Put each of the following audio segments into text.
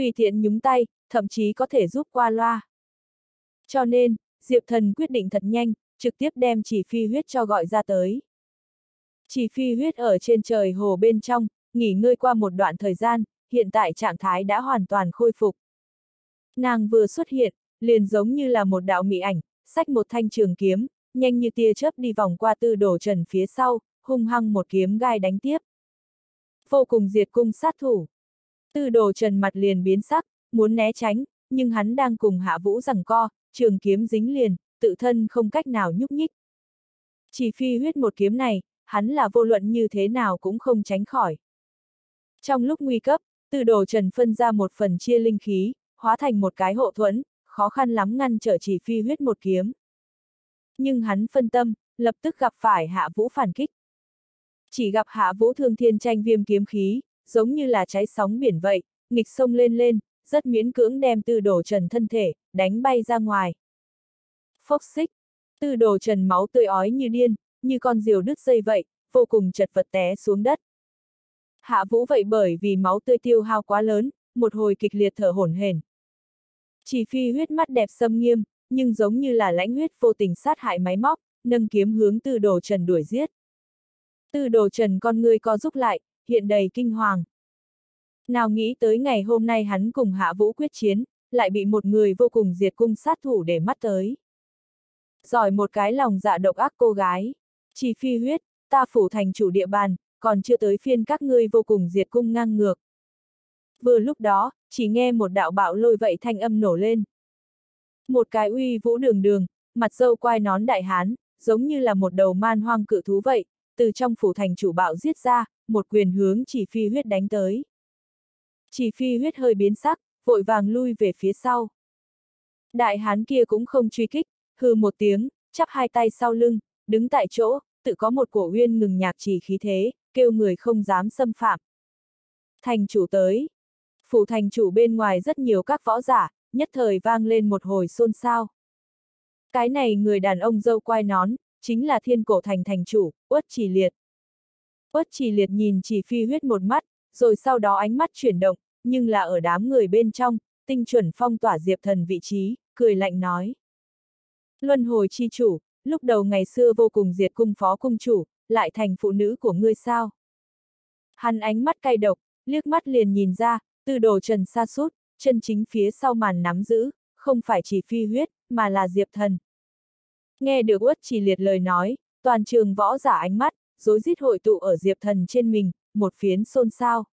tùy tiện nhúng tay, thậm chí có thể giúp qua loa. Cho nên, Diệp Thần quyết định thật nhanh, trực tiếp đem chỉ phi huyết cho gọi ra tới. Chỉ phi huyết ở trên trời hồ bên trong, nghỉ ngơi qua một đoạn thời gian, hiện tại trạng thái đã hoàn toàn khôi phục. Nàng vừa xuất hiện, liền giống như là một đạo mị ảnh, sách một thanh trường kiếm, nhanh như tia chớp đi vòng qua tư đổ trần phía sau, hung hăng một kiếm gai đánh tiếp. Vô cùng diệt cung sát thủ. Tư đồ trần mặt liền biến sắc, muốn né tránh, nhưng hắn đang cùng hạ vũ rằng co, trường kiếm dính liền, tự thân không cách nào nhúc nhích. Chỉ phi huyết một kiếm này, hắn là vô luận như thế nào cũng không tránh khỏi. Trong lúc nguy cấp, từ đồ trần phân ra một phần chia linh khí, hóa thành một cái hộ thuẫn, khó khăn lắm ngăn trở chỉ phi huyết một kiếm. Nhưng hắn phân tâm, lập tức gặp phải hạ vũ phản kích. Chỉ gặp hạ vũ thương thiên tranh viêm kiếm khí, giống như là cháy sóng biển vậy, nghịch sông lên lên, rất miễn cưỡng đem tư đồ trần thân thể, đánh bay ra ngoài. Phốc xích, tư đồ trần máu tươi ói như điên, như con diều đứt dây vậy, vô cùng chật vật té xuống đất. Hạ vũ vậy bởi vì máu tươi tiêu hao quá lớn, một hồi kịch liệt thở hổn hển. Chỉ phi huyết mắt đẹp xâm nghiêm, nhưng giống như là lãnh huyết vô tình sát hại máy móc, nâng kiếm hướng tư đồ trần đuổi giết. Tư đồ trần con người co giúp lại, hiện đầy kinh hoàng. Nào nghĩ tới ngày hôm nay hắn cùng hạ vũ quyết chiến, lại bị một người vô cùng diệt cung sát thủ để mắt tới. Giỏi một cái lòng dạ độc ác cô gái. Chỉ phi huyết, ta phủ thành chủ địa bàn, còn chưa tới phiên các ngươi vô cùng diệt cung ngang ngược. Vừa lúc đó, chỉ nghe một đạo bạo lôi vậy thanh âm nổ lên. Một cái uy vũ đường đường, mặt dâu quai nón đại hán, giống như là một đầu man hoang cự thú vậy, từ trong phủ thành chủ bạo giết ra, một quyền hướng chỉ phi huyết đánh tới. Chỉ phi huyết hơi biến sắc, vội vàng lui về phía sau. Đại hán kia cũng không truy kích, hư một tiếng, chắp hai tay sau lưng, đứng tại chỗ, tự có một cổ uyên ngừng nhạc chỉ khí thế, kêu người không dám xâm phạm. Thành chủ tới. Phủ thành chủ bên ngoài rất nhiều các võ giả, nhất thời vang lên một hồi xôn xao. Cái này người đàn ông dâu quai nón, chính là thiên cổ thành thành chủ, uất chỉ liệt. Quất chỉ liệt nhìn chỉ phi huyết một mắt, rồi sau đó ánh mắt chuyển động, nhưng là ở đám người bên trong, tinh chuẩn phong tỏa diệp thần vị trí, cười lạnh nói. Luân hồi chi chủ, lúc đầu ngày xưa vô cùng diệt cung phó cung chủ, lại thành phụ nữ của ngươi sao? Hắn ánh mắt cay độc, liếc mắt liền nhìn ra, từ đồ trần xa sút chân chính phía sau màn nắm giữ, không phải chỉ phi huyết, mà là diệp thần. Nghe được uất chỉ liệt lời nói, toàn trường võ giả ánh mắt, dối rít hội tụ ở diệp thần trên mình, một phiến xôn xao.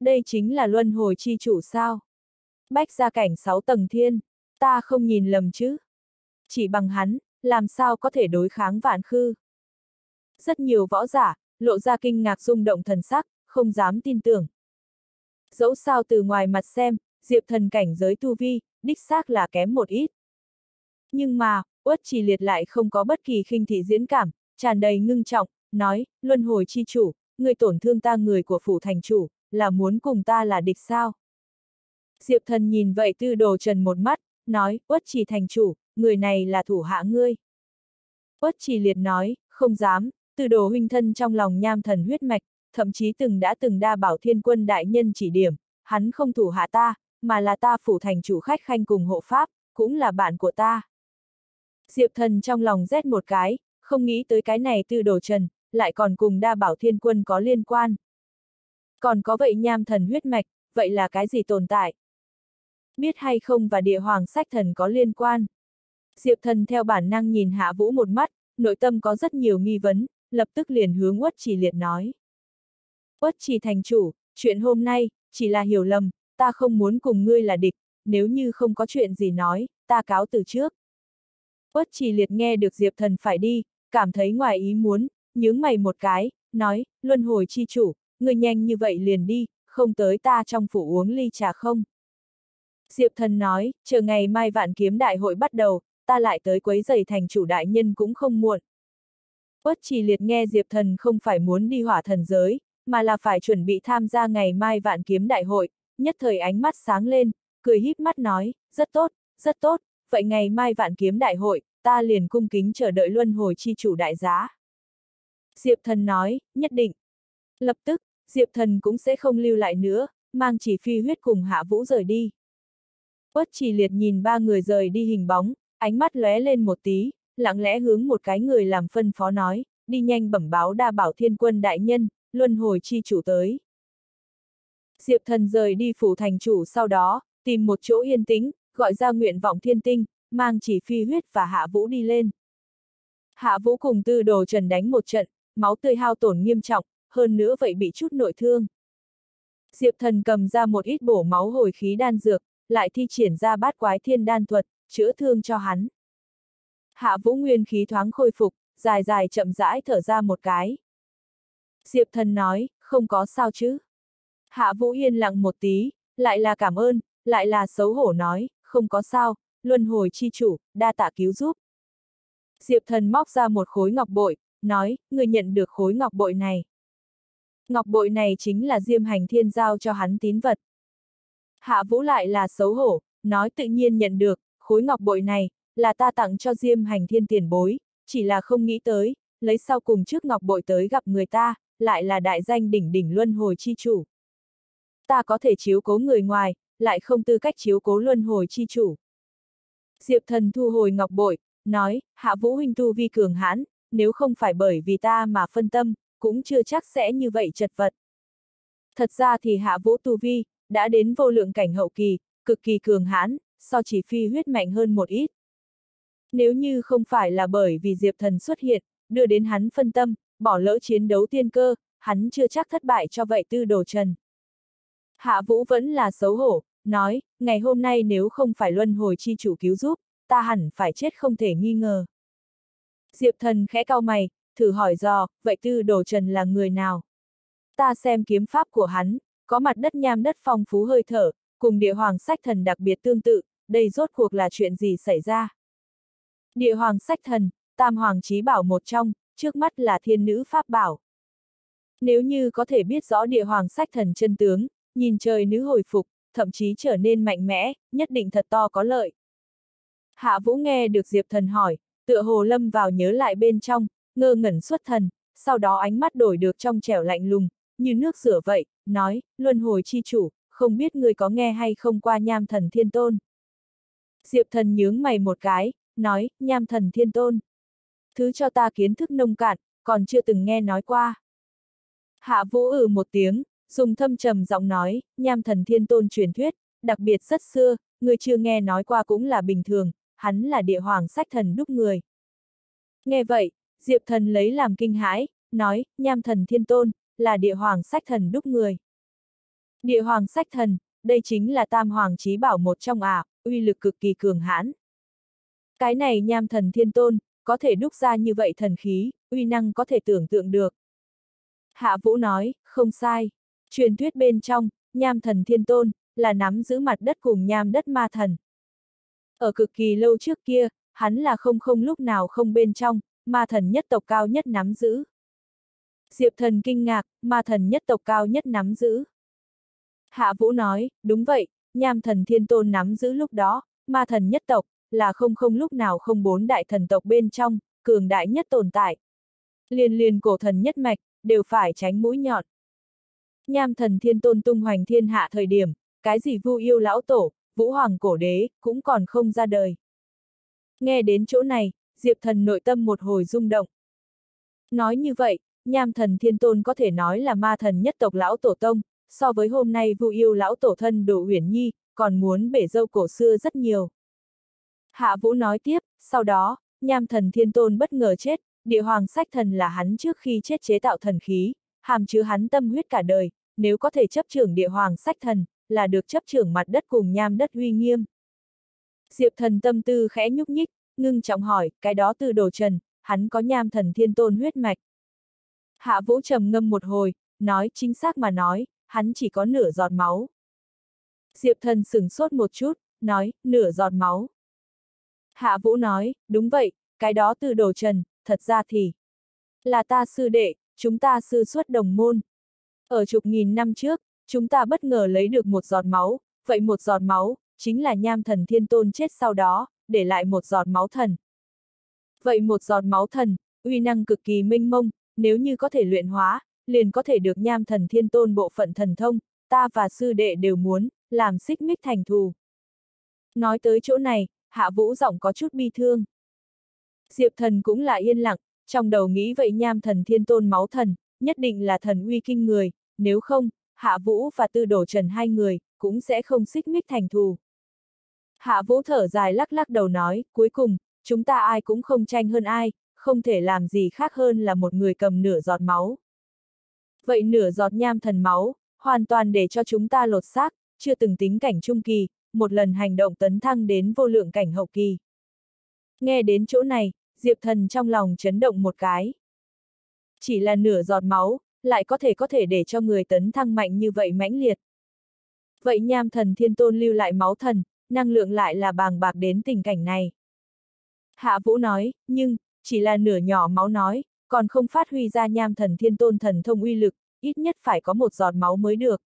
Đây chính là luân hồi chi chủ sao? Bách gia cảnh sáu tầng thiên, ta không nhìn lầm chứ? Chỉ bằng hắn, làm sao có thể đối kháng vạn khư? Rất nhiều võ giả, lộ ra kinh ngạc rung động thần sắc, không dám tin tưởng. Dẫu sao từ ngoài mặt xem, diệp thần cảnh giới tu vi, đích xác là kém một ít. Nhưng mà, uất chỉ liệt lại không có bất kỳ khinh thị diễn cảm, tràn đầy ngưng trọng, nói, luân hồi chi chủ, người tổn thương ta người của phủ thành chủ, là muốn cùng ta là địch sao? Diệp thần nhìn vậy tư đồ trần một mắt, nói, uất chỉ thành chủ, người này là thủ hạ ngươi. Uất chỉ liệt nói, không dám, tư đồ huynh thân trong lòng nham thần huyết mạch, thậm chí từng đã từng đa bảo thiên quân đại nhân chỉ điểm, hắn không thủ hạ ta, mà là ta phủ thành chủ khách khanh cùng hộ pháp, cũng là bạn của ta. Diệp thần trong lòng rét một cái, không nghĩ tới cái này tư đồ trần, lại còn cùng đa bảo thiên quân có liên quan. Còn có vậy nham thần huyết mạch, vậy là cái gì tồn tại? Biết hay không và địa hoàng sách thần có liên quan? Diệp thần theo bản năng nhìn hạ vũ một mắt, nội tâm có rất nhiều nghi vấn, lập tức liền hướng uất chỉ liệt nói. Uất chỉ thành chủ, chuyện hôm nay, chỉ là hiểu lầm, ta không muốn cùng ngươi là địch, nếu như không có chuyện gì nói, ta cáo từ trước. Uất chỉ liệt nghe được Diệp thần phải đi, cảm thấy ngoài ý muốn, nhướng mày một cái, nói, luân hồi chi chủ, người nhanh như vậy liền đi, không tới ta trong phủ uống ly trà không. Diệp thần nói, chờ ngày mai vạn kiếm đại hội bắt đầu, ta lại tới quấy giày thành chủ đại nhân cũng không muộn. Quất chỉ liệt nghe Diệp thần không phải muốn đi hỏa thần giới, mà là phải chuẩn bị tham gia ngày mai vạn kiếm đại hội, nhất thời ánh mắt sáng lên, cười híp mắt nói, rất tốt, rất tốt, vậy ngày mai vạn kiếm đại hội, ta liền cung kính chờ đợi luân hồi chi chủ đại giá. Diệp thần nói, nhất định. Lập tức, Diệp thần cũng sẽ không lưu lại nữa, mang chỉ phi huyết cùng hạ vũ rời đi. Quất chỉ liệt nhìn ba người rời đi hình bóng, ánh mắt lóe lên một tí, lặng lẽ hướng một cái người làm phân phó nói, đi nhanh bẩm báo đa bảo thiên quân đại nhân, luân hồi chi chủ tới. Diệp thần rời đi phủ thành chủ sau đó, tìm một chỗ yên tĩnh, gọi ra nguyện vọng thiên tinh, mang chỉ phi huyết và hạ vũ đi lên. Hạ vũ cùng tư đồ trần đánh một trận, máu tươi hao tổn nghiêm trọng, hơn nữa vậy bị chút nội thương. Diệp thần cầm ra một ít bổ máu hồi khí đan dược, lại thi triển ra bát quái thiên đan thuật, chữa thương cho hắn. Hạ vũ nguyên khí thoáng khôi phục, dài dài chậm rãi thở ra một cái. Diệp thần nói, không có sao chứ. Hạ vũ yên lặng một tí, lại là cảm ơn, lại là xấu hổ nói, không có sao, luân hồi chi chủ, đa tạ cứu giúp. Diệp thần móc ra một khối ngọc bội, nói, người nhận được khối ngọc bội này. Ngọc bội này chính là Diêm Hành Thiên giao cho hắn tín vật. Hạ Vũ lại là xấu hổ, nói tự nhiên nhận được, khối ngọc bội này, là ta tặng cho Diêm Hành Thiên tiền bối, chỉ là không nghĩ tới, lấy sau cùng trước ngọc bội tới gặp người ta, lại là đại danh đỉnh đỉnh luân hồi chi chủ. Ta có thể chiếu cố người ngoài, lại không tư cách chiếu cố luân hồi chi chủ. Diệp thần thu hồi ngọc bội, nói, hạ vũ huynh tu vi cường hãn, nếu không phải bởi vì ta mà phân tâm, cũng chưa chắc sẽ như vậy chật vật. Thật ra thì hạ vũ tu vi, đã đến vô lượng cảnh hậu kỳ, cực kỳ cường hãn, so chỉ phi huyết mạnh hơn một ít. Nếu như không phải là bởi vì Diệp Thần xuất hiện, đưa đến hắn phân tâm, bỏ lỡ chiến đấu tiên cơ, hắn chưa chắc thất bại cho vậy tư đồ trần. Hạ Vũ vẫn là xấu hổ, nói, ngày hôm nay nếu không phải luân hồi chi chủ cứu giúp, ta hẳn phải chết không thể nghi ngờ. Diệp thần khẽ cau mày, thử hỏi dò, vậy tư đồ trần là người nào? Ta xem kiếm pháp của hắn, có mặt đất nham đất phong phú hơi thở, cùng địa hoàng sách thần đặc biệt tương tự, đây rốt cuộc là chuyện gì xảy ra? Địa hoàng sách thần, tam hoàng trí bảo một trong, trước mắt là thiên nữ pháp bảo. Nếu như có thể biết rõ địa hoàng sách thần chân tướng, nhìn trời nữ hồi phục, thậm chí trở nên mạnh mẽ, nhất định thật to có lợi. Hạ Vũ nghe được Diệp Thần hỏi, tựa hồ lâm vào nhớ lại bên trong, ngơ ngẩn xuất thần, sau đó ánh mắt đổi được trong trẻo lạnh lùng, như nước rửa vậy, nói, luân hồi chi chủ, không biết người có nghe hay không qua nham thần thiên tôn. Diệp thần nhướng mày một cái, nói, nham thần thiên tôn. Thứ cho ta kiến thức nông cạn, còn chưa từng nghe nói qua. Hạ vũ ừ một tiếng, dùng thâm trầm giọng nói, nham thần thiên tôn truyền thuyết, đặc biệt rất xưa, người chưa nghe nói qua cũng là bình thường, hắn là địa hoàng sách thần đúc người. Nghe vậy, Diệp thần lấy làm kinh hãi, nói, nham thần thiên tôn, là địa hoàng sách thần đúc người. Địa hoàng sách thần, đây chính là tam hoàng trí bảo một trong ả, uy lực cực kỳ cường hãn. Cái này nham thần thiên tôn, có thể đúc ra như vậy thần khí, uy năng có thể tưởng tượng được. Hạ Vũ nói, không sai. Truyền thuyết bên trong, nham thần thiên tôn, là nắm giữ mặt đất cùng nham đất ma thần. Ở cực kỳ lâu trước kia, hắn là không không lúc nào không bên trong, ma thần nhất tộc cao nhất nắm giữ. Diệp thần kinh ngạc, ma thần nhất tộc cao nhất nắm giữ. Hạ Vũ nói, đúng vậy, nham thần thiên tôn nắm giữ lúc đó, ma thần nhất tộc, là không không lúc nào không bốn đại thần tộc bên trong, cường đại nhất tồn tại. Liên liên cổ thần nhất mạch, đều phải tránh mũi nhọn. Nham thần thiên tôn tung hoành thiên hạ thời điểm, cái gì vu yêu lão tổ, vũ hoàng cổ đế, cũng còn không ra đời. Nghe đến chỗ này, Diệp thần nội tâm một hồi rung động. Nói như vậy, nham thần thiên tôn có thể nói là ma thần nhất tộc lão tổ tông, so với hôm nay vu yêu lão tổ thân đồ huyền nhi, còn muốn bể dâu cổ xưa rất nhiều. Hạ Vũ nói tiếp, sau đó, nham thần thiên tôn bất ngờ chết, địa hoàng sách thần là hắn trước khi chết chế tạo thần khí, hàm chứa hắn tâm huyết cả đời, nếu có thể chấp trưởng địa hoàng sách thần, là được chấp trưởng mặt đất cùng nham đất uy nghiêm. Diệp thần tâm tư khẽ nhúc nhích, ngưng trọng hỏi, cái đó từ đồ trần, hắn có nham thần thiên tôn huyết mạch. Hạ vũ trầm ngâm một hồi, nói chính xác mà nói, hắn chỉ có nửa giọt máu. Diệp thần sửng sốt một chút, nói, nửa giọt máu. Hạ vũ nói, đúng vậy, cái đó từ đồ trần, thật ra thì là ta sư đệ, chúng ta sư xuất đồng môn. Ở chục nghìn năm trước, chúng ta bất ngờ lấy được một giọt máu, vậy một giọt máu, chính là nham thần thiên tôn chết sau đó, để lại một giọt máu thần. Vậy một giọt máu thần, uy năng cực kỳ minh mông, nếu như có thể luyện hóa, liền có thể được nham thần thiên tôn bộ phận thần thông, ta và sư đệ đều muốn, làm xích mích thành thù. Nói tới chỗ này, hạ vũ giọng có chút bi thương. Diệp thần cũng là yên lặng, trong đầu nghĩ vậy nham thần thiên tôn máu thần, nhất định là thần uy kinh người, nếu không, hạ vũ và tư Đồ trần hai người, cũng sẽ không xích mích thành thù. Hạ vũ thở dài lắc lắc đầu nói, cuối cùng, chúng ta ai cũng không tranh hơn ai, không thể làm gì khác hơn là một người cầm nửa giọt máu. Vậy nửa giọt nham thần máu, hoàn toàn để cho chúng ta lột xác, chưa từng tính cảnh trung kỳ, một lần hành động tấn thăng đến vô lượng cảnh hậu kỳ. Nghe đến chỗ này, Diệp thần trong lòng chấn động một cái. Chỉ là nửa giọt máu, lại có thể có thể để cho người tấn thăng mạnh như vậy mãnh liệt. Vậy nham thần thiên tôn lưu lại máu thần, năng lượng lại là bàng bạc đến tình cảnh này. Hạ Vũ nói, nhưng, chỉ là nửa nhỏ máu nói, còn không phát huy ra nham thần thiên tôn thần thông uy lực, ít nhất phải có một giọt máu mới được.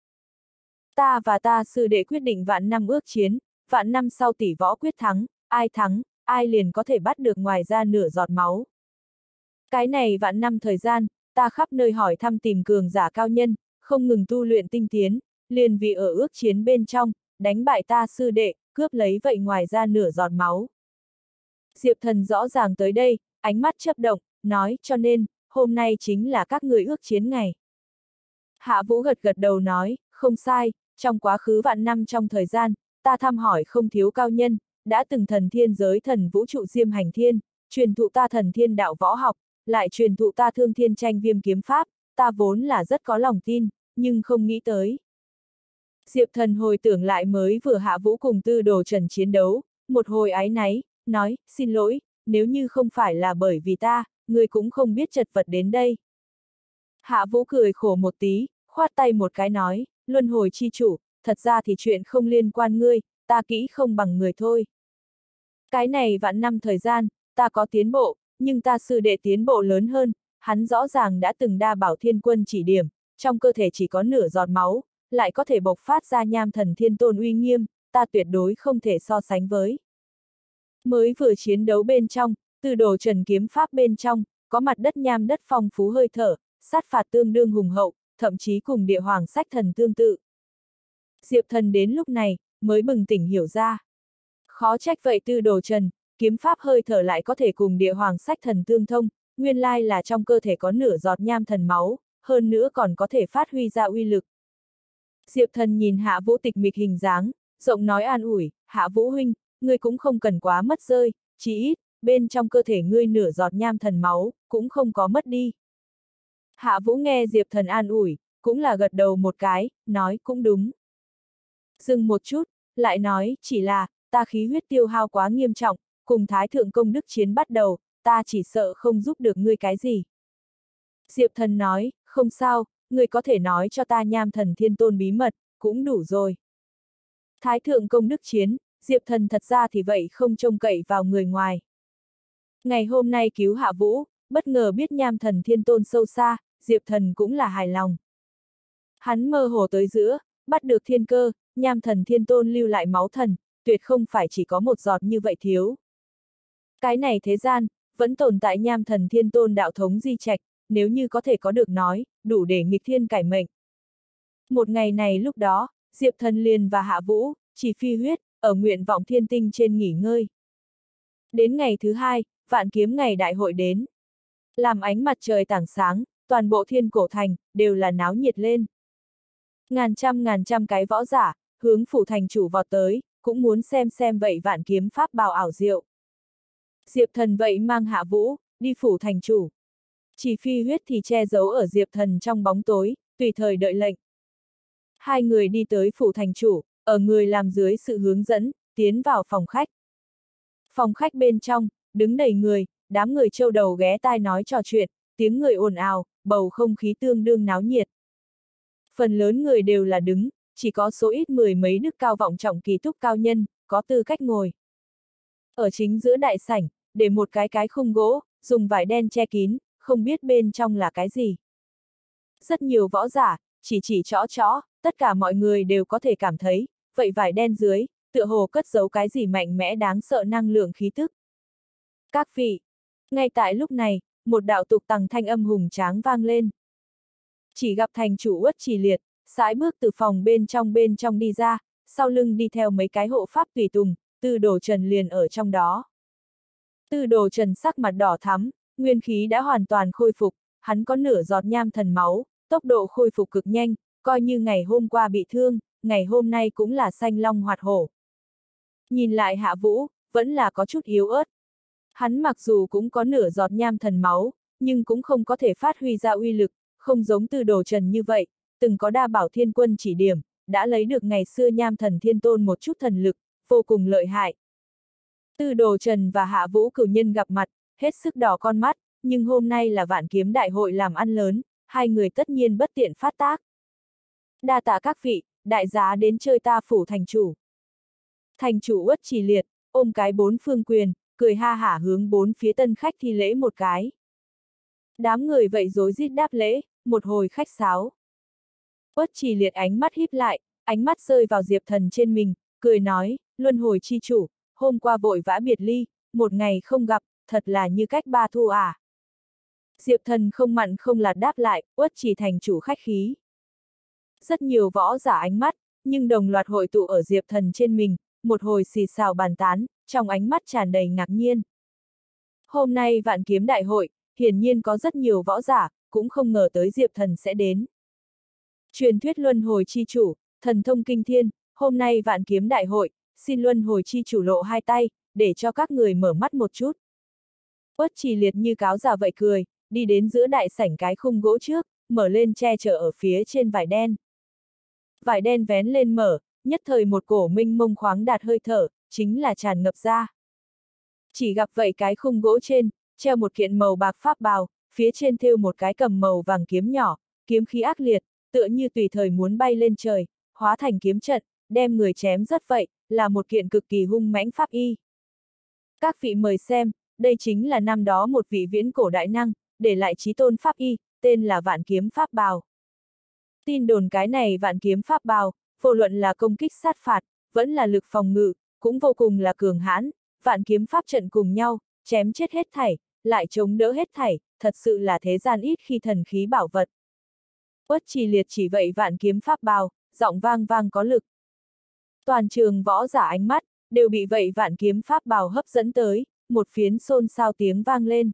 Ta và ta sư đệ quyết định vạn năm ước chiến, vạn năm sau tỷ võ quyết thắng, ai thắng, ai liền có thể bắt được ngoài ra nửa giọt máu. Cái này vạn năm thời gian, ta khắp nơi hỏi thăm tìm cường giả cao nhân, không ngừng tu luyện tinh tiến, liền vì ở ước chiến bên trong, đánh bại ta sư đệ, cướp lấy vậy ngoài ra nửa giọt máu. Diệp thần rõ ràng tới đây, ánh mắt chấp động, nói cho nên, hôm nay chính là các người ước chiến ngày. Hạ Vũ gật gật đầu nói, không sai, trong quá khứ vạn năm trong thời gian, ta thăm hỏi không thiếu cao nhân, đã từng thần thiên giới thần vũ trụ diêm hành thiên, truyền thụ ta thần thiên đạo võ học, lại truyền thụ ta thương thiên tranh viêm kiếm pháp, ta vốn là rất có lòng tin, nhưng không nghĩ tới. Diệp thần hồi tưởng lại mới vừa hạ vũ cùng tư đồ trần chiến đấu, một hồi ái náy, nói, xin lỗi, nếu như không phải là bởi vì ta, người cũng không biết chật vật đến đây. Hạ vũ cười khổ một tí, khoát tay một cái nói, luân hồi chi chủ, thật ra thì chuyện không liên quan ngươi, ta kỹ không bằng người thôi. Cái này vạn năm thời gian, ta có tiến bộ, nhưng ta sư đệ tiến bộ lớn hơn, hắn rõ ràng đã từng đa bảo thiên quân chỉ điểm, trong cơ thể chỉ có nửa giọt máu, lại có thể bộc phát ra nham thần thiên tôn uy nghiêm, ta tuyệt đối không thể so sánh với. Mới vừa chiến đấu bên trong, từ đồ trần kiếm pháp bên trong, có mặt đất nham đất phong phú hơi thở, sát phạt tương đương hùng hậu, thậm chí cùng địa hoàng sách thần tương tự. Diệp thần đến lúc này, mới bừng tỉnh hiểu ra. Khó trách vậy tư đồ trần, kiếm pháp hơi thở lại có thể cùng địa hoàng sách thần tương thông, nguyên lai là trong cơ thể có nửa giọt nham thần máu, hơn nữa còn có thể phát huy ra uy lực. Diệp thần nhìn hạ vũ tịch mịch hình dáng, rộng nói an ủi, hạ vũ huynh, ngươi cũng không cần quá mất rơi, chỉ ít, bên trong cơ thể ngươi nửa giọt nham thần máu, cũng không có mất đi. Hạ vũ nghe Diệp thần an ủi, cũng là gật đầu một cái, nói cũng đúng. Dừng một chút, lại nói, chỉ là, ta khí huyết tiêu hao quá nghiêm trọng, cùng Thái Thượng Công Đức chiến bắt đầu, ta chỉ sợ không giúp được ngươi cái gì. Diệp thần nói, không sao, ngươi có thể nói cho ta nham thần thiên tôn bí mật, cũng đủ rồi. Thái Thượng Công Đức chiến, Diệp thần thật ra thì vậy không trông cậy vào người ngoài. Ngày hôm nay cứu hạ vũ, bất ngờ biết nham thần thiên tôn sâu xa, Diệp thần cũng là hài lòng. Hắn mơ hồ tới giữa, bắt được thiên cơ, nham thần thiên tôn lưu lại máu thần, tuyệt không phải chỉ có một giọt như vậy thiếu. Cái này thế gian, vẫn tồn tại nham thần thiên tôn đạo thống di trạch, nếu như có thể có được nói, đủ để nghịch thiên cải mệnh. Một ngày này lúc đó, Diệp thần liền và Hạ Vũ, chỉ phi huyết, ở nguyện vọng thiên tinh trên nghỉ ngơi. Đến ngày thứ hai, vạn kiếm ngày đại hội đến. Làm ánh mặt trời tảng sáng, toàn bộ thiên cổ thành, đều là náo nhiệt lên. Ngàn trăm ngàn trăm cái võ giả, hướng phủ thành chủ vọt tới, cũng muốn xem xem vậy vạn kiếm pháp bào ảo diệu. Diệp thần vậy mang hạ vũ, đi phủ thành chủ. Chỉ phi huyết thì che giấu ở diệp thần trong bóng tối, tùy thời đợi lệnh. Hai người đi tới phủ thành chủ, ở người làm dưới sự hướng dẫn, tiến vào phòng khách. Phòng khách bên trong, đứng đầy người, đám người châu đầu ghé tai nói trò chuyện, tiếng người ồn ào, bầu không khí tương đương náo nhiệt. Phần lớn người đều là đứng, chỉ có số ít mười mấy đức cao vọng trọng kỳ túc cao nhân, có tư cách ngồi. Ở chính giữa đại sảnh, để một cái cái khung gỗ, dùng vải đen che kín, không biết bên trong là cái gì. Rất nhiều võ giả, chỉ chỉ chó chó, tất cả mọi người đều có thể cảm thấy, vậy vải đen dưới, tựa hồ cất giấu cái gì mạnh mẽ đáng sợ năng lượng khí tức. Các vị, ngay tại lúc này, một đạo tục tằng thanh âm hùng tráng vang lên. Chỉ gặp thành chủ uất trì liệt, sải bước từ phòng bên trong bên trong đi ra, sau lưng đi theo mấy cái hộ pháp tùy tùng, tư đồ trần liền ở trong đó. Tư đồ trần sắc mặt đỏ thắm, nguyên khí đã hoàn toàn khôi phục, hắn có nửa giọt nham thần máu, tốc độ khôi phục cực nhanh, coi như ngày hôm qua bị thương, ngày hôm nay cũng là xanh long hoạt hổ. Nhìn lại hạ vũ, vẫn là có chút yếu ớt. Hắn mặc dù cũng có nửa giọt nham thần máu, nhưng cũng không có thể phát huy ra uy lực, không giống từ đồ trần như vậy, từng có đa bảo thiên quân chỉ điểm, đã lấy được ngày xưa nham thần thiên tôn một chút thần lực, vô cùng lợi hại. Tư đồ trần và hạ vũ cửu nhân gặp mặt, hết sức đỏ con mắt, nhưng hôm nay là vạn kiếm đại hội làm ăn lớn, hai người tất nhiên bất tiện phát tác. Đa tạ các vị, đại giá đến chơi ta phủ thành chủ. Thành chủ uất chỉ liệt, ôm cái bốn phương quyền, cười ha hả hướng bốn phía tân khách thi lễ một cái. Đám người vậy dối rít đáp lễ, một hồi khách sáo. Uất chỉ liệt ánh mắt híp lại, ánh mắt rơi vào diệp thần trên mình, cười nói, luân hồi chi chủ, hôm qua vội vã biệt ly, một ngày không gặp, thật là như cách ba thu à. Diệp thần không mặn không lạt đáp lại, uất chỉ thành chủ khách khí. Rất nhiều võ giả ánh mắt, nhưng đồng loạt hội tụ ở diệp thần trên mình, một hồi xì xào bàn tán, trong ánh mắt tràn đầy ngạc nhiên. Hôm nay vạn kiếm đại hội, hiển nhiên có rất nhiều võ giả, cũng không ngờ tới diệp thần sẽ đến. Truyền thuyết luân hồi chi chủ, thần thông kinh thiên, hôm nay vạn kiếm đại hội, xin luân hồi chi chủ lộ hai tay, để cho các người mở mắt một chút. Quất trì liệt như cáo già vậy cười, đi đến giữa đại sảnh cái khung gỗ trước, mở lên che chở ở phía trên vải đen. Vải đen vén lên mở, nhất thời một cổ minh mông khoáng đạt hơi thở, chính là tràn ngập ra. Chỉ gặp vậy cái khung gỗ trên, treo một kiện màu bạc pháp bào, phía trên thêu một cái cầm màu vàng kiếm nhỏ, kiếm khí ác liệt, tựa như tùy thời muốn bay lên trời, hóa thành kiếm trận, đem người chém rất vậy, là một kiện cực kỳ hung mãnh pháp y. Các vị mời xem, đây chính là năm đó một vị viễn cổ đại năng, để lại trí tôn pháp y, tên là vạn kiếm pháp bào. Tin đồn cái này vạn kiếm pháp bào, vô luận là công kích sát phạt, vẫn là lực phòng ngự, cũng vô cùng là cường hãn, vạn kiếm pháp trận cùng nhau, chém chết hết thảy, lại chống đỡ hết thảy, thật sự là thế gian ít khi thần khí bảo vật. Quất trì liệt chỉ vậy vạn kiếm pháp bào, giọng vang vang có lực. Toàn trường võ giả ánh mắt, đều bị vậy vạn kiếm pháp bào hấp dẫn tới, một phiến xôn xao tiếng vang lên.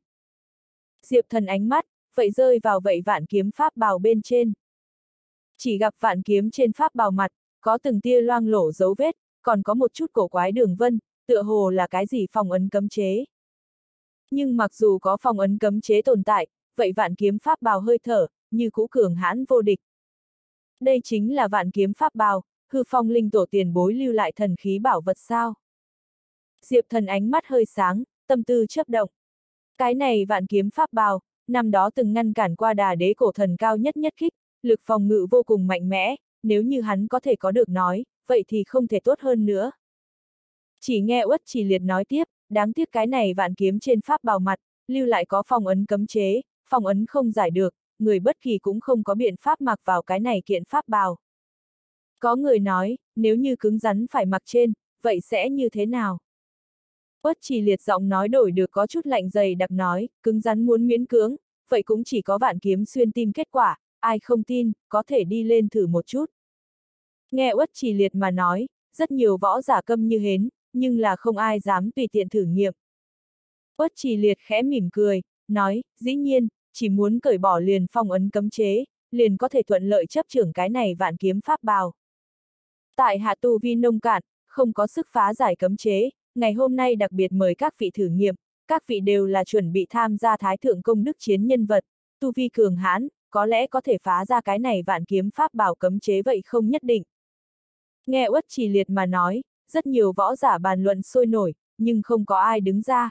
Diệp thần ánh mắt, vậy rơi vào vậy vạn kiếm pháp bào bên trên. Chỉ gặp vạn kiếm trên pháp bào mặt, có từng tia loang lổ dấu vết, còn có một chút cổ quái đường vân, tựa hồ là cái gì phòng ấn cấm chế. Nhưng mặc dù có phòng ấn cấm chế tồn tại, vậy vạn kiếm pháp bào hơi thở, như cũ cường hãn vô địch. Đây chính là vạn kiếm pháp bào, hư phong linh tổ tiền bối lưu lại thần khí bảo vật sao. Diệp thần ánh mắt hơi sáng, tâm tư chấp động. Cái này vạn kiếm pháp bào, năm đó từng ngăn cản qua đà đế cổ thần cao nhất nhất khích lực phòng ngự vô cùng mạnh mẽ, nếu như hắn có thể có được nói, vậy thì không thể tốt hơn nữa. Chỉ nghe uất chỉ liệt nói tiếp, đáng tiếc cái này vạn kiếm trên pháp bào mặt, lưu lại có phòng ấn cấm chế, phòng ấn không giải được, người bất kỳ cũng không có biện pháp mặc vào cái này kiện pháp bào. Có người nói, nếu như cứng rắn phải mặc trên, vậy sẽ như thế nào? Quất chỉ liệt giọng nói đổi được có chút lạnh dày đặc nói, cứng rắn muốn miễn cưỡng, vậy cũng chỉ có vạn kiếm xuyên tim kết quả, ai không tin, có thể đi lên thử một chút. Nghe uất chỉ liệt mà nói, rất nhiều võ giả câm như hến, nhưng là không ai dám tùy tiện thử nghiệm. Uất chỉ liệt khẽ mỉm cười, nói, dĩ nhiên, chỉ muốn cởi bỏ liền phong ấn cấm chế, liền có thể thuận lợi chấp trưởng cái này vạn kiếm pháp bào. Tại hạ tu vi nông cạn, không có sức phá giải cấm chế, ngày hôm nay đặc biệt mời các vị thử nghiệm, các vị đều là chuẩn bị tham gia thái thượng công đức chiến nhân vật, tu vi cường hãn, có lẽ có thể phá ra cái này vạn kiếm pháp bảo cấm chế vậy không nhất định. Nghe uất trì liệt mà nói, rất nhiều võ giả bàn luận sôi nổi, nhưng không có ai đứng ra.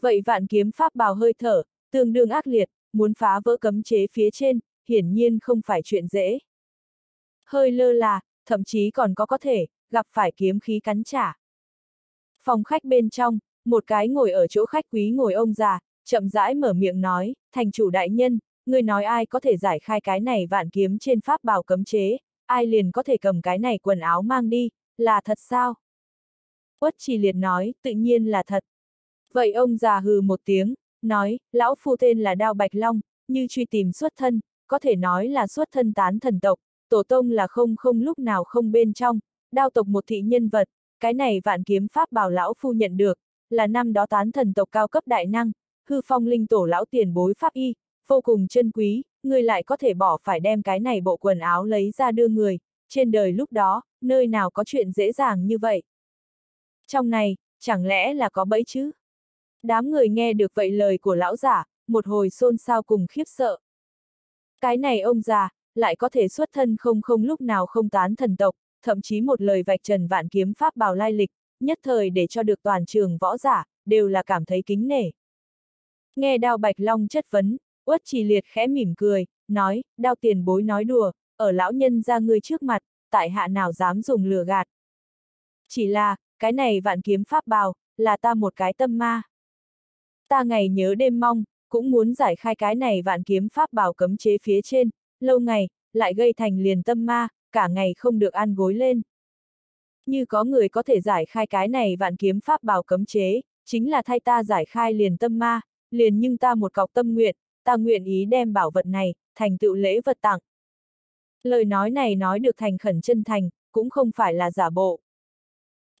Vậy vạn kiếm pháp bào hơi thở, tương đương ác liệt, muốn phá vỡ cấm chế phía trên, hiển nhiên không phải chuyện dễ. Hơi lơ là, thậm chí còn có có thể, gặp phải kiếm khí cắn trả. Phòng khách bên trong, một cái ngồi ở chỗ khách quý ngồi ông già, chậm rãi mở miệng nói, thành chủ đại nhân, người nói ai có thể giải khai cái này vạn kiếm trên pháp bào cấm chế, ai liền có thể cầm cái này quần áo mang đi, là thật sao? Quất trì liệt nói, tự nhiên là thật. Vậy ông già hừ một tiếng, nói, lão phu tên là Đao Bạch Long, như truy tìm xuất thân, có thể nói là xuất thân tán thần tộc, tổ tông là không không lúc nào không bên trong, đao tộc một thị nhân vật, cái này vạn kiếm pháp bảo lão phu nhận được, là năm đó tán thần tộc cao cấp đại năng, hư phong linh tổ lão tiền bối pháp y, vô cùng chân quý, người lại có thể bỏ phải đem cái này bộ quần áo lấy ra đưa người, trên đời lúc đó, nơi nào có chuyện dễ dàng như vậy. Trong này, chẳng lẽ là có bẫy chứ? Đám người nghe được vậy lời của lão giả, một hồi xôn xao cùng khiếp sợ. Cái này ông già, lại có thể xuất thân không không lúc nào không tán thần tộc, thậm chí một lời vạch trần vạn kiếm pháp bào lai lịch, nhất thời để cho được toàn trường võ giả, đều là cảm thấy kính nể. Nghe đao bạch long chất vấn, uất trì liệt khẽ mỉm cười, nói, đao tiền bối nói đùa, ở lão nhân ra ngươi trước mặt, tại hạ nào dám dùng lừa gạt. Chỉ là, cái này vạn kiếm pháp bào, là ta một cái tâm ma. Ta ngày nhớ đêm mong, cũng muốn giải khai cái này vạn kiếm pháp bào cấm chế phía trên, lâu ngày, lại gây thành liền tâm ma, cả ngày không được ăn gối lên. Như có người có thể giải khai cái này vạn kiếm pháp bào cấm chế, chính là thay ta giải khai liền tâm ma, liền nhưng ta một cọc tâm nguyện, ta nguyện ý đem bảo vật này, thành tựu lễ vật tặng. Lời nói này nói được thành khẩn chân thành, cũng không phải là giả bộ.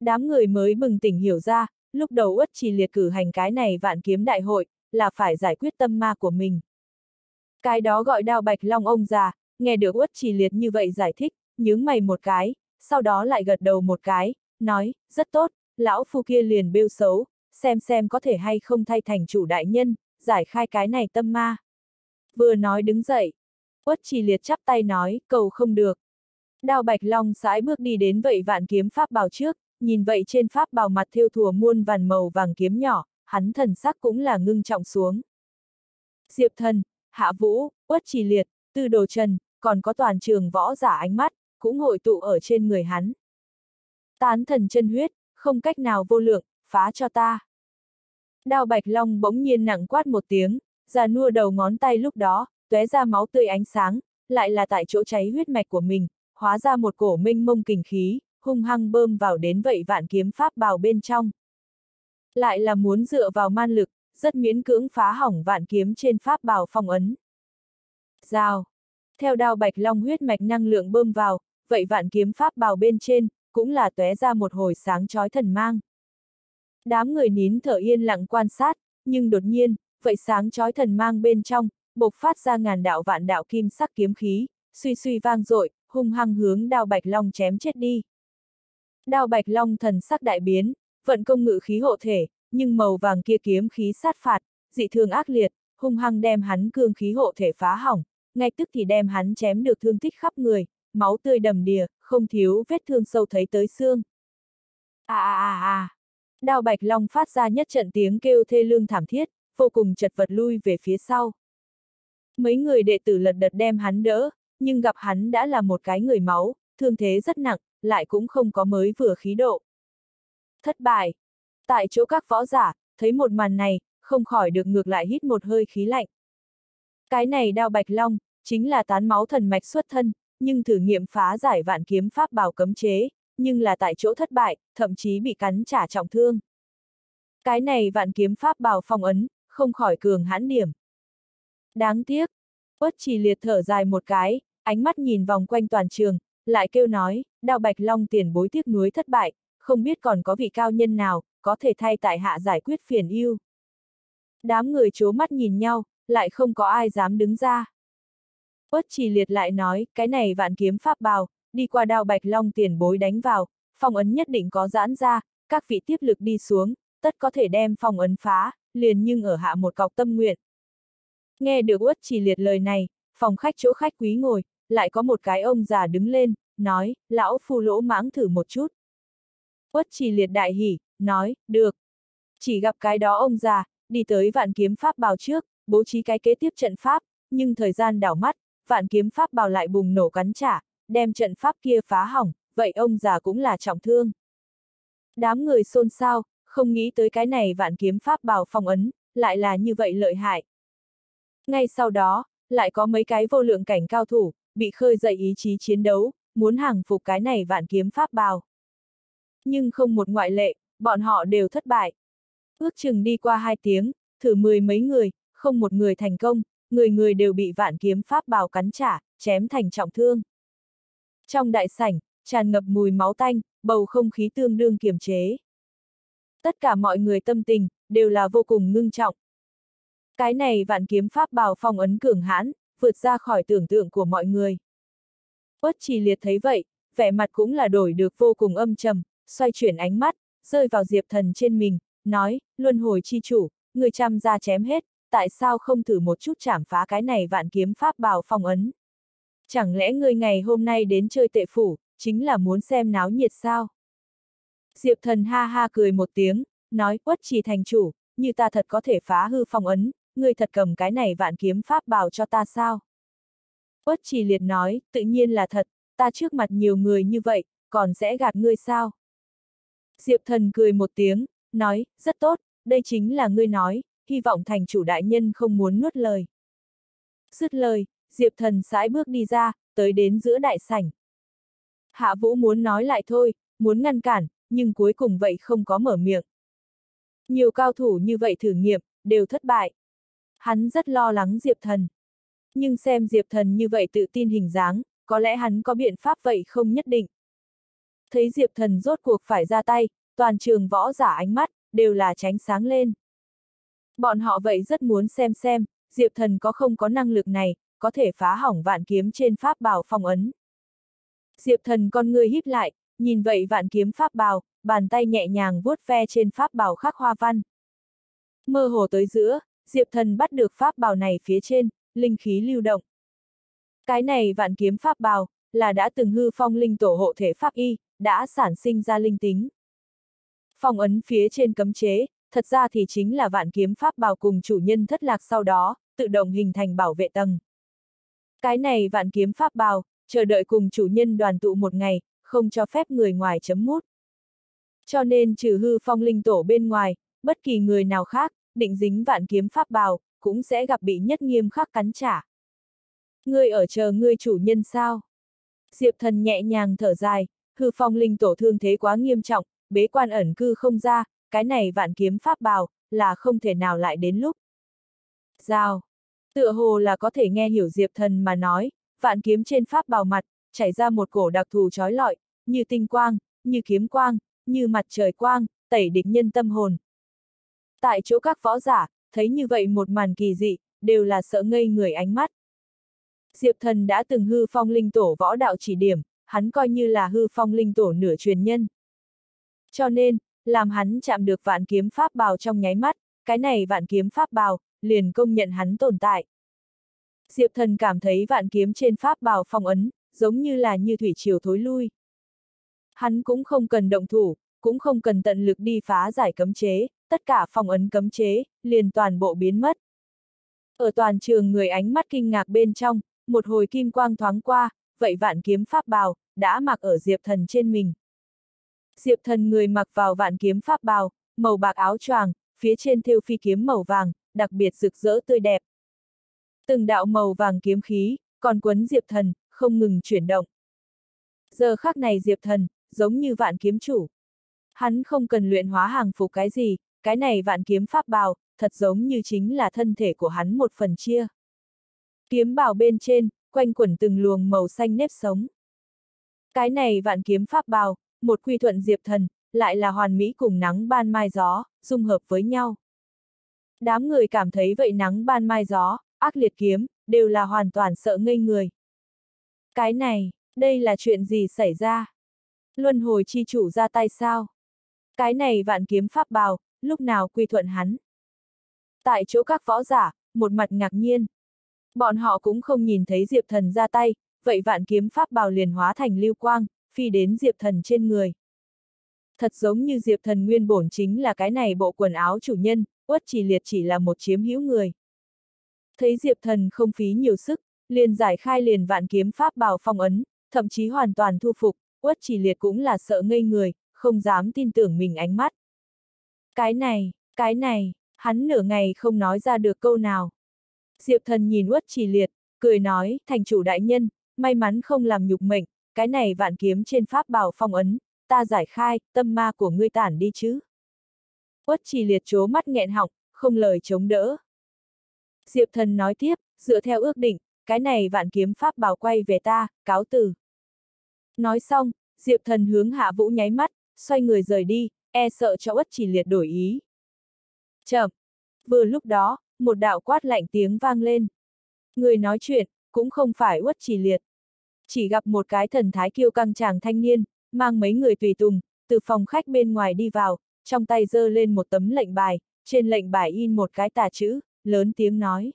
Đám người mới bừng tỉnh hiểu ra, lúc đầu uất chỉ liệt cử hành cái này vạn kiếm đại hội, là phải giải quyết tâm ma của mình. Cái đó gọi đao bạch long ông già, nghe được uất chỉ liệt như vậy giải thích, nhướng mày một cái, sau đó lại gật đầu một cái, nói, rất tốt, lão phu kia liền bêu xấu, xem xem có thể hay không thay thành chủ đại nhân, giải khai cái này tâm ma. Vừa nói đứng dậy, uất chỉ liệt chắp tay nói, cầu không được. Đao bạch long sải bước đi đến vậy vạn kiếm pháp bào trước, nhìn vậy trên pháp bào mặt thêu thùa muôn vàn màu vàng kiếm nhỏ, hắn thần sắc cũng là ngưng trọng xuống. Diệp thần, hạ vũ, uất chỉ liệt, tư đồ trần, còn có toàn trường võ giả ánh mắt, cũng hội tụ ở trên người hắn. Tán thần chân huyết, không cách nào vô lượng, phá cho ta. Đao bạch long bỗng nhiên nặng quát một tiếng, già nua đầu ngón tay lúc đó, tóe ra máu tươi ánh sáng, lại là tại chỗ cháy huyết mạch của mình, hóa ra một cổ minh mông kình khí, hung hăng bơm vào đến vậy vạn kiếm pháp bào bên trong. Lại là muốn dựa vào man lực, rất miễn cưỡng phá hỏng vạn kiếm trên pháp bào phong ấn. Giao. Theo đao bạch long huyết mạch năng lượng bơm vào, vậy vạn kiếm pháp bào bên trên, cũng là tóe ra một hồi sáng chói thần mang. Đám người nín thở yên lặng quan sát, nhưng đột nhiên, vậy sáng chói thần mang bên trong, bộc phát ra ngàn đạo vạn đạo kim sắc kiếm khí, suy suy vang dội, hung hăng hướng đao bạch long chém chết đi. Đao bạch long thần sắc đại biến, vận công ngự khí hộ thể, nhưng màu vàng kia kiếm khí sát phạt, dị thường ác liệt, hung hăng đem hắn cương khí hộ thể phá hỏng, ngay tức thì đem hắn chém được thương tích khắp người, máu tươi đầm đìa, không thiếu vết thương sâu thấy tới xương. À à à à! Đao Bạch Long phát ra nhất trận tiếng kêu thê lương thảm thiết, vô cùng chật vật lui về phía sau. Mấy người đệ tử lật đật đem hắn đỡ, nhưng gặp hắn đã là một cái người máu, thương thế rất nặng, lại cũng không có mới vừa khí độ. Thất bại. Tại chỗ các võ giả, thấy một màn này, không khỏi được ngược lại hít một hơi khí lạnh. Cái này đao bạch long, chính là tán máu thần mạch xuất thân, nhưng thử nghiệm phá giải vạn kiếm pháp bảo cấm chế, nhưng là tại chỗ thất bại, thậm chí bị cắn trả trọng thương. Cái này vạn kiếm pháp bảo phong ấn, không khỏi cường hãn điểm. Đáng tiếc, Uất chỉ liệt thở dài một cái, ánh mắt nhìn vòng quanh toàn trường, lại kêu nói, đao bạch long tiền bối tiếc nuối thất bại, không biết còn có vị cao nhân nào, có thể thay tại hạ giải quyết phiền yêu. Đám người chố mắt nhìn nhau, lại không có ai dám đứng ra. Uất chỉ liệt lại nói, cái này vạn kiếm pháp bào, đi qua đao bạch long tiền bối đánh vào, phong ấn nhất định có giãn ra, các vị tiếp lực đi xuống, tất có thể đem phong ấn phá, liền nhưng ở hạ một cọc tâm nguyện. Nghe được Uất chỉ liệt lời này, phòng khách chỗ khách quý ngồi, lại có một cái ông già đứng lên, nói, lão phu lỗ mãng thử một chút. Quất chỉ liệt đại hỉ, nói, được. Chỉ gặp cái đó ông già, đi tới vạn kiếm pháp bào trước, bố trí cái kế tiếp trận pháp, nhưng thời gian đảo mắt, vạn kiếm pháp bào lại bùng nổ cắn trả, đem trận pháp kia phá hỏng, vậy ông già cũng là trọng thương. Đám người xôn xao, không nghĩ tới cái này vạn kiếm pháp bào phong ấn, lại là như vậy lợi hại. Ngay sau đó, lại có mấy cái vô lượng cảnh cao thủ, bị khơi dậy ý chí chiến đấu, muốn hàng phục cái này vạn kiếm pháp bào. Nhưng không một ngoại lệ, bọn họ đều thất bại. Ước chừng đi qua hai tiếng, thử mười mấy người, không một người thành công, người người đều bị vạn kiếm pháp bào cắn trả, chém thành trọng thương. Trong đại sảnh, tràn ngập mùi máu tanh, bầu không khí tương đương kiềm chế. Tất cả mọi người tâm tình, đều là vô cùng ngưng trọng. Cái này vạn kiếm pháp bào phong ấn cường hãn, vượt ra khỏi tưởng tượng của mọi người. Quất trì liệt thấy vậy, vẻ mặt cũng là đổi được vô cùng âm trầm, xoay chuyển ánh mắt, rơi vào diệp thần trên mình, nói, luân hồi chi chủ, người chăm ra chém hết, tại sao không thử một chút chảm phá cái này vạn kiếm pháp bào phong ấn? Chẳng lẽ người ngày hôm nay đến chơi tệ phủ, chính là muốn xem náo nhiệt sao? Diệp thần ha ha cười một tiếng, nói quất trì thành chủ, như ta thật có thể phá hư phong ấn, ngươi thật cầm cái này vạn kiếm pháp bào cho ta sao? Quất trì liệt nói, tự nhiên là thật, ta trước mặt nhiều người như vậy, còn sẽ gạt ngươi sao? Diệp thần cười một tiếng, nói, rất tốt, đây chính là ngươi nói, hy vọng thành chủ đại nhân không muốn nuốt lời. Dứt lời, Diệp thần sải bước đi ra, tới đến giữa đại sảnh. Hạ Vũ muốn nói lại thôi, muốn ngăn cản, nhưng cuối cùng vậy không có mở miệng. Nhiều cao thủ như vậy thử nghiệm, đều thất bại. Hắn rất lo lắng Diệp Thần. Nhưng xem Diệp Thần như vậy tự tin hình dáng, có lẽ hắn có biện pháp vậy không nhất định. Thấy Diệp Thần rốt cuộc phải ra tay, toàn trường võ giả ánh mắt, đều là tránh sáng lên. Bọn họ vậy rất muốn xem xem, Diệp Thần có không có năng lực này, có thể phá hỏng vạn kiếm trên pháp bào phong ấn. Diệp Thần con người híp lại, nhìn vậy vạn kiếm pháp bào, bàn tay nhẹ nhàng vuốt ve trên pháp bào khắc hoa văn. Mơ hồ tới giữa, Diệp Thần bắt được pháp bào này phía trên, linh khí lưu động. Cái này vạn kiếm pháp bào, là đã từng hư phong linh tổ hộ thể pháp y, đã sản sinh ra linh tính. Phong ấn phía trên cấm chế, thật ra thì chính là vạn kiếm pháp bào cùng chủ nhân thất lạc sau đó, tự động hình thành bảo vệ tầng. Cái này vạn kiếm pháp bào, chờ đợi cùng chủ nhân đoàn tụ một ngày, không cho phép người ngoài chấm mút. Cho nên trừ hư phong linh tổ bên ngoài, bất kỳ người nào khác, định dính vạn kiếm pháp bào, cũng sẽ gặp bị nhất nghiêm khắc cắn trả. Ngươi ở chờ ngươi chủ nhân sao? Diệp thần nhẹ nhàng thở dài, hư phong linh tổ thương thế quá nghiêm trọng, bế quan ẩn cư không ra, cái này vạn kiếm pháp bào, là không thể nào lại đến lúc. Giao. Tựa hồ là có thể nghe hiểu Diệp thần mà nói, vạn kiếm trên pháp bào mặt, chảy ra một cổ đặc thù trói lọi, như tinh quang, như kiếm quang, như mặt trời quang, tẩy địch nhân tâm hồn. Tại chỗ các võ giả, thấy như vậy một màn kỳ dị, đều là sợ ngây người ánh mắt. Diệp thần đã từng hư phong linh tổ võ đạo chỉ điểm, hắn coi như là hư phong linh tổ nửa truyền nhân. Cho nên, làm hắn chạm được vạn kiếm pháp bào trong nháy mắt, cái này vạn kiếm pháp bào, liền công nhận hắn tồn tại. Diệp thần cảm thấy vạn kiếm trên pháp bào phong ấn, giống như là như thủy triều thối lui. Hắn cũng không cần động thủ, cũng không cần tận lực đi phá giải cấm chế, tất cả phong ấn cấm chế, liền toàn bộ biến mất. Ở toàn trường người ánh mắt kinh ngạc bên trong, một hồi kim quang thoáng qua, vậy vạn kiếm pháp bào, đã mặc ở Diệp Thần trên mình. Diệp Thần người mặc vào vạn kiếm pháp bào, màu bạc áo choàng, phía trên thêu phi kiếm màu vàng, đặc biệt rực rỡ tươi đẹp. Từng đạo màu vàng kiếm khí, còn quấn Diệp Thần, không ngừng chuyển động. Giờ khắc này Diệp Thần, giống như vạn kiếm chủ. Hắn không cần luyện hóa hàng phục cái gì, cái này vạn kiếm pháp bào, thật giống như chính là thân thể của hắn một phần chia. Kiếm bào bên trên, quanh quẩn từng luồng màu xanh nếp sống. Cái này vạn kiếm pháp bào, một quy thuận diệp thần, lại là hoàn mỹ cùng nắng ban mai gió, dung hợp với nhau. Đám người cảm thấy vậy nắng ban mai gió, ác liệt kiếm, đều là hoàn toàn sợ ngây người. Cái này, đây là chuyện gì xảy ra? Luân hồi chi chủ ra tay sao? Cái này vạn kiếm pháp bào, lúc nào quy thuận hắn? Tại chỗ các võ giả, một mặt ngạc nhiên. Bọn họ cũng không nhìn thấy Diệp Thần ra tay, vậy vạn kiếm pháp bào liền hóa thành lưu quang, phi đến Diệp Thần trên người. Thật giống như Diệp Thần nguyên bổn chính là cái này bộ quần áo chủ nhân, uất chỉ liệt chỉ là một chiếm hữu người. Thấy Diệp Thần không phí nhiều sức, liền giải khai liền vạn kiếm pháp bào phong ấn, thậm chí hoàn toàn thu phục, uất chỉ liệt cũng là sợ ngây người, không dám tin tưởng mình ánh mắt. Cái này, cái này, hắn nửa ngày không nói ra được câu nào. Diệp thần nhìn uất chỉ liệt, cười nói, thành chủ đại nhân, may mắn không làm nhục mệnh, cái này vạn kiếm trên pháp bảo phong ấn, ta giải khai, tâm ma của ngươi tản đi chứ. Uất chỉ liệt chố mắt nghẹn họng, không lời chống đỡ. Diệp thần nói tiếp, dựa theo ước định, cái này vạn kiếm pháp bảo quay về ta, cáo từ. Nói xong, Diệp Thần hướng Hạ Vũ nháy mắt, xoay người rời đi, e sợ cho Uất Chỉ Liệt đổi ý. Chậm! Vừa lúc đó, một đạo quát lạnh tiếng vang lên. Người nói chuyện, cũng không phải Uất Chỉ Liệt. Chỉ gặp một cái thần thái kiêu căng chàng thanh niên, mang mấy người tùy tùng, từ phòng khách bên ngoài đi vào, trong tay giơ lên một tấm lệnh bài, trên lệnh bài in một cái tà chữ, lớn tiếng nói.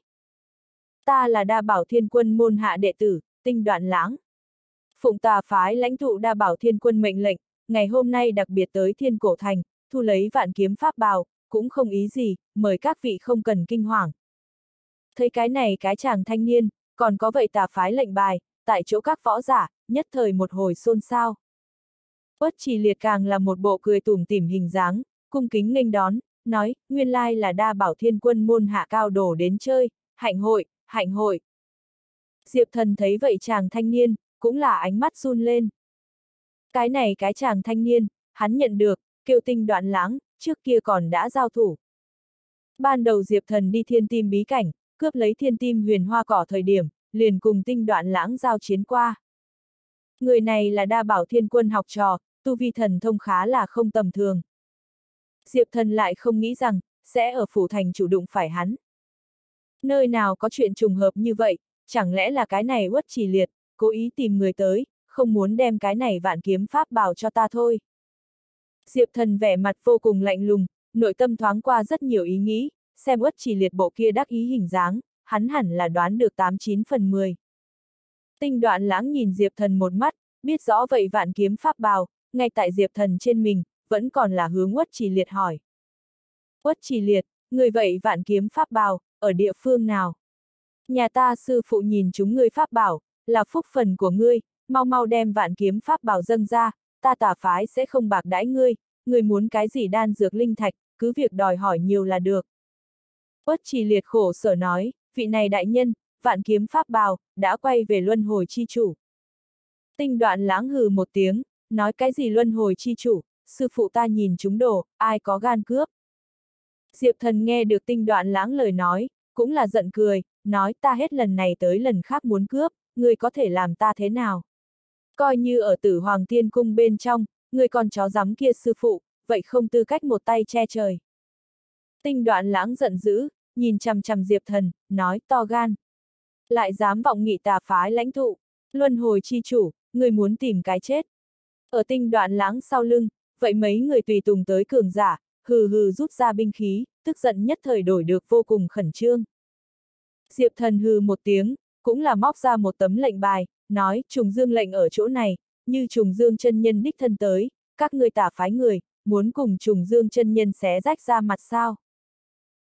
Ta là đa bảo thiên quân môn hạ đệ tử, tinh đoạn lãng. Phụng tà phái lãnh tụ đa bảo thiên quân mệnh lệnh, ngày hôm nay đặc biệt tới thiên cổ thành, thu lấy vạn kiếm pháp bào, cũng không ý gì, mời các vị không cần kinh hoàng. Thấy cái này cái chàng thanh niên, còn có vậy tà phái lệnh bài, tại chỗ các võ giả, nhất thời một hồi xôn xao. Bất chỉ liệt càng là một bộ cười tủm tỉm hình dáng, cung kính nghênh đón, nói, nguyên lai là đa bảo thiên quân môn hạ cao đổ đến chơi, hạnh hội, hạnh hội. Diệp thần thấy vậy chàng thanh niên, cũng là ánh mắt run lên. Cái này cái chàng thanh niên, hắn nhận được, kêu tinh đoạn lãng, trước kia còn đã giao thủ. Ban đầu Diệp thần đi thiên tim bí cảnh, cướp lấy thiên tim huyền hoa cỏ thời điểm, liền cùng tinh đoạn lãng giao chiến qua. Người này là đa bảo thiên quân học trò, tu vi thần thông khá là không tầm thường. Diệp thần lại không nghĩ rằng, sẽ ở phủ thành chủ đụng phải hắn. Nơi nào có chuyện trùng hợp như vậy, chẳng lẽ là cái này uất trì liệt, cố ý tìm người tới, không muốn đem cái này vạn kiếm pháp bảo cho ta thôi. Diệp thần vẻ mặt vô cùng lạnh lùng, nội tâm thoáng qua rất nhiều ý nghĩ, xem uất chỉ liệt bộ kia đắc ý hình dáng, hắn hẳn là đoán được 89 phần 10. Tinh đoạn lãng nhìn Diệp thần một mắt, biết rõ vậy vạn kiếm pháp bào, ngay tại Diệp thần trên mình, vẫn còn là hướng uất chỉ liệt hỏi. Uất chỉ liệt, người vậy vạn kiếm pháp bào, ở địa phương nào? Nhà ta sư phụ nhìn chúng ngươi pháp bảo, là phúc phần của ngươi, mau mau đem vạn kiếm pháp bảo dâng ra, ta tà phái sẽ không bạc đãi ngươi, ngươi muốn cái gì đan dược linh thạch, cứ việc đòi hỏi nhiều là được. quất trì liệt khổ sở nói, vị này đại nhân, vạn kiếm pháp bào, đã quay về luân hồi chi chủ. Tinh đoạn lãng hừ một tiếng, nói cái gì luân hồi chi chủ, sư phụ ta nhìn chúng đồ, ai có gan cướp. Diệp thần nghe được tinh đoạn lãng lời nói, cũng là giận cười, nói ta hết lần này tới lần khác muốn cướp, người có thể làm ta thế nào? Coi như ở tử hoàng tiên cung bên trong, người còn chó dám kia sư phụ, vậy không tư cách một tay che trời. Tinh đoạn lãng giận dữ, nhìn chằm chằm Diệp Thần, nói to gan. Lại dám vọng nghị tà phái lãnh thụ, luân hồi chi chủ, người muốn tìm cái chết. Ở tinh đoạn lãng sau lưng, vậy mấy người tùy tùng tới cường giả, hừ hừ rút ra binh khí, tức giận nhất thời đổi được vô cùng khẩn trương. Diệp thần hừ một tiếng, cũng là móc ra một tấm lệnh bài, nói, trùng dương lệnh ở chỗ này, như trùng dương chân nhân đích thân tới, các ngươi tả phái người, muốn cùng trùng dương chân nhân xé rách ra mặt sao.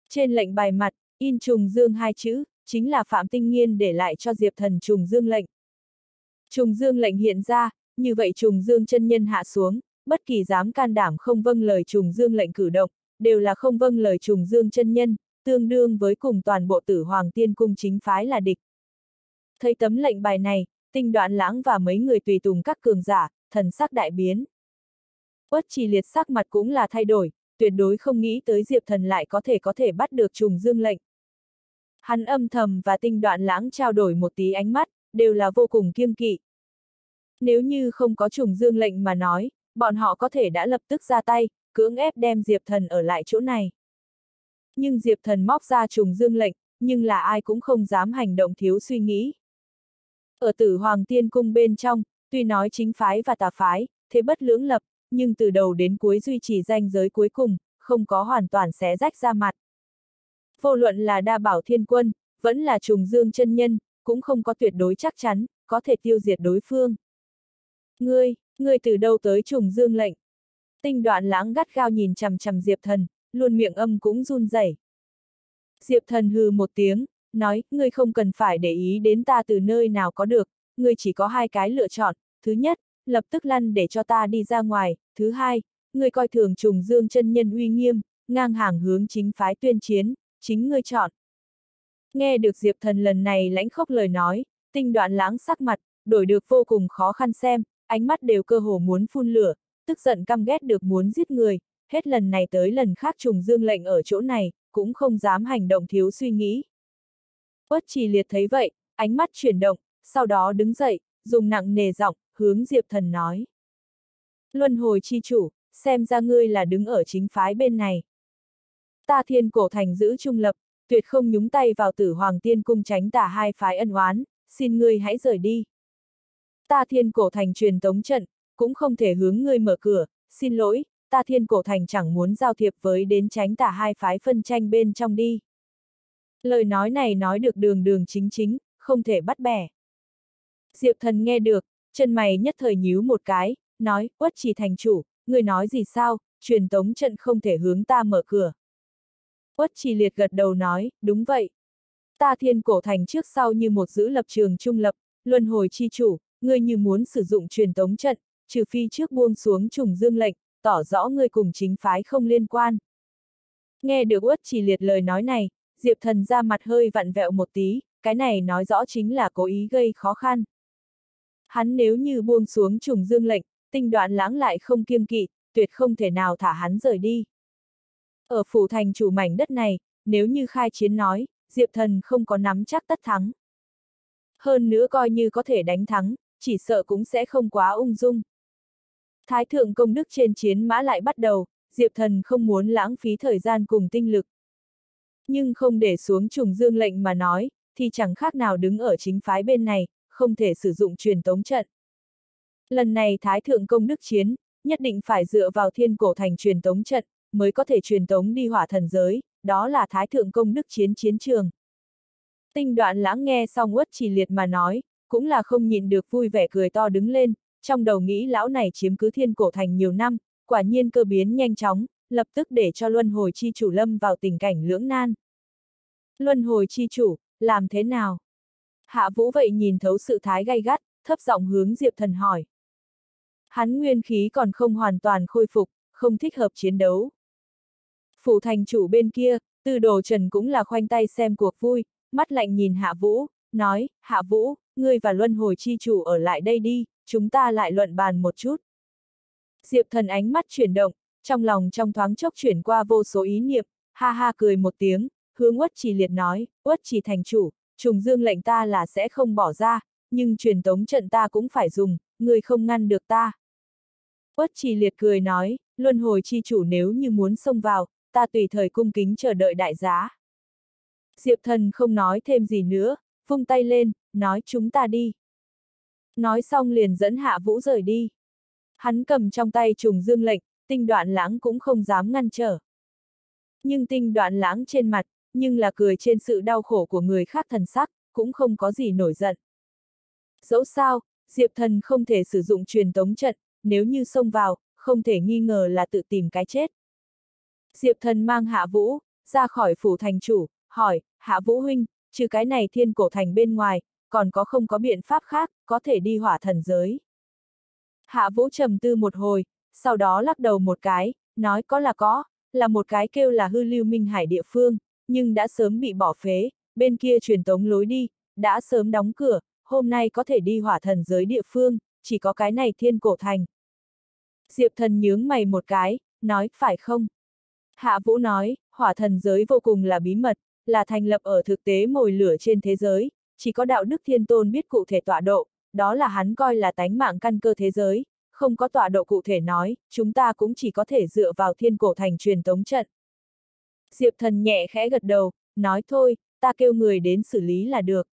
Trên lệnh bài mặt, in trùng dương hai chữ, chính là Phạm Tinh Nghiên để lại cho Diệp Thần trùng dương lệnh. Trùng dương lệnh hiện ra, như vậy trùng dương chân nhân hạ xuống, bất kỳ dám can đảm không vâng lời trùng dương lệnh cử động, đều là không vâng lời trùng dương chân nhân, tương đương với cùng toàn bộ tử hoàng tiên cung chính phái là địch. Thấy tấm lệnh bài này, tinh đoạn lãng và mấy người tùy tùng các cường giả, thần sắc đại biến. Quất trì liệt sắc mặt cũng là thay đổi, tuyệt đối không nghĩ tới Diệp Thần lại có thể có thể bắt được trùng dương lệnh. Hắn âm thầm và tinh đoạn lãng trao đổi một tí ánh mắt, đều là vô cùng kiêng kỵ. Nếu như không có trùng dương lệnh mà nói, bọn họ có thể đã lập tức ra tay, cưỡng ép đem Diệp Thần ở lại chỗ này. Nhưng Diệp Thần móc ra trùng dương lệnh, nhưng là ai cũng không dám hành động thiếu suy nghĩ. Ở tử Hoàng Tiên Cung bên trong, tuy nói chính phái và tà phái, thế bất lưỡng lập, nhưng từ đầu đến cuối duy trì danh giới cuối cùng, không có hoàn toàn xé rách ra mặt. Vô luận là đa bảo thiên quân, vẫn là trùng dương chân nhân, cũng không có tuyệt đối chắc chắn, có thể tiêu diệt đối phương. Ngươi, ngươi từ đâu tới trùng dương lệnh? Tinh đoạn lãng gắt gao nhìn chằm chằm Diệp Thần, luôn miệng âm cũng run rẩy. Diệp Thần hừ một tiếng, nói, ngươi không cần phải để ý đến ta từ nơi nào có được, ngươi chỉ có hai cái lựa chọn, thứ nhất, lập tức lăn để cho ta đi ra ngoài, thứ hai, ngươi coi thường trùng dương chân nhân uy nghiêm, ngang hàng hướng chính phái tuyên chiến, chính ngươi chọn. Nghe được Diệp Thần lần này lãnh khốc lời nói, tinh đoạn lãng sắc mặt, đổi được vô cùng khó khăn xem, ánh mắt đều cơ hồ muốn phun lửa, tức giận căm ghét được muốn giết người, hết lần này tới lần khác trùng dương lệnh ở chỗ này, cũng không dám hành động thiếu suy nghĩ. Quất trì liệt thấy vậy, ánh mắt chuyển động, sau đó đứng dậy, dùng nặng nề giọng, hướng Diệp Thần nói. Luân hồi chi chủ, xem ra ngươi là đứng ở chính phái bên này. Ta thiên cổ thành giữ trung lập, tuyệt không nhúng tay vào tử hoàng tiên cung tránh tả hai phái ân oán, xin ngươi hãy rời đi. Ta thiên cổ thành truyền tống trận, cũng không thể hướng ngươi mở cửa, xin lỗi, ta thiên cổ thành chẳng muốn giao thiệp với đến tránh tả hai phái phân tranh bên trong đi. Lời nói này nói được đường đường chính chính, không thể bắt bẻ. Diệp thần nghe được, chân mày nhất thời nhíu một cái, nói, quất chỉ thành chủ, người nói gì sao, truyền tống trận không thể hướng ta mở cửa. Quất chỉ liệt gật đầu nói, đúng vậy. Ta thiên cổ thành trước sau như một giữ lập trường trung lập, luân hồi chi chủ, ngươi như muốn sử dụng truyền tống trận, trừ phi trước buông xuống trùng dương lệnh, tỏ rõ ngươi cùng chính phái không liên quan. Nghe được Uất chỉ liệt lời nói này, Diệp thần ra mặt hơi vặn vẹo một tí, cái này nói rõ chính là cố ý gây khó khăn. Hắn nếu như buông xuống trùng dương lệnh, tinh đoạn lãng lại không kiêng kỵ, tuyệt không thể nào thả hắn rời đi. Ở phủ thành chủ mảnh đất này, nếu như khai chiến nói, Diệp thần không có nắm chắc tất thắng. Hơn nữa coi như có thể đánh thắng, chỉ sợ cũng sẽ không quá ung dung. Thái thượng công đức trên chiến mã lại bắt đầu, Diệp thần không muốn lãng phí thời gian cùng tinh lực. Nhưng không để xuống trùng dương lệnh mà nói, thì chẳng khác nào đứng ở chính phái bên này, không thể sử dụng truyền tống trận. Lần này Thái thượng công đức chiến, nhất định phải dựa vào thiên cổ thành truyền tống trận, mới có thể truyền tống đi hỏa thần giới, đó là Thái thượng công đức chiến chiến trường. Tinh đoạn lãng nghe xong uất chỉ liệt mà nói, cũng là không nhịn được vui vẻ cười to đứng lên, trong đầu nghĩ lão này chiếm cứ thiên cổ thành nhiều năm, quả nhiên cơ biến nhanh chóng, lập tức để cho luân hồi chi chủ lâm vào tình cảnh lưỡng nan. Luân hồi chi chủ, làm thế nào? Hạ vũ vậy nhìn thấu sự thái gay gắt, thấp giọng hướng Diệp thần hỏi. Hắn nguyên khí còn không hoàn toàn khôi phục, không thích hợp chiến đấu. Phủ thành chủ bên kia, từ đồ trần cũng là khoanh tay xem cuộc vui, mắt lạnh nhìn hạ vũ, nói, hạ vũ, ngươi và luân hồi chi chủ ở lại đây đi, chúng ta lại luận bàn một chút. Diệp thần ánh mắt chuyển động, trong lòng trong thoáng chốc chuyển qua vô số ý niệm, ha ha cười một tiếng, hướng uất chỉ liệt nói, uất chỉ thành chủ, trùng dương lệnh ta là sẽ không bỏ ra, nhưng truyền tống trận ta cũng phải dùng, người không ngăn được ta. Uất chỉ liệt cười nói, luân hồi chi chủ nếu như muốn xông vào, ta tùy thời cung kính chờ đợi đại giá. Diệp thần không nói thêm gì nữa, vung tay lên, nói chúng ta đi. Nói xong liền dẫn hạ vũ rời đi. Hắn cầm trong tay trùng dương lệnh, tinh đoạn lãng cũng không dám ngăn trở. Nhưng tinh đoạn lãng trên mặt, nhưng là cười trên sự đau khổ của người khác thần sắc, cũng không có gì nổi giận. Dẫu sao, Diệp thần không thể sử dụng truyền tống trận, nếu như xông vào, không thể nghi ngờ là tự tìm cái chết. Diệp thần mang hạ vũ, ra khỏi phủ thành chủ, hỏi, hạ vũ huynh, trừ cái này thiên cổ thành bên ngoài, còn có không có biện pháp khác, có thể đi hỏa thần giới. Hạ Vũ trầm tư một hồi, sau đó lắc đầu một cái, nói có là có, là một cái kêu là hư lưu minh hải địa phương, nhưng đã sớm bị bỏ phế, bên kia truyền tống lối đi, đã sớm đóng cửa, hôm nay có thể đi hỏa thần giới địa phương, chỉ có cái này thiên cổ thành. Diệp thần nhướng mày một cái, nói, phải không? Hạ Vũ nói, hỏa thần giới vô cùng là bí mật, là thành lập ở thực tế mồi lửa trên thế giới, chỉ có đạo đức thiên tôn biết cụ thể tọa độ, đó là hắn coi là tánh mạng căn cơ thế giới, không có tọa độ cụ thể nói, chúng ta cũng chỉ có thể dựa vào thiên cổ thành truyền tống trận. Diệp thần nhẹ khẽ gật đầu, nói thôi, ta kêu người đến xử lý là được.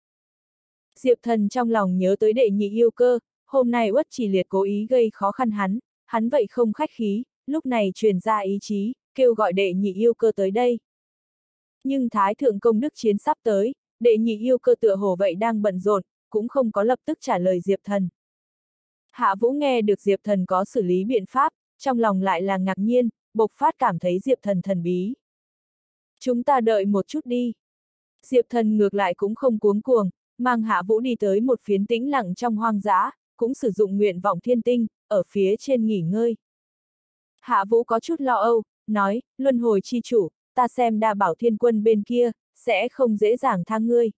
Diệp thần trong lòng nhớ tới đệ nhị yêu cơ, hôm nay uất chỉ liệt cố ý gây khó khăn hắn, hắn vậy không khách khí, lúc này truyền ra ý chí, kêu gọi đệ nhị yêu cơ tới đây. Nhưng Thái Thượng Công Đức Chiến sắp tới, đệ nhị yêu cơ tựa hồ vậy đang bận rộn, cũng không có lập tức trả lời Diệp Thần. Hạ Vũ nghe được Diệp Thần có xử lý biện pháp, trong lòng lại là ngạc nhiên, bộc phát cảm thấy Diệp Thần thần bí. Chúng ta đợi một chút đi. Diệp Thần ngược lại cũng không cuống cuồng, mang Hạ Vũ đi tới một phiến tĩnh lặng trong hoang dã, cũng sử dụng nguyện vọng thiên tinh, ở phía trên nghỉ ngơi. Hạ Vũ có chút lo âu, nói, luân hồi chi chủ, ta xem đa bảo thiên quân bên kia, sẽ không dễ dàng tha ngươi.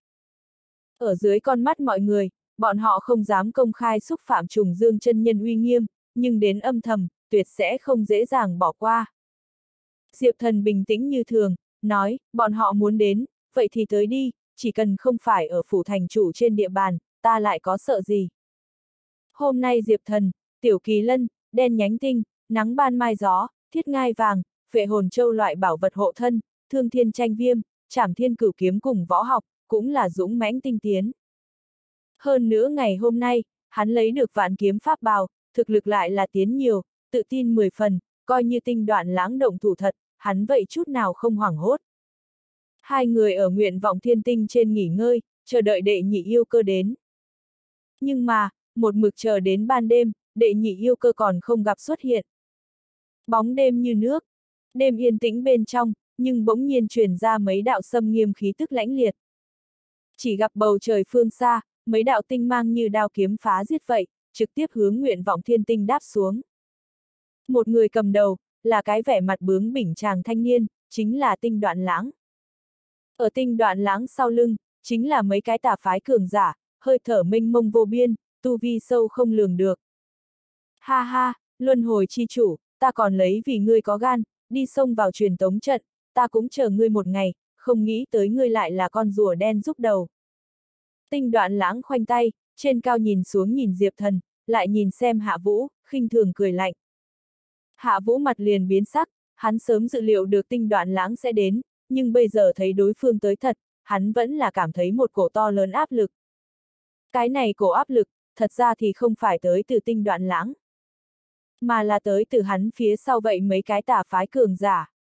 Ở dưới con mắt mọi người, bọn họ không dám công khai xúc phạm trùng dương chân nhân uy nghiêm, nhưng đến âm thầm, tuyệt sẽ không dễ dàng bỏ qua. Diệp thần bình tĩnh như thường, nói, bọn họ muốn đến, vậy thì tới đi, chỉ cần không phải ở phủ thành chủ trên địa bàn, ta lại có sợ gì. Hôm nay Diệp Thần, Tiểu Kỳ Lân, Đen Nhánh Tinh, Nắng Ban Mai Gió, Thiết Ngai Vàng, Vệ Hồn Châu loại bảo vật hộ thân, Thương Thiên Tranh Viêm, Trảm Thiên Cửu Kiếm cùng võ học, cũng là dũng mãnh tinh tiến. Hơn nữa ngày hôm nay, hắn lấy được vạn kiếm pháp bào, thực lực lại là tiến nhiều, tự tin 10 phần, coi như tinh đoạn lãng động thủ thật, hắn vậy chút nào không hoảng hốt. Hai người ở nguyện vọng thiên tinh trên nghỉ ngơi, chờ đợi đệ nhị yêu cơ đến. Nhưng mà, một mực chờ đến ban đêm, đệ nhị yêu cơ còn không gặp xuất hiện. Bóng đêm như nước, đêm yên tĩnh bên trong, nhưng bỗng nhiên truyền ra mấy đạo xâm nghiêm khí tức lãnh liệt. Chỉ gặp bầu trời phương xa, mấy đạo tinh mang như đao kiếm phá giết vậy, trực tiếp hướng nguyện vọng thiên tinh đáp xuống. Một người cầm đầu, là cái vẻ mặt bướng bỉnh chàng thanh niên, chính là tinh đoạn lãng. Ở tinh đoạn lãng sau lưng, chính là mấy cái tà phái cường giả, hơi thở minh mông vô biên, tu vi sâu không lường được. Ha ha, luân hồi chi chủ, ta còn lấy vì ngươi có gan, đi xông vào truyền tống trận, ta cũng chờ ngươi một ngày, không nghĩ tới ngươi lại là con rùa đen giúp đầu. Tinh đoạn lãng khoanh tay, trên cao nhìn xuống nhìn Diệp Thần, lại nhìn xem Hạ Vũ, khinh thường cười lạnh. Hạ Vũ mặt liền biến sắc, hắn sớm dự liệu được tinh đoạn lãng sẽ đến, nhưng bây giờ thấy đối phương tới thật, hắn vẫn là cảm thấy một cổ to lớn áp lực. Cái này cổ áp lực, thật ra thì không phải tới từ tinh đoạn lãng, mà là tới từ hắn phía sau vậy mấy cái tà phái cường giả.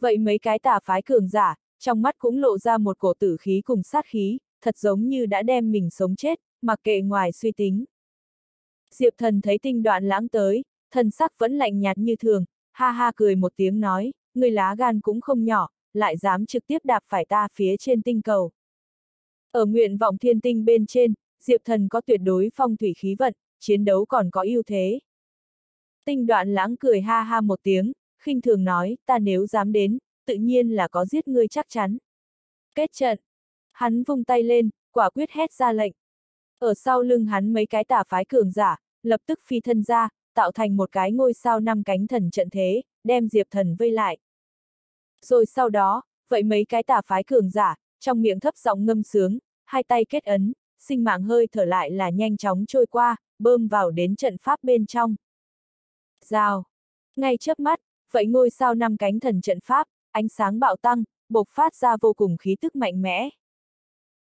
Vậy mấy cái tà phái cường giả, trong mắt cũng lộ ra một cổ tử khí cùng sát khí, thật giống như đã đem mình sống chết, mặc kệ ngoài suy tính. Diệp thần thấy tinh đoạn lãng tới, thần sắc vẫn lạnh nhạt như thường, ha ha cười một tiếng nói, người lá gan cũng không nhỏ, lại dám trực tiếp đạp phải ta phía trên tinh cầu. Ở nguyện vọng thiên tinh bên trên, Diệp thần có tuyệt đối phong thủy khí vận, chiến đấu còn có ưu thế. Tinh đoạn lãng cười ha ha một tiếng, khinh thường nói, ta nếu dám đến, tự nhiên là có giết ngươi chắc chắn. Kết trận. Hắn vung tay lên, quả quyết hét ra lệnh. Ở sau lưng hắn mấy cái tà phái cường giả, lập tức phi thân ra, tạo thành một cái ngôi sao năm cánh thần trận thế, đem Diệp thần vây lại. Rồi sau đó, vậy mấy cái tà phái cường giả, trong miệng thấp giọng ngâm sướng, hai tay kết ấn, sinh mạng hơi thở lại là nhanh chóng trôi qua, bơm vào đến trận pháp bên trong. Rào. Ngay chớp mắt, vậy ngôi sao năm cánh thần trận pháp, ánh sáng bạo tăng, bộc phát ra vô cùng khí tức mạnh mẽ.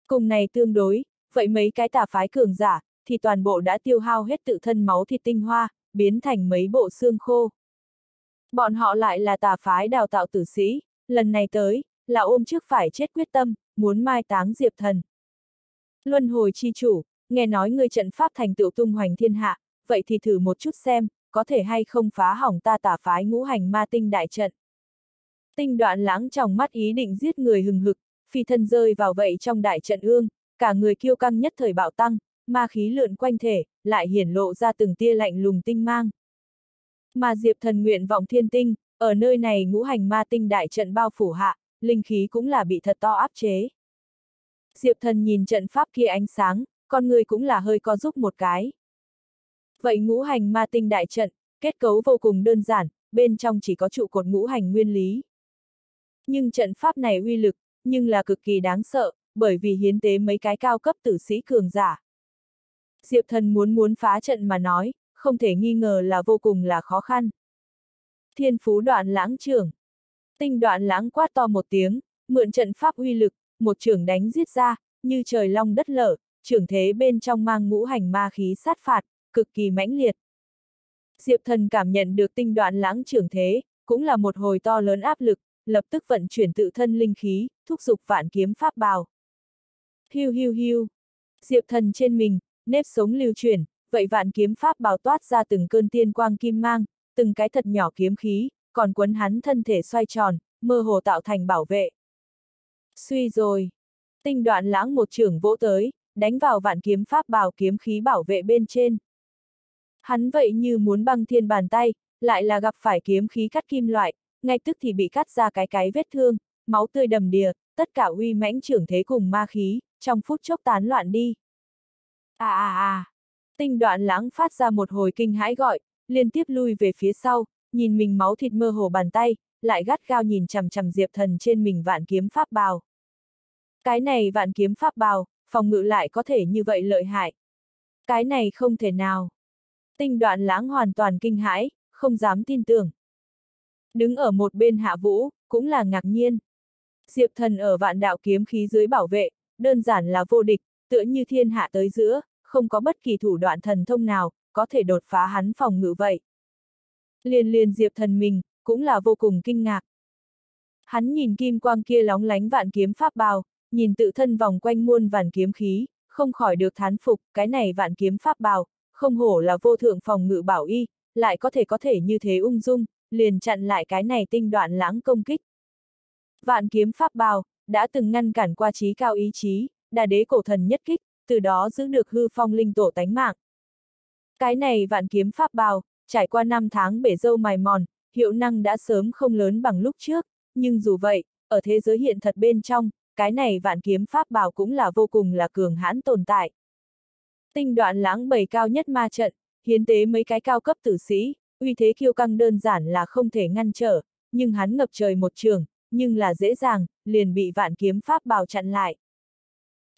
Cùng này tương đối, vậy mấy cái tà phái cường giả, thì toàn bộ đã tiêu hao hết tự thân máu thịt tinh hoa, biến thành mấy bộ xương khô. Bọn họ lại là tà phái đào tạo tử sĩ, lần này tới, là ôm trước phải chết quyết tâm, muốn mai táng diệp thần. Luân hồi chi chủ, nghe nói ngươi trận pháp thành tựu tung hoành thiên hạ, vậy thì thử một chút xem, có thể hay không phá hỏng ta tà phái ngũ hành ma tinh đại trận. Tinh đoạn lãng trong mắt ý định giết người hừng hực, phi thân rơi vào vậy trong đại trận ương, cả người kiêu căng nhất thời bạo tăng, ma khí lượn quanh thể, lại hiển lộ ra từng tia lạnh lùng tinh mang. Mà Diệp thần nguyện vọng thiên tinh, ở nơi này ngũ hành ma tinh đại trận bao phủ hạ, linh khí cũng là bị thật to áp chế. Diệp thần nhìn trận pháp kia ánh sáng, con người cũng là hơi co giúp một cái. Vậy ngũ hành ma tinh đại trận, kết cấu vô cùng đơn giản, bên trong chỉ có trụ cột ngũ hành nguyên lý. Nhưng trận pháp này uy lực, nhưng là cực kỳ đáng sợ, bởi vì hiến tế mấy cái cao cấp tử sĩ cường giả. Diệp thần muốn muốn phá trận mà nói, không thể nghi ngờ là vô cùng là khó khăn. Thiên phú đoạn lãng trưởng. Tinh đoạn lãng quát to một tiếng, mượn trận pháp uy lực, một trưởng đánh giết ra, như trời long đất lở, trưởng thế bên trong mang ngũ hành ma khí sát phạt, cực kỳ mãnh liệt. Diệp thần cảm nhận được tinh đoạn lãng trưởng thế, cũng là một hồi to lớn áp lực, lập tức vận chuyển tự thân linh khí, thúc giục vạn kiếm pháp bào. Hiu hiu hiu. Diệp thần trên mình, nếp sống lưu chuyển, vậy vạn kiếm pháp bào toát ra từng cơn tiên quang kim mang, từng cái thật nhỏ kiếm khí, còn quấn hắn thân thể xoay tròn, mơ hồ tạo thành bảo vệ. Suy rồi. Tinh đoạn lãng một trưởng vỗ tới, đánh vào vạn kiếm pháp bào kiếm khí bảo vệ bên trên. Hắn vậy như muốn băng thiên bàn tay, lại là gặp phải kiếm khí cắt kim loại, ngay tức thì bị cắt ra cái cái vết thương, máu tươi đầm đìa, tất cả uy mãnh trưởng thế cùng ma khí, trong phút chốc tán loạn đi. À à à! Tinh đoạn lãng phát ra một hồi kinh hãi gọi, liên tiếp lui về phía sau, nhìn mình máu thịt mơ hồ bàn tay, lại gắt gao nhìn chằm chằm diệp thần trên mình vạn kiếm pháp bào. Cái này vạn kiếm pháp bào, phòng ngự lại có thể như vậy lợi hại. Cái này không thể nào. Tinh đoạn lãng hoàn toàn kinh hãi, không dám tin tưởng. Đứng ở một bên hạ vũ, cũng là ngạc nhiên. Diệp thần ở vạn đạo kiếm khí dưới bảo vệ, đơn giản là vô địch, tựa như thiên hạ tới giữa, không có bất kỳ thủ đoạn thần thông nào, có thể đột phá hắn phòng ngự vậy. Liên liên diệp thần mình, cũng là vô cùng kinh ngạc. Hắn nhìn kim quang kia lóng lánh vạn kiếm pháp bào, nhìn tự thân vòng quanh muôn vạn kiếm khí, không khỏi được thán phục, cái này vạn kiếm pháp bào, không hổ là vô thượng phòng ngự bảo y, lại có thể có thể như thế ung dung, liền chặn lại cái này tinh đoạn lãng công kích. Vạn kiếm pháp bào, đã từng ngăn cản qua trí cao ý chí, đà đế cổ thần nhất kích, từ đó giữ được hư phong linh tổ tánh mạng. Cái này vạn kiếm pháp bào, trải qua năm tháng bể dâu mài mòn, hiệu năng đã sớm không lớn bằng lúc trước, nhưng dù vậy, ở thế giới hiện thật bên trong, cái này vạn kiếm pháp bào cũng là vô cùng là cường hãn tồn tại. Tinh đoạn lãng bầy cao nhất ma trận, hiến tế mấy cái cao cấp tử sĩ, uy thế kiêu căng đơn giản là không thể ngăn trở, nhưng hắn ngập trời một trường, nhưng là dễ dàng, liền bị vạn kiếm pháp bào chặn lại.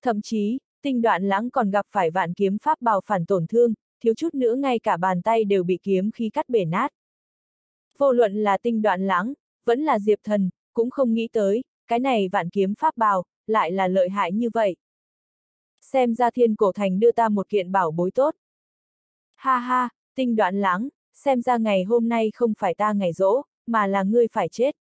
Thậm chí, tinh đoạn lãng còn gặp phải vạn kiếm pháp bào phản tổn thương, thiếu chút nữa ngay cả bàn tay đều bị kiếm khi cắt bể nát. Vô luận là tinh đoạn lãng, vẫn là diệp thần, cũng không nghĩ tới, cái này vạn kiếm pháp bào, lại là lợi hại như vậy. Xem ra thiên cổ thành đưa ta một kiện bảo bối tốt. Ha ha, tinh đoạn lãng, xem ra ngày hôm nay không phải ta ngày rỗ, mà là ngươi phải chết.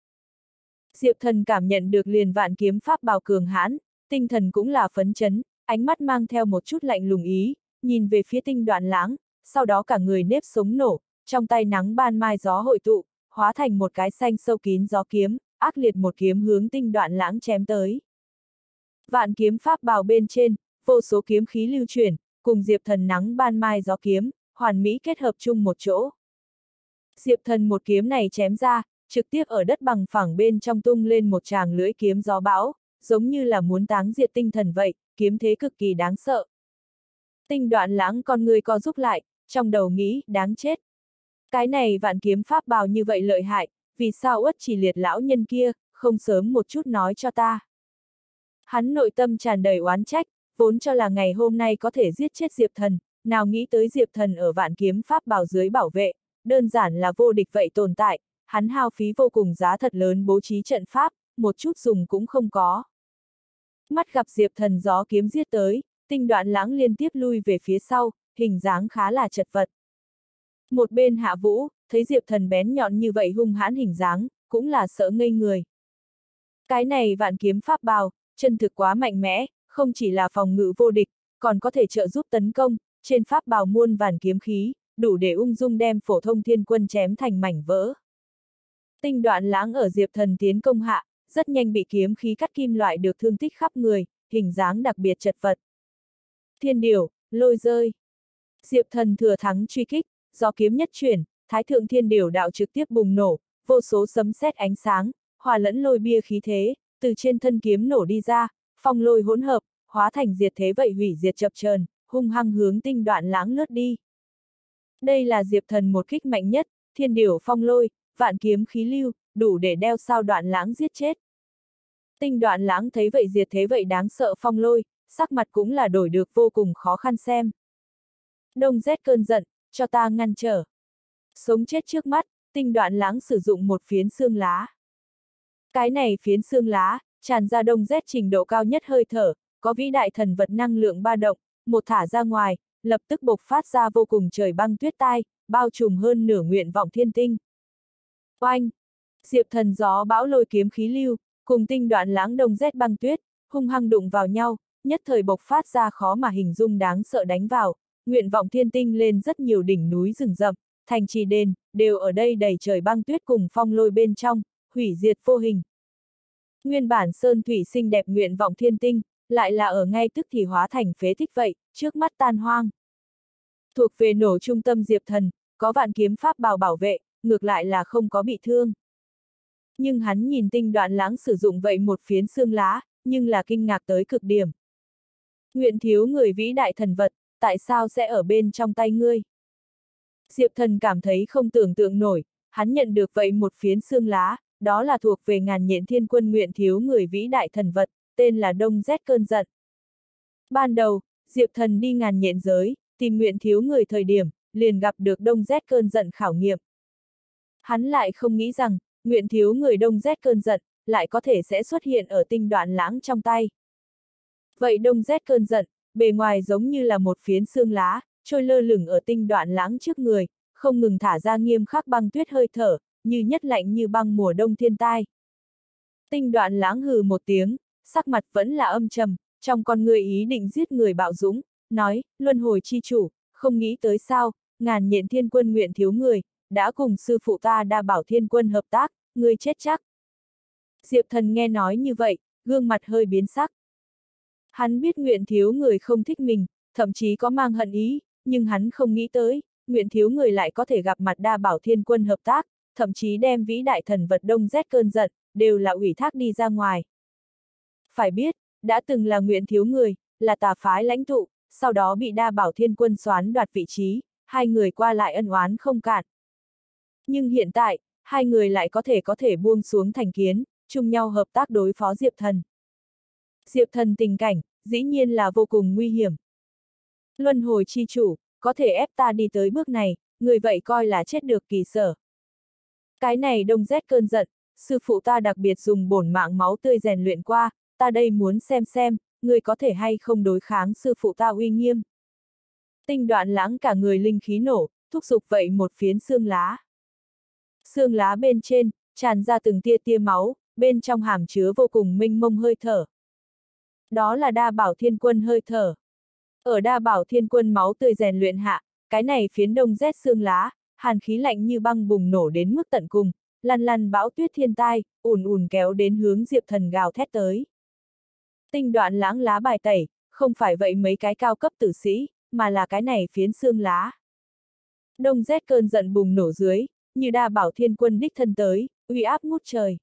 Diệp thần cảm nhận được liền vạn kiếm pháp bào cường hãn, tinh thần cũng là phấn chấn, ánh mắt mang theo một chút lạnh lùng ý, nhìn về phía tinh đoạn lãng, sau đó cả người nếp sống nổ, trong tay nắng ban mai gió hội tụ, hóa thành một cái xanh sâu kín gió kiếm, ác liệt một kiếm hướng tinh đoạn lãng chém tới. Vạn kiếm pháp bào bên trên, vô số kiếm khí lưu chuyển, cùng diệp thần nắng ban mai gió kiếm, hoàn mỹ kết hợp chung một chỗ. Diệp thần một kiếm này chém ra, trực tiếp ở đất bằng phẳng bên trong tung lên một tràng lưỡi kiếm gió bão, giống như là muốn táng diệt tinh thần vậy, kiếm thế cực kỳ đáng sợ. Tinh đoạn lãng con người co giúp lại, trong đầu nghĩ, đáng chết. Cái này vạn kiếm pháp bào như vậy lợi hại, vì sao uất chỉ liệt lão nhân kia, không sớm một chút nói cho ta. Hắn nội tâm tràn đầy oán trách, vốn cho là ngày hôm nay có thể giết chết Diệp Thần, nào nghĩ tới Diệp Thần ở vạn kiếm pháp bào dưới bảo vệ, đơn giản là vô địch vậy tồn tại, hắn hao phí vô cùng giá thật lớn bố trí trận pháp, một chút dùng cũng không có. Mắt gặp Diệp Thần gió kiếm giết tới, tinh đoạn lãng liên tiếp lui về phía sau, hình dáng khá là chật vật. Một bên hạ vũ, thấy Diệp Thần bén nhọn như vậy hung hãn hình dáng, cũng là sợ ngây người. Cái này vạn kiếm pháp bào, chân thực quá mạnh mẽ, không chỉ là phòng ngự vô địch, còn có thể trợ giúp tấn công, trên pháp bào muôn vàn kiếm khí, đủ để ung dung đem phổ thông thiên quân chém thành mảnh vỡ. Tinh đoạn lãng ở Diệp Thần tiến công hạ, rất nhanh bị kiếm khí cắt kim loại được thương tích khắp người, hình dáng đặc biệt chật vật. Thiên điều, lôi rơi. Diệp Thần thừa thắng truy kích, do kiếm nhất chuyển, Thái thượng thiên điều đạo trực tiếp bùng nổ, vô số sấm sét ánh sáng, hòa lẫn lôi bia khí thế, từ trên thân kiếm nổ đi ra, phong lôi hỗn hợp, hóa thành diệt thế vậy hủy diệt chập chờn, hung hăng hướng tinh đoạn lãng lướt đi. Đây là diệp thần một kích mạnh nhất, thiên điểu phong lôi, vạn kiếm khí lưu, đủ để đeo sao đoạn lãng giết chết. Tinh đoạn lãng thấy vậy diệt thế vậy đáng sợ phong lôi, sắc mặt cũng là đổi được vô cùng khó khăn xem. Đông rét cơn giận, cho ta ngăn trở. Sống chết trước mắt, tinh đoạn lãng sử dụng một phiến xương lá. Cái này phiến xương lá, tràn ra đông rét trình độ cao nhất hơi thở, có vĩ đại thần vật năng lượng ba động, một thả ra ngoài, lập tức bộc phát ra vô cùng trời băng tuyết tai, bao trùm hơn nửa nguyện vọng thiên tinh. Oanh! Diệp thần gió bão lôi kiếm khí lưu, cùng tinh đoạn lãng đông rét băng tuyết, hung hăng đụng vào nhau, nhất thời bộc phát ra khó mà hình dung đáng sợ đánh vào, nguyện vọng thiên tinh lên rất nhiều đỉnh núi rừng rậm, thành trì đền, đều ở đây đầy trời băng tuyết cùng phong lôi bên trong, hủy diệt vô hình. Nguyên bản sơn thủy xinh đẹp nguyện vọng thiên tinh, lại là ở ngay tức thì hóa thành phế tích vậy, trước mắt tan hoang. Thuộc về nổ trung tâm diệp thần, có vạn kiếm pháp bào bảo vệ, ngược lại là không có bị thương. Nhưng hắn nhìn tinh đoạn lãng sử dụng vậy một phiến xương lá, nhưng là kinh ngạc tới cực điểm. Nguyện thiếu người vĩ đại thần vật, tại sao sẽ ở bên trong tay ngươi? Diệp thần cảm thấy không tưởng tượng nổi, hắn nhận được vậy một phiến xương lá, đó là thuộc về ngàn nhện thiên quân nguyện thiếu người vĩ đại thần vật, tên là Đông Rét Cơn Giận. Ban đầu, Diệp thần đi ngàn nhện giới, tìm nguyện thiếu người thời điểm, liền gặp được đông rét cơn giận khảo nghiệm. Hắn lại không nghĩ rằng, nguyện thiếu người đông rét cơn giận, lại có thể sẽ xuất hiện ở tinh đoạn lãng trong tay. Vậy đông rét cơn giận, bề ngoài giống như là một phiến xương lá, trôi lơ lửng ở tinh đoạn lãng trước người, không ngừng thả ra nghiêm khắc băng tuyết hơi thở, như nhất lạnh như băng mùa đông thiên tai. Tinh đoạn lãng hừ một tiếng, sắc mặt vẫn là âm trầm, trong con người ý định giết người bạo dũng, nói, luân hồi chi chủ, không nghĩ tới sao, ngàn nhện thiên quân nguyện thiếu người, đã cùng sư phụ ta đa bảo thiên quân hợp tác, người chết chắc. Diệp thần nghe nói như vậy, gương mặt hơi biến sắc. Hắn biết nguyện thiếu người không thích mình, thậm chí có mang hận ý, nhưng hắn không nghĩ tới, nguyện thiếu người lại có thể gặp mặt đa bảo thiên quân hợp tác, thậm chí đem vĩ đại thần vật đông rét cơn giận, đều là ủy thác đi ra ngoài. Phải biết, đã từng là nguyện thiếu người, là tà phái lãnh tụ, sau đó bị đa bảo thiên quân xoán đoạt vị trí, hai người qua lại ân oán không cạn. Nhưng hiện tại, hai người lại có thể có thể buông xuống thành kiến, chung nhau hợp tác đối phó Diệp Thần. Diệp Thần tình cảnh, dĩ nhiên là vô cùng nguy hiểm. Luân hồi chi chủ, có thể ép ta đi tới bước này, người vậy coi là chết được kỳ sở. Cái này đông rét cơn giận, sư phụ ta đặc biệt dùng bổn mạng máu tươi rèn luyện qua, ta đây muốn xem xem, người có thể hay không đối kháng sư phụ ta uy nghiêm. Tinh đoạn lãng cả người linh khí nổ, thúc giục vậy một phiến xương lá. Xương lá bên trên, tràn ra từng tia tia máu, bên trong hàm chứa vô cùng minh mông hơi thở. Đó là đa bảo thiên quân hơi thở. Ở đa bảo thiên quân máu tươi rèn luyện hạ, cái này phiến đông rét xương lá, hàn khí lạnh như băng bùng nổ đến mức tận cùng, lăn lăn bão tuyết thiên tai, ùn ùn kéo đến hướng diệp thần gào thét tới. Tinh đoạn lãng lá bài tẩy, không phải vậy mấy cái cao cấp tử sĩ, mà là cái này phiến xương lá. Đông rét cơn giận bùng nổ dưới, như đa bảo thiên quân đích thân tới, uy áp ngút trời.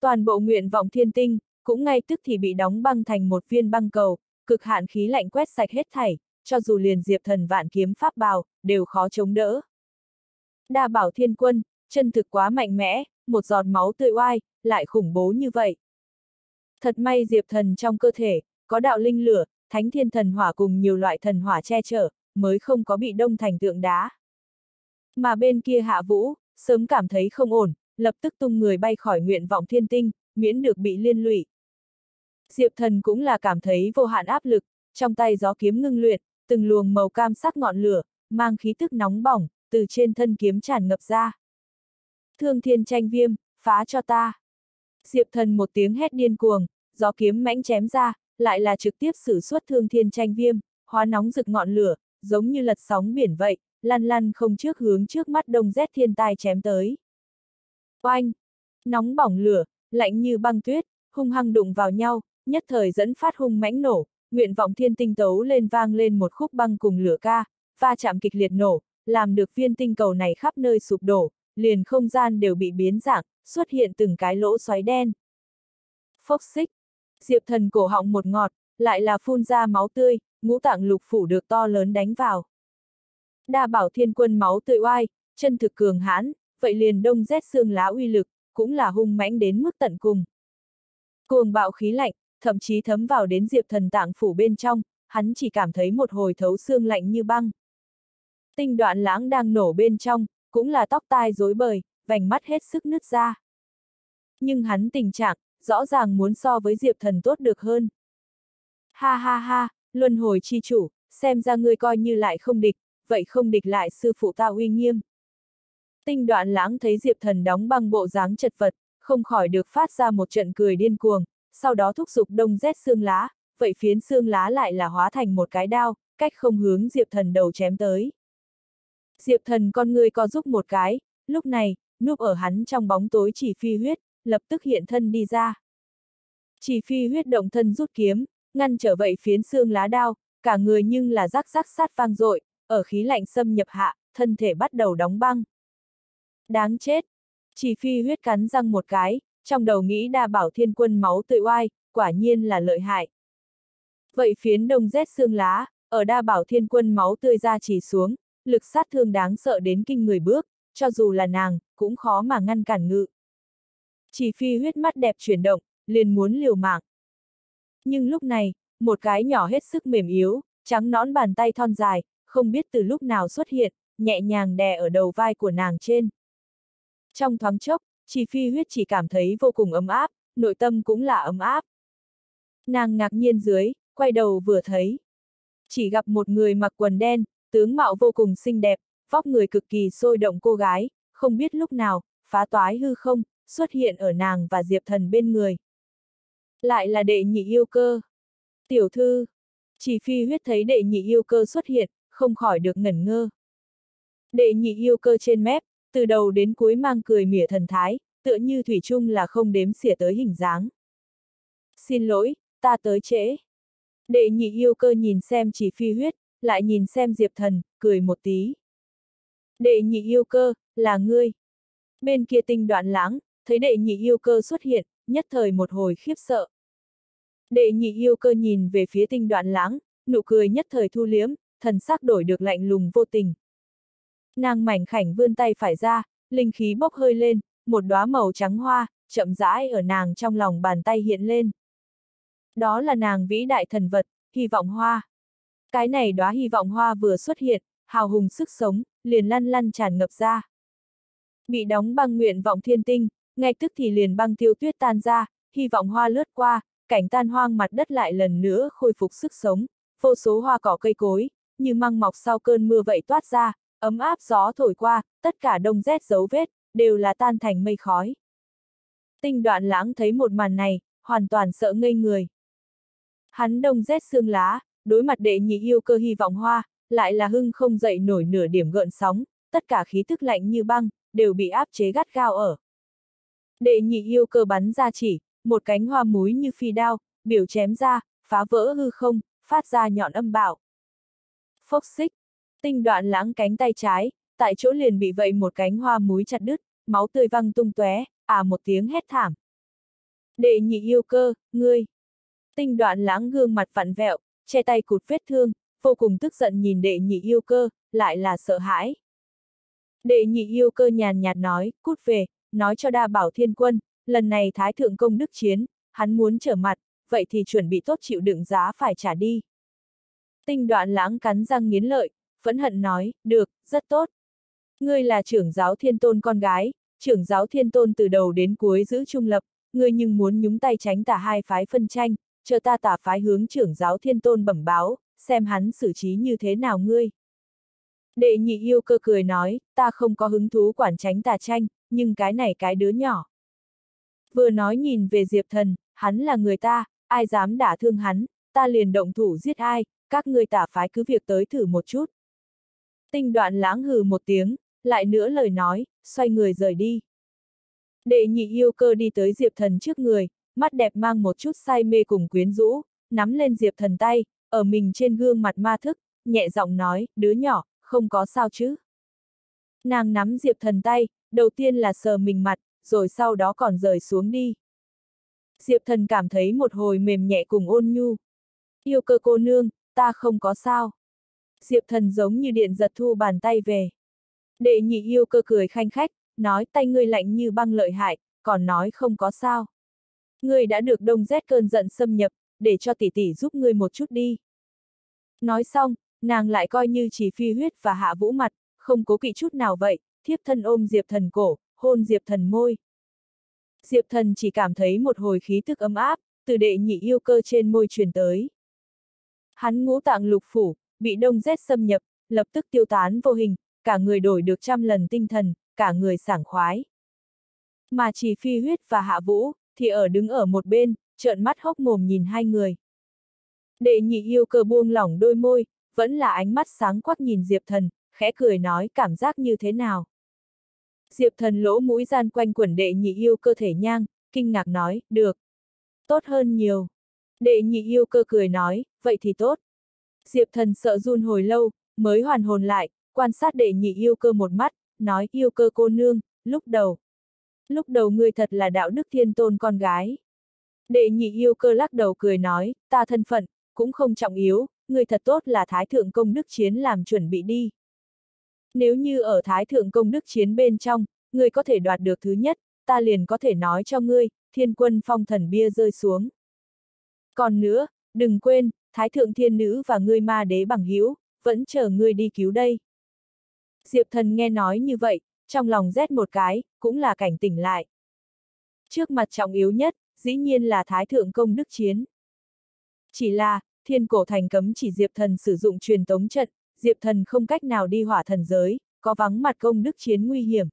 Toàn bộ nguyện vọng thiên tinh, cũng ngay tức thì bị đóng băng thành một viên băng cầu, cực hạn khí lạnh quét sạch hết thảy, cho dù liền diệp thần vạn kiếm pháp bào, đều khó chống đỡ. Đa bảo thiên quân, chân thực quá mạnh mẽ, một giọt máu tươi oai, lại khủng bố như vậy. Thật may diệp thần trong cơ thể, có đạo linh lửa, thánh thiên thần hỏa cùng nhiều loại thần hỏa che chở, mới không có bị đông thành tượng đá. Mà bên kia hạ vũ, sớm cảm thấy không ổn, lập tức tung người bay khỏi nguyện vọng thiên tinh, miễn được bị liên lụy. Diệp thần cũng là cảm thấy vô hạn áp lực, trong tay gió kiếm ngưng luyện, từng luồng màu cam sắc ngọn lửa, mang khí tức nóng bỏng, từ trên thân kiếm tràn ngập ra. Thương thiên tranh viêm, phá cho ta. Diệp thần một tiếng hét điên cuồng, gió kiếm mãnh chém ra, lại là trực tiếp sử xuất thương thiên tranh viêm, hóa nóng rực ngọn lửa, giống như lật sóng biển vậy, lăn lăn không trước hướng trước mắt đông rét thiên tai chém tới. Oanh! Nóng bỏng lửa, lạnh như băng tuyết, hung hăng đụng vào nhau, nhất thời dẫn phát hung mãnh nổ, nguyện vọng thiên tinh tấu lên vang lên một khúc băng cùng lửa ca, va chạm kịch liệt nổ, làm được viên tinh cầu này khắp nơi sụp đổ, liền không gian đều bị biến dạng, xuất hiện từng cái lỗ xoáy đen. Phốc xích, diệp thần cổ họng một ngọt, lại là phun ra máu tươi, ngũ tạng lục phủ được to lớn đánh vào. Đa bảo thiên quân máu tươi oai, chân thực cường hãn, vậy liền đông rét xương lá uy lực, cũng là hung mãnh đến mức tận cùng. Cuồng bạo khí lạnh, thậm chí thấm vào đến diệp thần tạng phủ bên trong, hắn chỉ cảm thấy một hồi thấu xương lạnh như băng. Tinh đoạn lãng đang nổ bên trong, cũng là tóc tai rối bời, vành mắt hết sức nứt ra. Nhưng hắn tình trạng, rõ ràng muốn so với diệp thần tốt được hơn. Ha ha ha, luân hồi chi chủ, xem ra ngươi coi như lại không địch, vậy không địch lại sư phụ ta uy nghiêm. Tinh đoạn lãng thấy diệp thần đóng băng bộ dáng chật vật, không khỏi được phát ra một trận cười điên cuồng, sau đó thúc giục đông rét xương lá, vậy phiến xương lá lại là hóa thành một cái đao, cách không hướng Diệp Thần đầu chém tới. Diệp Thần con người co giúp một cái, lúc này, núp ở hắn trong bóng tối chỉ phi huyết, lập tức hiện thân đi ra. Chỉ phi huyết động thân rút kiếm, ngăn trở vậy phiến xương lá đao, cả người nhưng là rắc rắc sát vang dội, ở khí lạnh xâm nhập hạ, thân thể bắt đầu đóng băng. Đáng chết! Chỉ phi huyết cắn răng một cái, trong đầu nghĩ đa bảo thiên quân máu tươi oai, quả nhiên là lợi hại. Vậy phiến đông rét xương lá, ở đa bảo thiên quân máu tươi ra chỉ xuống, lực sát thương đáng sợ đến kinh người bước, cho dù là nàng, cũng khó mà ngăn cản ngự. Chỉ phi huyết mắt đẹp chuyển động, liền muốn liều mạng. Nhưng lúc này, một cái nhỏ hết sức mềm yếu, trắng nõn bàn tay thon dài, không biết từ lúc nào xuất hiện, nhẹ nhàng đè ở đầu vai của nàng trên. Trong thoáng chốc, chỉ phi huyết chỉ cảm thấy vô cùng ấm áp, nội tâm cũng là ấm áp. Nàng ngạc nhiên dưới, quay đầu vừa thấy. Chỉ gặp một người mặc quần đen, tướng mạo vô cùng xinh đẹp, vóc người cực kỳ sôi động cô gái, không biết lúc nào, phá toái hư không, xuất hiện ở nàng và Diệp Thần bên người. Lại là đệ nhị yêu cơ. Tiểu thư. Chỉ phi huyết thấy đệ nhị yêu cơ xuất hiện, không khỏi được ngẩn ngơ. Đệ nhị yêu cơ trên mép, từ đầu đến cuối mang cười mỉa thần thái, tựa như thủy chung là không đếm xỉa tới hình dáng. Xin lỗi, ta tới trễ. Đệ nhị yêu cơ nhìn xem chỉ phi huyết, lại nhìn xem diệp thần, cười một tí. Đệ nhị yêu cơ, là ngươi. Bên kia tinh đoạn lãng, thấy đệ nhị yêu cơ xuất hiện, nhất thời một hồi khiếp sợ. Đệ nhị yêu cơ nhìn về phía tinh đoạn lãng, nụ cười nhất thời thu liếm, thần sắc đổi được lạnh lùng vô tình. Nàng mảnh khảnh vươn tay phải ra, linh khí bốc hơi lên, một đóa màu trắng hoa, chậm rãi ở nàng trong lòng bàn tay hiện lên. Đó là nàng vĩ đại thần vật, hy vọng hoa. Cái này đóa hy vọng hoa vừa xuất hiện, hào hùng sức sống, liền lăn lăn tràn ngập ra. Bị đóng băng nguyện vọng thiên tinh, ngay tức thì liền băng tiêu tuyết tan ra, hy vọng hoa lướt qua, cảnh tan hoang mặt đất lại lần nữa khôi phục sức sống, vô số hoa cỏ cây cối, như măng mọc sau cơn mưa vậy toát ra, ấm áp gió thổi qua, tất cả đông rét dấu vết, đều là tan thành mây khói. Tinh đoạn lãng thấy một màn này, hoàn toàn sợ ngây người. Hắn đông rét xương lá, đối mặt đệ nhị yêu cơ hy vọng hoa, lại là hưng không dậy nổi nửa điểm gợn sóng, tất cả khí tức lạnh như băng, đều bị áp chế gắt gao ở. Đệ nhị yêu cơ bắn ra chỉ, một cánh hoa múi như phi đao, biểu chém ra, phá vỡ hư không, phát ra nhọn âm bạo. Phốc xích, tinh đoạn lãng cánh tay trái, tại chỗ liền bị vậy một cánh hoa múi chặt đứt, máu tươi văng tung tóe, à một tiếng hét thảm. Đệ nhị yêu cơ, ngươi. Tinh đoạn lãng gương mặt vặn vẹo, che tay cụt vết thương, vô cùng tức giận nhìn đệ nhị yêu cơ, lại là sợ hãi. Đệ nhị yêu cơ nhàn nhạt nói, cút về, nói cho đa bảo thiên quân, lần này thái thượng công đức chiến, hắn muốn trở mặt, vậy thì chuẩn bị tốt chịu đựng giá phải trả đi. Tinh đoạn lãng cắn răng nghiến lợi, phẫn hận nói, được, rất tốt. Ngươi là trưởng giáo thiên tôn con gái, trưởng giáo thiên tôn từ đầu đến cuối giữ trung lập, ngươi nhưng muốn nhúng tay tránh tả hai phái phân tranh, chờ ta tả phái hướng trưởng giáo thiên tôn bẩm báo, xem hắn xử trí như thế nào ngươi. Đệ nhị yêu cơ cười nói, ta không có hứng thú quản tránh tà tranh, nhưng cái này cái đứa nhỏ. Vừa nói nhìn về Diệp Thần, hắn là người ta, ai dám đả thương hắn, ta liền động thủ giết ai, các ngươi tả phái cứ việc tới thử một chút. Tinh đoạn lãng hừ một tiếng, lại nữa lời nói, xoay người rời đi. Đệ nhị yêu cơ đi tới Diệp Thần trước người, mắt đẹp mang một chút say mê cùng quyến rũ, nắm lên Diệp Thần tay, ở mình trên gương mặt ma thức, nhẹ giọng nói, đứa nhỏ, không có sao chứ. Nàng nắm Diệp Thần tay, đầu tiên là sờ mình mặt, rồi sau đó còn rời xuống đi. Diệp Thần cảm thấy một hồi mềm nhẹ cùng ôn nhu. Yêu cơ cô nương, ta không có sao. Diệp Thần giống như điện giật thu bàn tay về. Đệ nhị yêu cơ cười khanh khách, nói tay ngươi lạnh như băng lợi hại, còn nói không có sao. Ngươi đã được đông rét cơn giận xâm nhập, để cho tỷ tỷ giúp ngươi một chút đi. Nói xong, nàng lại coi như chỉ phi huyết và hạ vũ mặt, không cố kỵ chút nào vậy, thiếp thân ôm Diệp Thần cổ, hôn Diệp Thần môi. Diệp Thần chỉ cảm thấy một hồi khí tức ấm áp, từ đệ nhị yêu cơ trên môi truyền tới. Hắn ngũ tạng lục phủ, bị đông rét xâm nhập, lập tức tiêu tán vô hình, cả người đổi được trăm lần tinh thần, cả người sảng khoái. Mà chỉ phi huyết và hạ vũ, thì ở đứng ở một bên, trợn mắt hốc mồm nhìn hai người. Đệ nhị yêu cơ buông lỏng đôi môi, vẫn là ánh mắt sáng quắc nhìn Diệp Thần, khẽ cười nói cảm giác như thế nào. Diệp Thần lỗ mũi gian quanh quẩn đệ nhị yêu cơ thể nhang, kinh ngạc nói, được. Tốt hơn nhiều. Đệ nhị yêu cơ cười nói, vậy thì tốt. Diệp Thần sợ run hồi lâu, mới hoàn hồn lại, quan sát đệ nhị yêu cơ một mắt, nói yêu cơ cô nương, lúc đầu. Lúc đầu ngươi thật là đạo đức thiên tôn con gái. Đệ nhị yêu cơ lắc đầu cười nói, ta thân phận, cũng không trọng yếu, ngươi thật tốt là Thái Thượng Công Đức Chiến làm chuẩn bị đi. Nếu như ở Thái Thượng Công Đức Chiến bên trong, ngươi có thể đoạt được thứ nhất, ta liền có thể nói cho ngươi, thiên quân phong thần bia rơi xuống. Còn nữa, đừng quên, Thái thượng thiên nữ và ngươi ma đế bằng hữu vẫn chờ ngươi đi cứu đây. Diệp thần nghe nói như vậy, trong lòng rét một cái, cũng là cảnh tỉnh lại. Trước mặt trọng yếu nhất, dĩ nhiên là Thái thượng công đức chiến. Chỉ là, thiên cổ thành cấm chỉ Diệp thần sử dụng truyền tống trận, Diệp thần không cách nào đi hỏa thần giới, có vắng mặt công đức chiến nguy hiểm.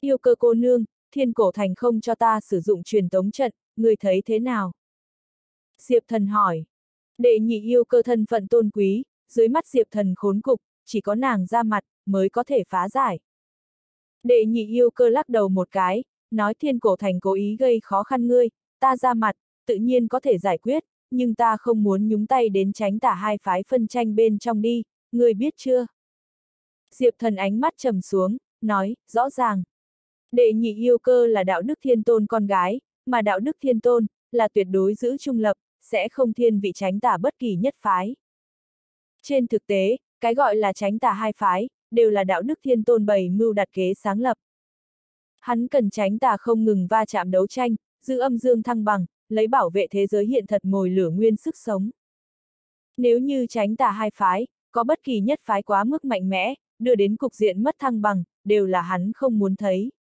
Yêu cơ cô nương, thiên cổ thành không cho ta sử dụng truyền tống trận, người thấy thế nào? Diệp thần hỏi. Đệ nhị yêu cơ thân phận tôn quý, dưới mắt Diệp thần khốn cục, chỉ có nàng ra mặt, mới có thể phá giải. Đệ nhị yêu cơ lắc đầu một cái, nói thiên cổ thành cố ý gây khó khăn ngươi, ta ra mặt, tự nhiên có thể giải quyết, nhưng ta không muốn nhúng tay đến tránh tả hai phái phân tranh bên trong đi, ngươi biết chưa? Diệp thần ánh mắt trầm xuống, nói, rõ ràng. Đệ nhị yêu cơ là đạo đức thiên tôn con gái, mà đạo đức thiên tôn, là tuyệt đối giữ trung lập, sẽ không thiên vị tránh tả bất kỳ nhất phái. Trên thực tế, cái gọi là tránh tả hai phái, đều là đạo đức thiên tôn bày mưu đặt kế sáng lập. Hắn cần tránh tà không ngừng va chạm đấu tranh, giữ âm dương thăng bằng, lấy bảo vệ thế giới hiện thật mồi lửa nguyên sức sống. Nếu như tránh tà hai phái, có bất kỳ nhất phái quá mức mạnh mẽ, đưa đến cục diện mất thăng bằng, đều là hắn không muốn thấy.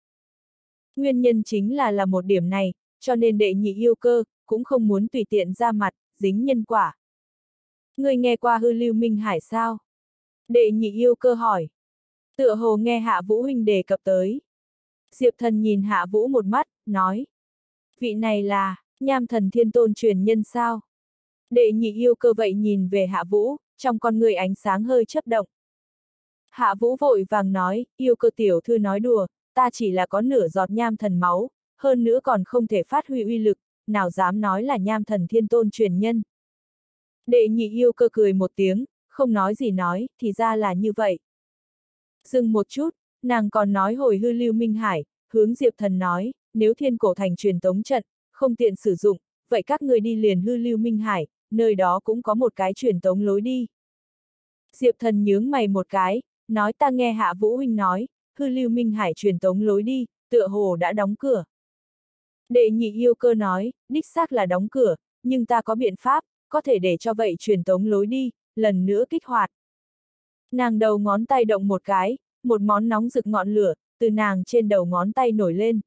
Nguyên nhân chính là là một điểm này, cho nên đệ nhị yêu cơ, cũng không muốn tùy tiện ra mặt, dính nhân quả. Người nghe qua hư lưu minh hải sao? Đệ nhị yêu cơ hỏi. Tựa hồ nghe hạ vũ huynh đề cập tới. Diệp thần nhìn hạ vũ một mắt, nói. Vị này là, nham thần thiên tôn truyền nhân sao? Đệ nhị yêu cơ vậy nhìn về hạ vũ, trong con người ánh sáng hơi chấp động. Hạ vũ vội vàng nói, yêu cơ tiểu thư nói đùa, ta chỉ là có nửa giọt nham thần máu, hơn nữa còn không thể phát huy uy lực, nào dám nói là nham thần thiên tôn truyền nhân. Đệ nhị yêu cơ cười một tiếng, không nói gì nói, thì ra là như vậy. Dừng một chút, nàng còn nói hồi hư lưu minh hải, hướng diệp thần nói, nếu thiên cổ thành truyền tống trận, không tiện sử dụng, vậy các người đi liền hư lưu minh hải, nơi đó cũng có một cái truyền tống lối đi. Diệp thần nhướng mày một cái, nói ta nghe hạ vũ huynh nói, hư lưu minh hải truyền tống lối đi, tựa hồ đã đóng cửa. Đệ nhị yêu cơ nói, đích xác là đóng cửa, nhưng ta có biện pháp, có thể để cho vậy truyền tống lối đi, lần nữa kích hoạt. Nàng đầu ngón tay động một cái, một món nóng rực ngọn lửa, từ nàng trên đầu ngón tay nổi lên.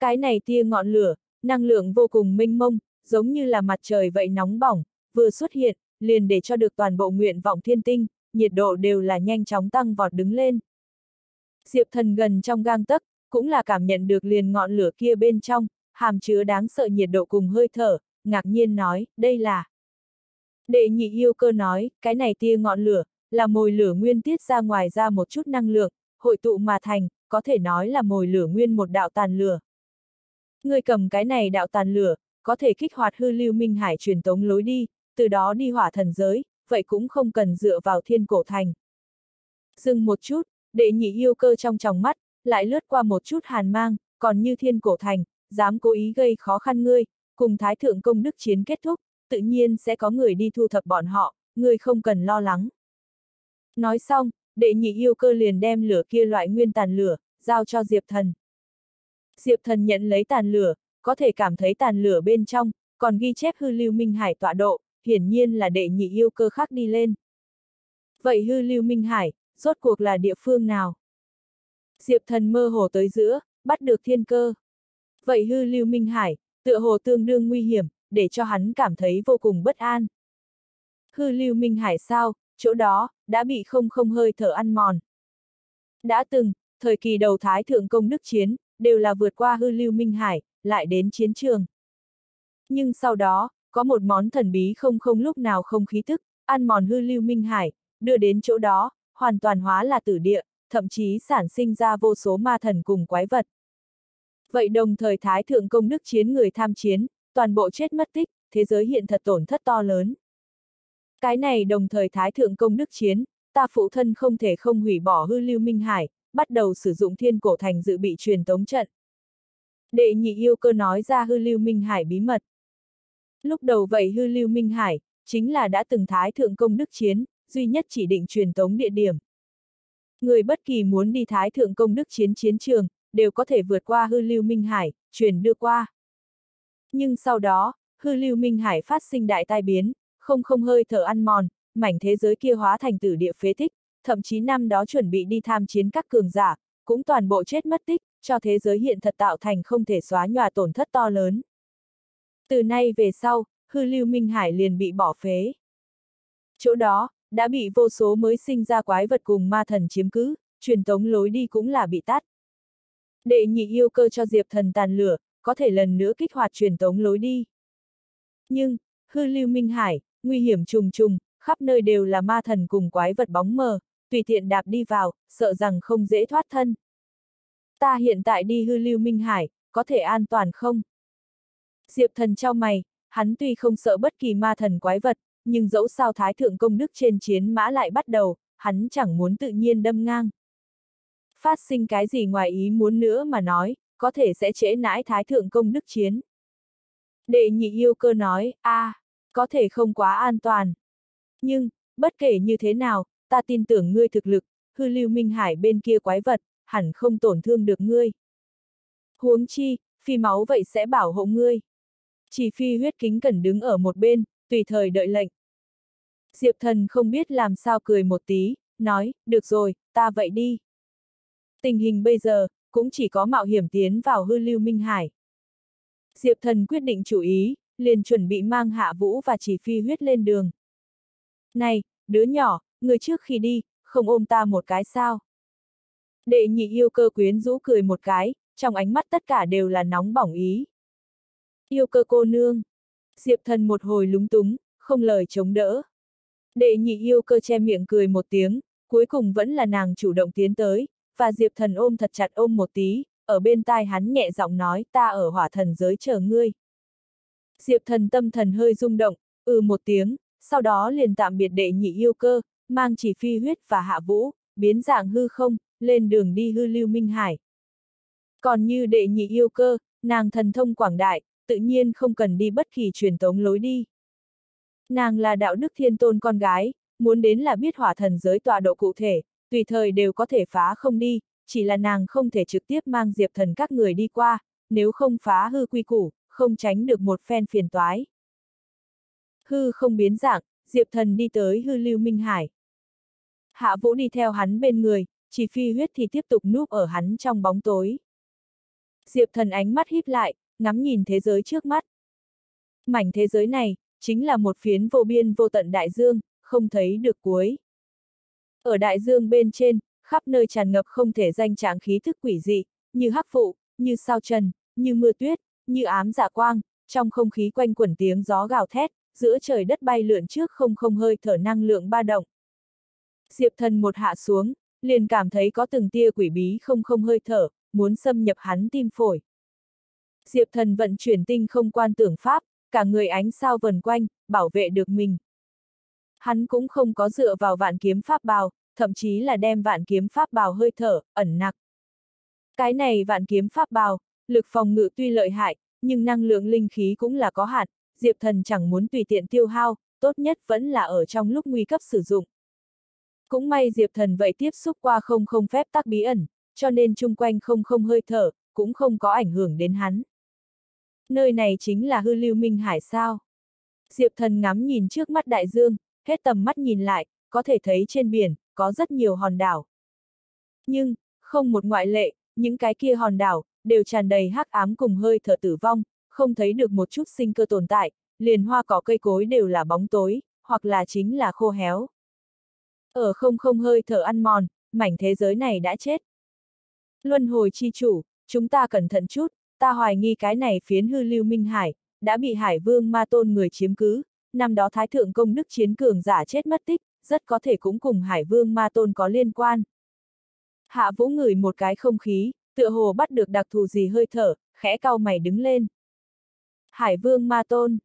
Cái này tia ngọn lửa, năng lượng vô cùng minh mông, giống như là mặt trời vậy nóng bỏng, vừa xuất hiện, liền để cho được toàn bộ nguyện vọng thiên tinh, nhiệt độ đều là nhanh chóng tăng vọt đứng lên. Diệp thần gần trong gang tấc, cũng là cảm nhận được liền ngọn lửa kia bên trong, hàm chứa đáng sợ nhiệt độ cùng hơi thở, ngạc nhiên nói, đây là. Đệ nhị yêu cơ nói, cái này tia ngọn lửa, là mồi lửa nguyên tiết ra ngoài ra một chút năng lượng, hội tụ mà thành, có thể nói là mồi lửa nguyên một đạo tàn lửa. Người cầm cái này đạo tàn lửa, có thể kích hoạt hư lưu minh hải truyền tống lối đi, từ đó đi hỏa thần giới, vậy cũng không cần dựa vào thiên cổ thành. Dừng một chút, đệ nhị yêu cơ trong tròng mắt, lại lướt qua một chút hàn mang, còn như thiên cổ thành, dám cố ý gây khó khăn ngươi, cùng thái thượng công đức chiến kết thúc, tự nhiên sẽ có người đi thu thập bọn họ, ngươi không cần lo lắng. Nói xong, đệ nhị yêu cơ liền đem lửa kia loại nguyên tàn lửa, giao cho Diệp Thần. Diệp Thần nhận lấy tàn lửa, có thể cảm thấy tàn lửa bên trong, còn ghi chép hư lưu minh hải tọa độ, hiển nhiên là đệ nhị yêu cơ khác đi lên. Vậy hư lưu minh hải, rốt cuộc là địa phương nào? Diệp thần mơ hồ tới giữa, bắt được thiên cơ. Vậy hư lưu minh hải, tựa hồ tương đương nguy hiểm, để cho hắn cảm thấy vô cùng bất an. Hư lưu minh hải sao, chỗ đó, đã bị không không hơi thở ăn mòn. Đã từng, thời kỳ đầu thái thượng công đức chiến, đều là vượt qua hư lưu minh hải, lại đến chiến trường. Nhưng sau đó, có một món thần bí không không lúc nào không khí thức, ăn mòn hư lưu minh hải, đưa đến chỗ đó, hoàn toàn hóa là tử địa, thậm chí sản sinh ra vô số ma thần cùng quái vật. Vậy đồng thời Thái Thượng Công Đức chiến người tham chiến, toàn bộ chết mất tích, thế giới hiện thật tổn thất to lớn. Cái này đồng thời Thái Thượng Công Đức chiến, ta phụ thân không thể không hủy bỏ hư lưu minh hải, bắt đầu sử dụng thiên cổ thành dự bị truyền tống trận. Đệ nhị yêu cơ nói ra hư lưu minh hải bí mật. Lúc đầu vậy hư lưu minh hải, chính là đã từng Thái Thượng Công Đức chiến, duy nhất chỉ định truyền tống địa điểm. Người bất kỳ muốn đi Thái Thượng Công Đức chiến chiến trường, đều có thể vượt qua hư lưu Minh Hải, truyền đưa qua. Nhưng sau đó, hư lưu Minh Hải phát sinh đại tai biến, không không hơi thở ăn mòn, mảnh thế giới kia hóa thành tử địa phế tích, thậm chí năm đó chuẩn bị đi tham chiến các cường giả, cũng toàn bộ chết mất tích, cho thế giới hiện thật tạo thành không thể xóa nhòa tổn thất to lớn. Từ nay về sau, hư lưu Minh Hải liền bị bỏ phế. Chỗ đó, đã bị vô số mới sinh ra quái vật cùng ma thần chiếm cứ, truyền tống lối đi cũng là bị tắt. Đệ nhị yêu cơ cho Diệp thần tàn lửa, có thể lần nữa kích hoạt truyền tống lối đi. Nhưng, hư lưu Minh Hải, nguy hiểm trùng trùng, khắp nơi đều là ma thần cùng quái vật bóng mờ, tùy tiện đạp đi vào, sợ rằng không dễ thoát thân. Ta hiện tại đi hư lưu Minh Hải, có thể an toàn không? Diệp thần trao mày, hắn tuy không sợ bất kỳ ma thần quái vật, nhưng dẫu sao thái thượng công đức trên chiến mã lại bắt đầu, hắn chẳng muốn tự nhiên đâm ngang. Phát sinh cái gì ngoài ý muốn nữa mà nói, có thể sẽ trễ nãi thái thượng công đức chiến. Đệ nhị yêu cơ nói, a, à, có thể không quá an toàn. Nhưng, bất kể như thế nào, ta tin tưởng ngươi thực lực, hư lưu minh hải bên kia quái vật, hẳn không tổn thương được ngươi. Huống chi, phi máu vậy sẽ bảo hộ ngươi. Chỉ phi huyết kính cần đứng ở một bên, tùy thời đợi lệnh. Diệp thần không biết làm sao cười một tí, nói, được rồi, ta vậy đi. Tình hình bây giờ, cũng chỉ có mạo hiểm tiến vào hư lưu minh hải. Diệp thần quyết định chủ ý, liền chuẩn bị mang hạ vũ và chỉ phi huyết lên đường. Này, đứa nhỏ, người trước khi đi, không ôm ta một cái sao? Đệ nhị yêu cơ quyến rũ cười một cái, trong ánh mắt tất cả đều là nóng bỏng ý. Yêu cơ cô nương. Diệp thần một hồi lúng túng, không lời chống đỡ. Đệ nhị yêu cơ che miệng cười một tiếng, cuối cùng vẫn là nàng chủ động tiến tới, và Diệp thần ôm thật chặt ôm một tí, ở bên tai hắn nhẹ giọng nói ta ở hỏa thần giới chờ ngươi. Diệp thần tâm thần hơi rung động, ừ một tiếng, sau đó liền tạm biệt đệ nhị yêu cơ, mang chỉ phi huyết và hạ vũ, biến dạng hư không, lên đường đi hư lưu minh hải. Còn như đệ nhị yêu cơ, nàng thần thông quảng đại, tự nhiên không cần đi bất kỳ truyền tống lối đi. Nàng là đạo đức thiên tôn con gái, muốn đến là biết hỏa thần giới tọa độ cụ thể, tùy thời đều có thể phá không đi, chỉ là nàng không thể trực tiếp mang diệp thần các người đi qua, nếu không phá hư quy củ, không tránh được một phen phiền toái. Hư không biến dạng, diệp thần đi tới hư lưu minh hải. Hạ vũ đi theo hắn bên người, chỉ phi huyết thì tiếp tục núp ở hắn trong bóng tối. Diệp thần ánh mắt híp lại, ngắm nhìn thế giới trước mắt. Mảnh thế giới này, chính là một phiến vô biên vô tận đại dương, không thấy được cuối. Ở đại dương bên trên, khắp nơi tràn ngập không thể danh trạng khí thức quỷ dị, như hắc phụ, như sao trần, như mưa tuyết, như ám dạ quang, trong không khí quanh quẩn tiếng gió gào thét, giữa trời đất bay lượn trước không không hơi thở năng lượng ba động. Diệp thần một hạ xuống, liền cảm thấy có từng tia quỷ bí không không hơi thở, muốn xâm nhập hắn tim phổi. Diệp thần vận chuyển tinh không quan tưởng pháp, cả người ánh sao vần quanh, bảo vệ được mình. Hắn cũng không có dựa vào vạn kiếm pháp bào, thậm chí là đem vạn kiếm pháp bào hơi thở, ẩn nặc. Cái này vạn kiếm pháp bào, lực phòng ngự tuy lợi hại, nhưng năng lượng linh khí cũng là có hạn, Diệp Thần chẳng muốn tùy tiện tiêu hao, tốt nhất vẫn là ở trong lúc nguy cấp sử dụng. Cũng may Diệp Thần vậy tiếp xúc qua không không phép tắc bí ẩn, cho nên chung quanh không không hơi thở, cũng không có ảnh hưởng đến hắn. Nơi này chính là hư lưu minh hải sao. Diệp Thần ngắm nhìn trước mắt đại dương, hết tầm mắt nhìn lại, có thể thấy trên biển, có rất nhiều hòn đảo. Nhưng, không một ngoại lệ, những cái kia hòn đảo, đều tràn đầy hắc ám cùng hơi thở tử vong, không thấy được một chút sinh cơ tồn tại, liền hoa cỏ cây cối đều là bóng tối, hoặc là chính là khô héo. Ở không không hơi thở ăn mòn, mảnh thế giới này đã chết. Luân hồi chi chủ, chúng ta cẩn thận chút, ta hoài nghi cái này phiến hư lưu minh hải, đã bị hải vương ma tôn người chiếm cứ, năm đó thái thượng công đức chiến cường giả chết mất tích, rất có thể cũng cùng hải vương ma tôn có liên quan. Hạ vũ ngửi một cái không khí, tựa hồ bắt được đặc thù gì hơi thở, khẽ cau mày đứng lên. Hải vương ma tôn.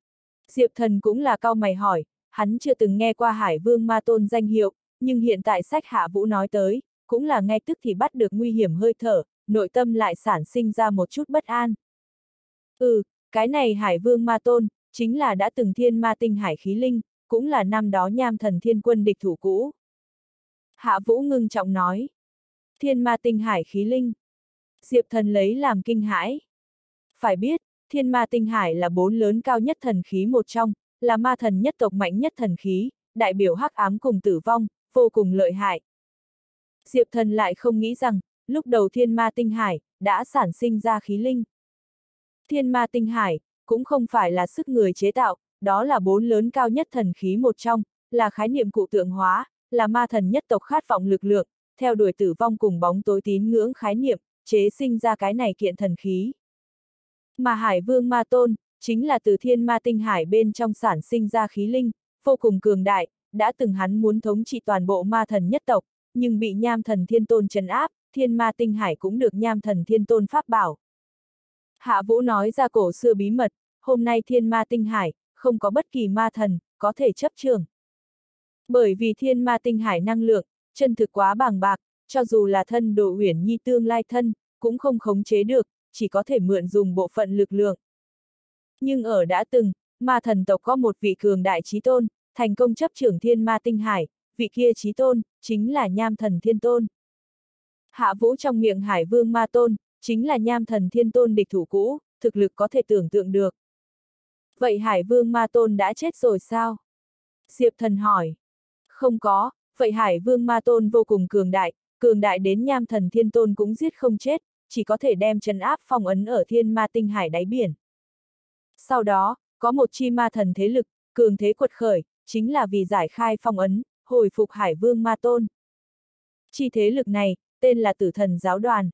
Diệp thần cũng là cau mày hỏi, hắn chưa từng nghe qua hải vương ma tôn danh hiệu, nhưng hiện tại sách hạ vũ nói tới, cũng là ngay tức thì bắt được nguy hiểm hơi thở, nội tâm lại sản sinh ra một chút bất an. Ừ, cái này hải vương ma tôn, chính là đã từng thiên ma tinh hải khí linh, cũng là năm đó nham thần thiên quân địch thủ cũ. Hạ vũ ngưng trọng nói. Thiên ma tinh hải khí linh. Diệp thần lấy làm kinh hãi. Phải biết, thiên ma tinh hải là bốn lớn cao nhất thần khí một trong, là ma thần nhất tộc mạnh nhất thần khí, đại biểu hắc ám cùng tử vong, vô cùng lợi hại. Diệp thần lại không nghĩ rằng, lúc đầu thiên ma tinh hải, đã sản sinh ra khí linh. Thiên ma tinh hải, cũng không phải là sức người chế tạo, đó là bốn lớn cao nhất thần khí một trong, là khái niệm cụ tượng hóa, là ma thần nhất tộc khát vọng lực lượng, theo đuổi tử vong cùng bóng tối tín ngưỡng khái niệm, chế sinh ra cái này kiện thần khí. Mà Hải Vương Ma Tôn, chính là từ thiên ma tinh hải bên trong sản sinh ra khí linh, vô cùng cường đại, đã từng hắn muốn thống trị toàn bộ ma thần nhất tộc, nhưng bị nham thần thiên tôn trấn áp, thiên ma tinh hải cũng được nham thần thiên tôn pháp bảo. Hạ Vũ nói ra cổ xưa bí mật, hôm nay thiên ma tinh hải, không có bất kỳ ma thần, có thể chấp trường. Bởi vì thiên ma tinh hải năng lượng, chân thực quá bàng bạc, cho dù là thân độ huyền nhi tương lai thân, cũng không khống chế được, chỉ có thể mượn dùng bộ phận lực lượng. Nhưng ở đã từng, ma thần tộc có một vị cường đại trí tôn, thành công chấp trưởng thiên ma tinh hải, vị kia trí tôn, chính là nham thần thiên tôn. Hạ vũ trong miệng hải vương ma tôn, chính là nham thần thiên tôn địch thủ cũ, thực lực có thể tưởng tượng được. Vậy hải vương ma tôn đã chết rồi sao? Diệp thần hỏi. Không có, vậy hải vương ma tôn vô cùng cường đại, cường đại đến nham thần thiên tôn cũng giết không chết, chỉ có thể đem trấn áp phong ấn ở thiên ma tinh hải đáy biển. Sau đó, có một chi ma thần thế lực, cường thế quật khởi, chính là vì giải khai phong ấn, hồi phục hải vương ma tôn. Chi thế lực này, tên là tử thần giáo đoàn.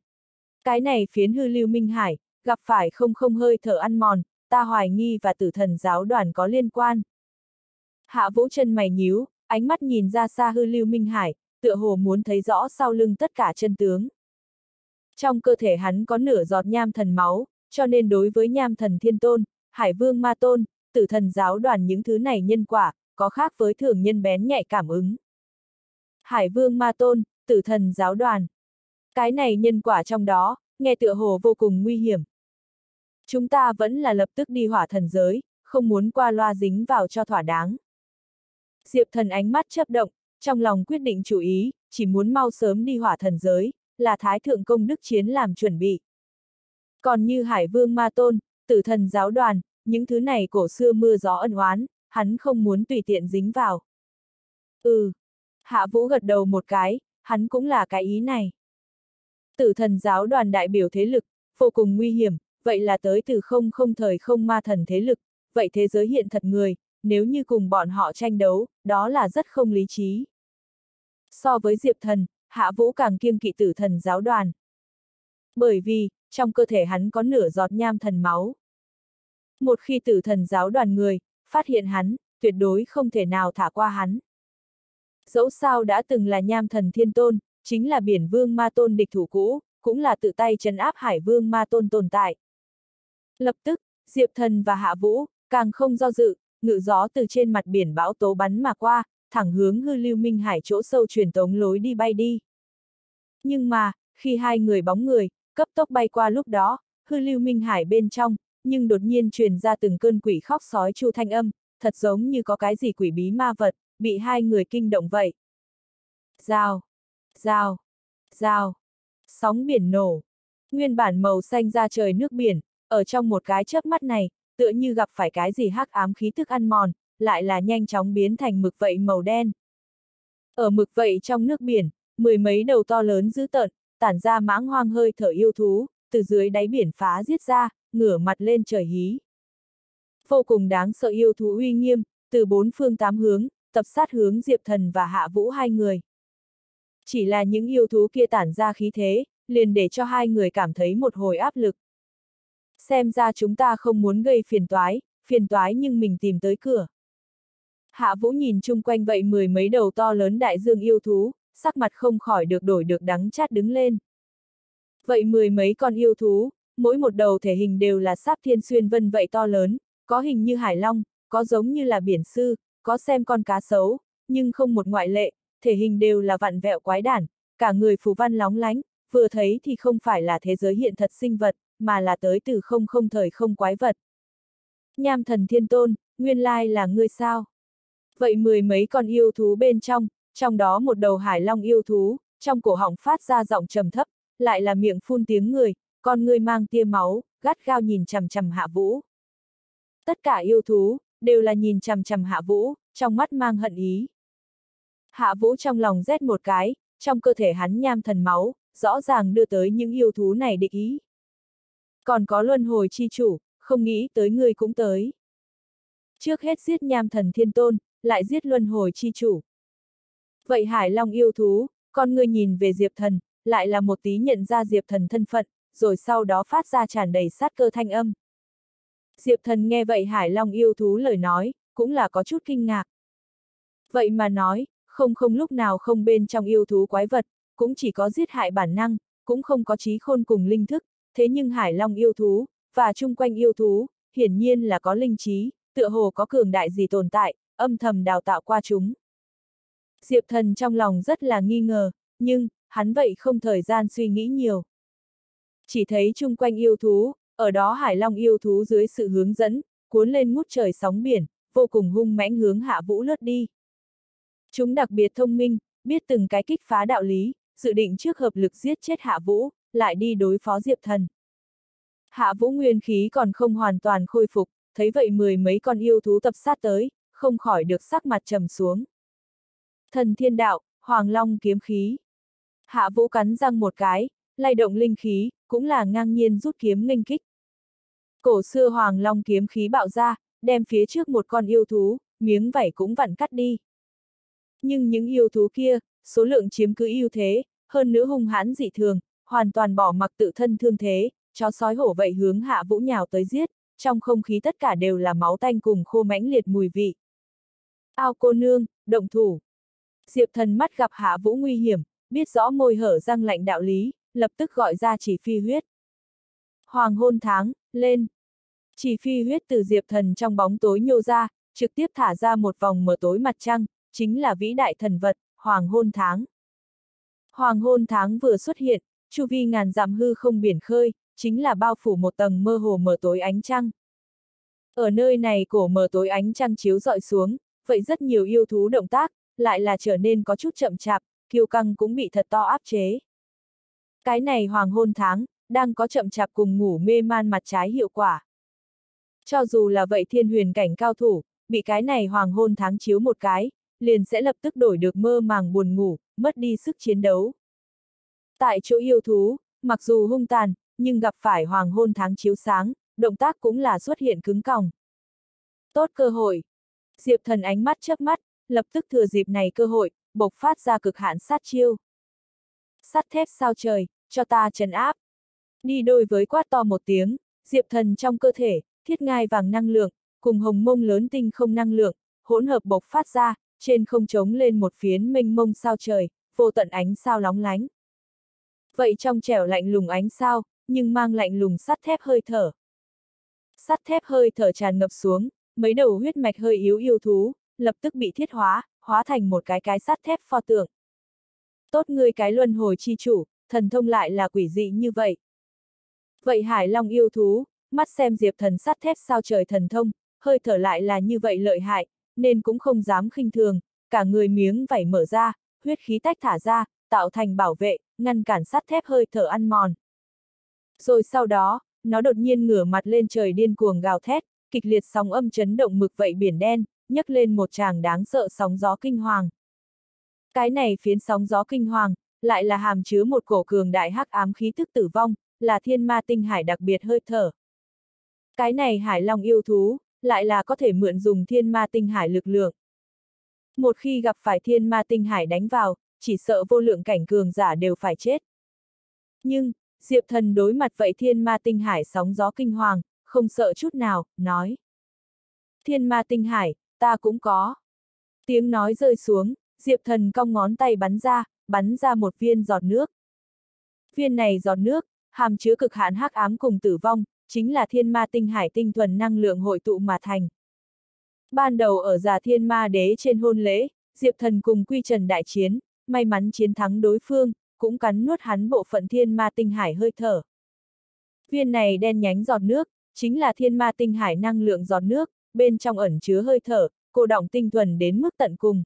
Cái này phiến hư lưu minh hải, gặp phải không không hơi thở ăn mòn, ta hoài nghi và tử thần giáo đoàn có liên quan. Hạ vũ chân mày nhíu, ánh mắt nhìn ra xa hư lưu minh hải, tựa hồ muốn thấy rõ sau lưng tất cả chân tướng. Trong cơ thể hắn có nửa giọt nham thần máu, cho nên đối với nham thần thiên tôn, hải vương ma tôn, tử thần giáo đoàn những thứ này nhân quả, có khác với thường nhân bén nhạy cảm ứng. Hải vương ma tôn, tử thần giáo đoàn. Cái này nhân quả trong đó, nghe tựa hồ vô cùng nguy hiểm. Chúng ta vẫn là lập tức đi hỏa thần giới, không muốn qua loa dính vào cho thỏa đáng. Diệp thần ánh mắt chấp động, trong lòng quyết định chủ ý, chỉ muốn mau sớm đi hỏa thần giới, là thái thượng công đức chiến làm chuẩn bị. Còn như hải vương ma tôn, tử thần giáo đoàn, những thứ này cổ xưa mưa gió ân oán, hắn không muốn tùy tiện dính vào. Ừ. Hạ vũ gật đầu một cái, hắn cũng là cái ý này. Tử thần giáo đoàn đại biểu thế lực, vô cùng nguy hiểm, vậy là tới từ không không thời không ma thần thế lực, vậy thế giới hiện thật người, nếu như cùng bọn họ tranh đấu, đó là rất không lý trí. So với Diệp Thần, Hạ Vũ càng kiêng kỵ tử thần giáo đoàn. Bởi vì, trong cơ thể hắn có nửa giọt nham thần máu. Một khi tử thần giáo đoàn người, phát hiện hắn, tuyệt đối không thể nào thả qua hắn. Dẫu sao đã từng là nham thần thiên tôn, chính là biển vương ma tôn địch thủ cũ, cũng là tự tay trấn áp hải vương ma tôn tồn tại. Lập tức, Diệp thần và Hạ Vũ, càng không do dự, ngự gió từ trên mặt biển bão tố bắn mà qua, thẳng hướng hư lưu minh hải chỗ sâu truyền tống lối đi bay đi. Nhưng mà, khi hai người bóng người, cấp tốc bay qua lúc đó, hư lưu minh hải bên trong, nhưng đột nhiên truyền ra từng cơn quỷ khóc sói chu thanh âm, thật giống như có cái gì quỷ bí ma vật, bị hai người kinh động vậy. Rào, rào, rào, sóng biển nổ. Nguyên bản màu xanh ra trời nước biển, ở trong một cái chớp mắt này, tựa như gặp phải cái gì hắc ám khí thức ăn mòn, lại là nhanh chóng biến thành mực vậy màu đen. Ở mực vậy trong nước biển, mười mấy đầu to lớn dữ tợn, tản ra mãng hoang hơi thở yêu thú, từ dưới đáy biển phá giết ra, ngửa mặt lên trời hí. Vô cùng đáng sợ yêu thú uy nghiêm, từ bốn phương tám hướng, tập sát hướng Diệp Thần và Hạ Vũ hai người. Chỉ là những yêu thú kia tản ra khí thế, liền để cho hai người cảm thấy một hồi áp lực. Xem ra chúng ta không muốn gây phiền toái, phiền toái nhưng mình tìm tới cửa. Hạ Vũ nhìn chung quanh vậy mười mấy đầu to lớn đại dương yêu thú, sắc mặt không khỏi được đổi được đắng chát đứng lên. Vậy mười mấy con yêu thú, mỗi một đầu thể hình đều là sáp thiên xuyên vân vậy to lớn, có hình như hải long, có giống như là biển sư, có xem con cá sấu, nhưng không một ngoại lệ, thể hình đều là vặn vẹo quái đản, cả người phù văn lóng lánh, vừa thấy thì không phải là thế giới hiện thật sinh vật, mà là tới từ không không thời không quái vật. Nham thần thiên tôn, nguyên lai là ngươi sao? Vậy mười mấy con yêu thú bên trong, trong đó một đầu hải long yêu thú, trong cổ họng phát ra giọng trầm thấp, lại là miệng phun tiếng người, con ngươi mang tia máu, gắt gao nhìn chằm chằm hạ vũ. Tất cả yêu thú, đều là nhìn chằm chằm Hạ Vũ, trong mắt mang hận ý. Hạ Vũ trong lòng rét một cái, trong cơ thể hắn nham thần máu, rõ ràng đưa tới những yêu thú này địch ý. Còn có luân hồi chi chủ, không nghĩ tới người cũng tới. Trước hết giết nham thần thiên tôn, lại giết luân hồi chi chủ. Vậy Hải Long yêu thú, con ngươi nhìn về Diệp Thần, lại là một tí nhận ra Diệp Thần thân phận, rồi sau đó phát ra tràn đầy sát cơ thanh âm. Diệp Thần nghe vậy Hải Long yêu thú lời nói, cũng là có chút kinh ngạc. Vậy mà nói, không không lúc nào không bên trong yêu thú quái vật, cũng chỉ có giết hại bản năng, cũng không có trí khôn cùng linh thức, thế nhưng Hải Long yêu thú, và chung quanh yêu thú, hiển nhiên là có linh trí, tựa hồ có cường đại gì tồn tại, âm thầm đào tạo qua chúng. Diệp thần trong lòng rất là nghi ngờ, nhưng, hắn vậy không thời gian suy nghĩ nhiều. Chỉ thấy chung quanh yêu thú, ở đó Hải Long yêu thú dưới sự hướng dẫn, cuốn lên ngút trời sóng biển, vô cùng hung mãnh hướng hạ vũ lướt đi. Chúng đặc biệt thông minh, biết từng cái kích phá đạo lý, dự định trước hợp lực giết chết hạ vũ, lại đi đối phó diệp thần. Hạ vũ nguyên khí còn không hoàn toàn khôi phục, thấy vậy mười mấy con yêu thú tập sát tới, không khỏi được sắc mặt trầm xuống. Thần thiên đạo, hoàng long kiếm khí. Hạ vũ cắn răng một cái, lay động linh khí, cũng là ngang nhiên rút kiếm nghênh kích. Cổ xưa hoàng long kiếm khí bạo ra, đem phía trước một con yêu thú, miếng vảy cũng vặn cắt đi. Nhưng những yêu thú kia, số lượng chiếm cứ ưu thế, hơn nữa hung hãn dị thường, hoàn toàn bỏ mặc tự thân thương thế, chó sói hổ vậy hướng hạ vũ nhào tới giết, trong không khí tất cả đều là máu tanh cùng khô mãnh liệt mùi vị. Ao cô nương, động thủ. Diệp thần mắt gặp hạ vũ nguy hiểm, biết rõ môi hở răng lạnh đạo lý, lập tức gọi ra chỉ phi huyết. Hoàng hôn tháng, lên. Chỉ phi huyết từ diệp thần trong bóng tối nhô ra, trực tiếp thả ra một vòng mở tối mặt trăng, chính là vĩ đại thần vật, hoàng hôn tháng. Hoàng hôn tháng vừa xuất hiện, chu vi ngàn dặm hư không biển khơi, chính là bao phủ một tầng mơ hồ mờ tối ánh trăng. Ở nơi này cổ mờ tối ánh trăng chiếu dọi xuống, vậy rất nhiều yêu thú động tác, lại là trở nên có chút chậm chạp, kiêu căng cũng bị thật to áp chế. Cái này hoàng hôn tháng, đang có chậm chạp cùng ngủ mê man mặt trái hiệu quả. Cho dù là vậy thiên huyền cảnh cao thủ, bị cái này hoàng hôn tháng chiếu một cái, liền sẽ lập tức đổi được mơ màng buồn ngủ, mất đi sức chiến đấu. Tại chỗ yêu thú, mặc dù hung tàn, nhưng gặp phải hoàng hôn tháng chiếu sáng, động tác cũng là xuất hiện cứng còng. Tốt cơ hội. Diệp thần ánh mắt chớp mắt, lập tức thừa dịp này cơ hội, bộc phát ra cực hạn sát chiêu. Sắt thép sao trời, cho ta trấn áp. Đi đôi với quát to một tiếng, diệp thần trong cơ thể, thiết ngai vàng năng lượng, cùng hồng mông lớn tinh không năng lượng, hỗn hợp bộc phát ra, trên không trống lên một phiến mênh mông sao trời, vô tận ánh sao lóng lánh. Vậy trong trẻo lạnh lùng ánh sao, nhưng mang lạnh lùng sắt thép hơi thở. Sắt thép hơi thở tràn ngập xuống, mấy đầu huyết mạch hơi yếu yêu thú, lập tức bị thiết hóa, hóa thành một cái cái sắt thép pho tượng. Tốt ngươi cái luân hồi chi chủ, thần thông lại là quỷ dị như vậy. Vậy Hải Long yêu thú, mắt xem diệp thần sắt thép sao trời thần thông, hơi thở lại là như vậy lợi hại, nên cũng không dám khinh thường, cả người miếng vảy mở ra, huyết khí tách thả ra, tạo thành bảo vệ, ngăn cản sắt thép hơi thở ăn mòn. Rồi sau đó, nó đột nhiên ngửa mặt lên trời điên cuồng gào thét, kịch liệt sóng âm chấn động mực vậy biển đen, nhấc lên một tràng đáng sợ sóng gió kinh hoàng. Cái này phiến sóng gió kinh hoàng, lại là hàm chứa một cổ cường đại hắc ám khí thức tử vong, là thiên ma tinh hải đặc biệt hơi thở. Cái này hải long yêu thú, lại là có thể mượn dùng thiên ma tinh hải lực lượng. Một khi gặp phải thiên ma tinh hải đánh vào, chỉ sợ vô lượng cảnh cường giả đều phải chết. Nhưng, Diệp thần đối mặt vậy thiên ma tinh hải sóng gió kinh hoàng, không sợ chút nào, nói. Thiên ma tinh hải, ta cũng có. Tiếng nói rơi xuống, Diệp thần cong ngón tay bắn ra, bắn ra một viên giọt nước. Viên này giọt nước, hàm chứa cực hạn hắc ám cùng tử vong, chính là thiên ma tinh hải tinh thuần năng lượng hội tụ mà thành. Ban đầu ở già thiên ma đế trên hôn lễ, Diệp thần cùng quy trần đại chiến, may mắn chiến thắng đối phương, cũng cắn nuốt hắn bộ phận thiên ma tinh hải hơi thở. Viên này đen nhánh giọt nước, chính là thiên ma tinh hải năng lượng giọt nước, bên trong ẩn chứa hơi thở, cô động tinh thuần đến mức tận cùng.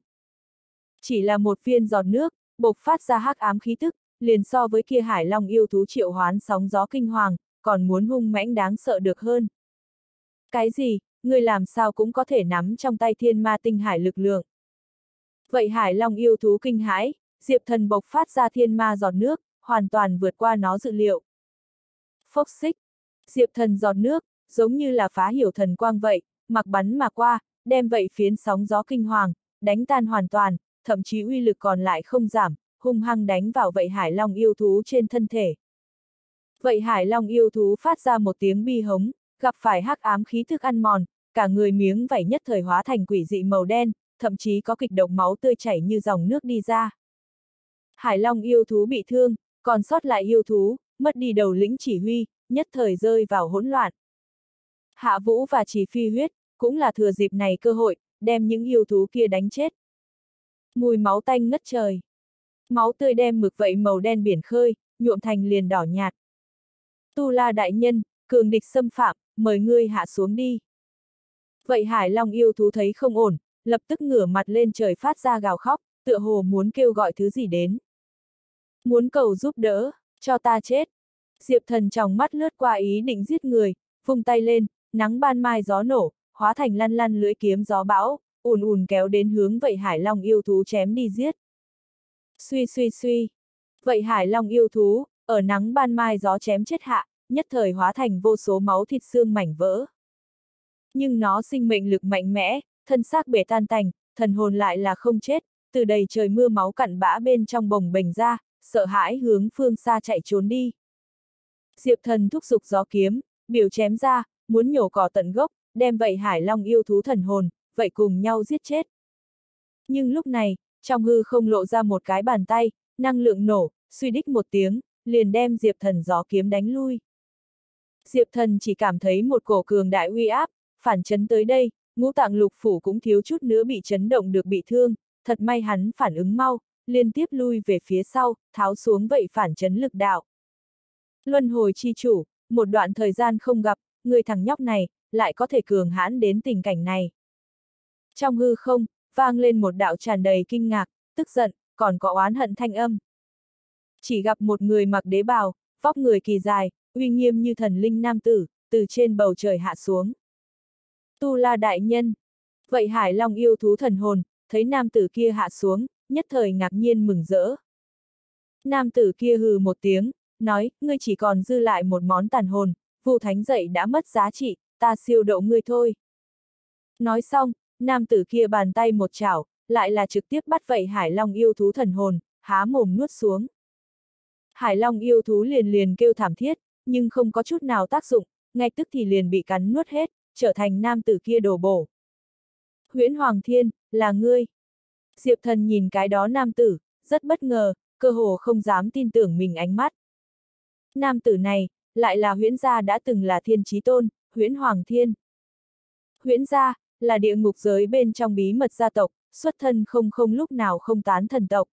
Chỉ là một viên giọt nước, bộc phát ra hắc ám khí tức, liền so với kia hải long yêu thú triệu hoán sóng gió kinh hoàng, còn muốn hung mãnh đáng sợ được hơn. Cái gì, người làm sao cũng có thể nắm trong tay thiên ma tinh hải lực lượng. Vậy hải long yêu thú kinh hãi, diệp thần bộc phát ra thiên ma giọt nước, hoàn toàn vượt qua nó dự liệu. Phốc xích, diệp thần giọt nước, giống như là phá hiểu thần quang vậy, mặc bắn mà qua, đem vậy phiến sóng gió kinh hoàng, đánh tan hoàn toàn, thậm chí uy lực còn lại không giảm, hung hăng đánh vào vậy hải long yêu thú trên thân thể. Vậy hải long yêu thú phát ra một tiếng bi hống, gặp phải hắc ám khí thức ăn mòn, cả người miếng vảy nhất thời hóa thành quỷ dị màu đen, thậm chí có kịch độc máu tươi chảy như dòng nước đi ra. Hải long yêu thú bị thương, còn sót lại yêu thú, mất đi đầu lĩnh chỉ huy, nhất thời rơi vào hỗn loạn. Hạ Vũ và Chỉ Phi huyết, cũng là thừa dịp này cơ hội, đem những yêu thú kia đánh chết. Mùi máu tanh ngất trời. Máu tươi đem mực vậy màu đen biển khơi, nhuộm thành liền đỏ nhạt. Tu La đại nhân, cường địch xâm phạm, mời ngươi hạ xuống đi. Vậy Hải Long yêu thú thấy không ổn, lập tức ngửa mặt lên trời phát ra gào khóc, tựa hồ muốn kêu gọi thứ gì đến. Muốn cầu giúp đỡ, cho ta chết. Diệp thần trong mắt lướt qua ý định giết người, vung tay lên, nắng ban mai gió nổ, hóa thành lăn lăn lưỡi kiếm gió bão, ùn ùn kéo đến hướng vậy Hải Long yêu thú chém đi giết. Suy suy suy. Vậy Hải Long yêu thú, ở nắng ban mai gió chém chết hạ, nhất thời hóa thành vô số máu thịt xương mảnh vỡ. Nhưng nó sinh mệnh lực mạnh mẽ, thân xác bể tan tành, thần hồn lại là không chết, từ đầy trời mưa máu cặn bã bên trong bồng bềnh ra, sợ hãi hướng phương xa chạy trốn đi. Diệp thần thúc giục gió kiếm, biểu chém ra, muốn nhổ cỏ tận gốc, đem vậy hải long yêu thú thần hồn, vậy cùng nhau giết chết. Nhưng lúc này, trong hư không lộ ra một cái bàn tay, năng lượng nổ, suy đích một tiếng, liền đem Diệp thần gió kiếm đánh lui. Diệp thần chỉ cảm thấy một cổ cường đại uy áp, phản chấn tới đây, ngũ tạng lục phủ cũng thiếu chút nữa bị chấn động được bị thương, thật may hắn phản ứng mau, liên tiếp lui về phía sau, tháo xuống vậy phản chấn lực đạo. Luân hồi chi chủ, một đoạn thời gian không gặp, người thằng nhóc này, lại có thể cường hãn đến tình cảnh này. Trong hư không, vang lên một đạo tràn đầy kinh ngạc, tức giận, còn có oán hận thanh âm. Chỉ gặp một người mặc đế bào, vóc người kỳ dài, uy nghiêm như thần linh nam tử, từ trên bầu trời hạ xuống. Tu la đại nhân. Vậy Hải Long yêu thú thần hồn, thấy nam tử kia hạ xuống, nhất thời ngạc nhiên mừng rỡ. Nam tử kia hừ một tiếng, nói, ngươi chỉ còn dư lại một món tàn hồn, vụ thánh dậy đã mất giá trị, ta siêu độ ngươi thôi. Nói xong, nam tử kia bàn tay một chảo, lại là trực tiếp bắt vậy Hải Long yêu thú thần hồn, há mồm nuốt xuống. Hải Long yêu thú liền liền kêu thảm thiết, nhưng không có chút nào tác dụng, ngay tức thì liền bị cắn nuốt hết, trở thành nam tử kia đổ bổ. Huyễn Hoàng Thiên, là ngươi. Diệp thần nhìn cái đó nam tử, rất bất ngờ, cơ hồ không dám tin tưởng mình ánh mắt. Nam tử này, lại là huyễn gia đã từng là thiên trí tôn, huyễn Hoàng Thiên. Huyễn gia, là địa ngục giới bên trong bí mật gia tộc, xuất thân không không lúc nào không tán thần tộc.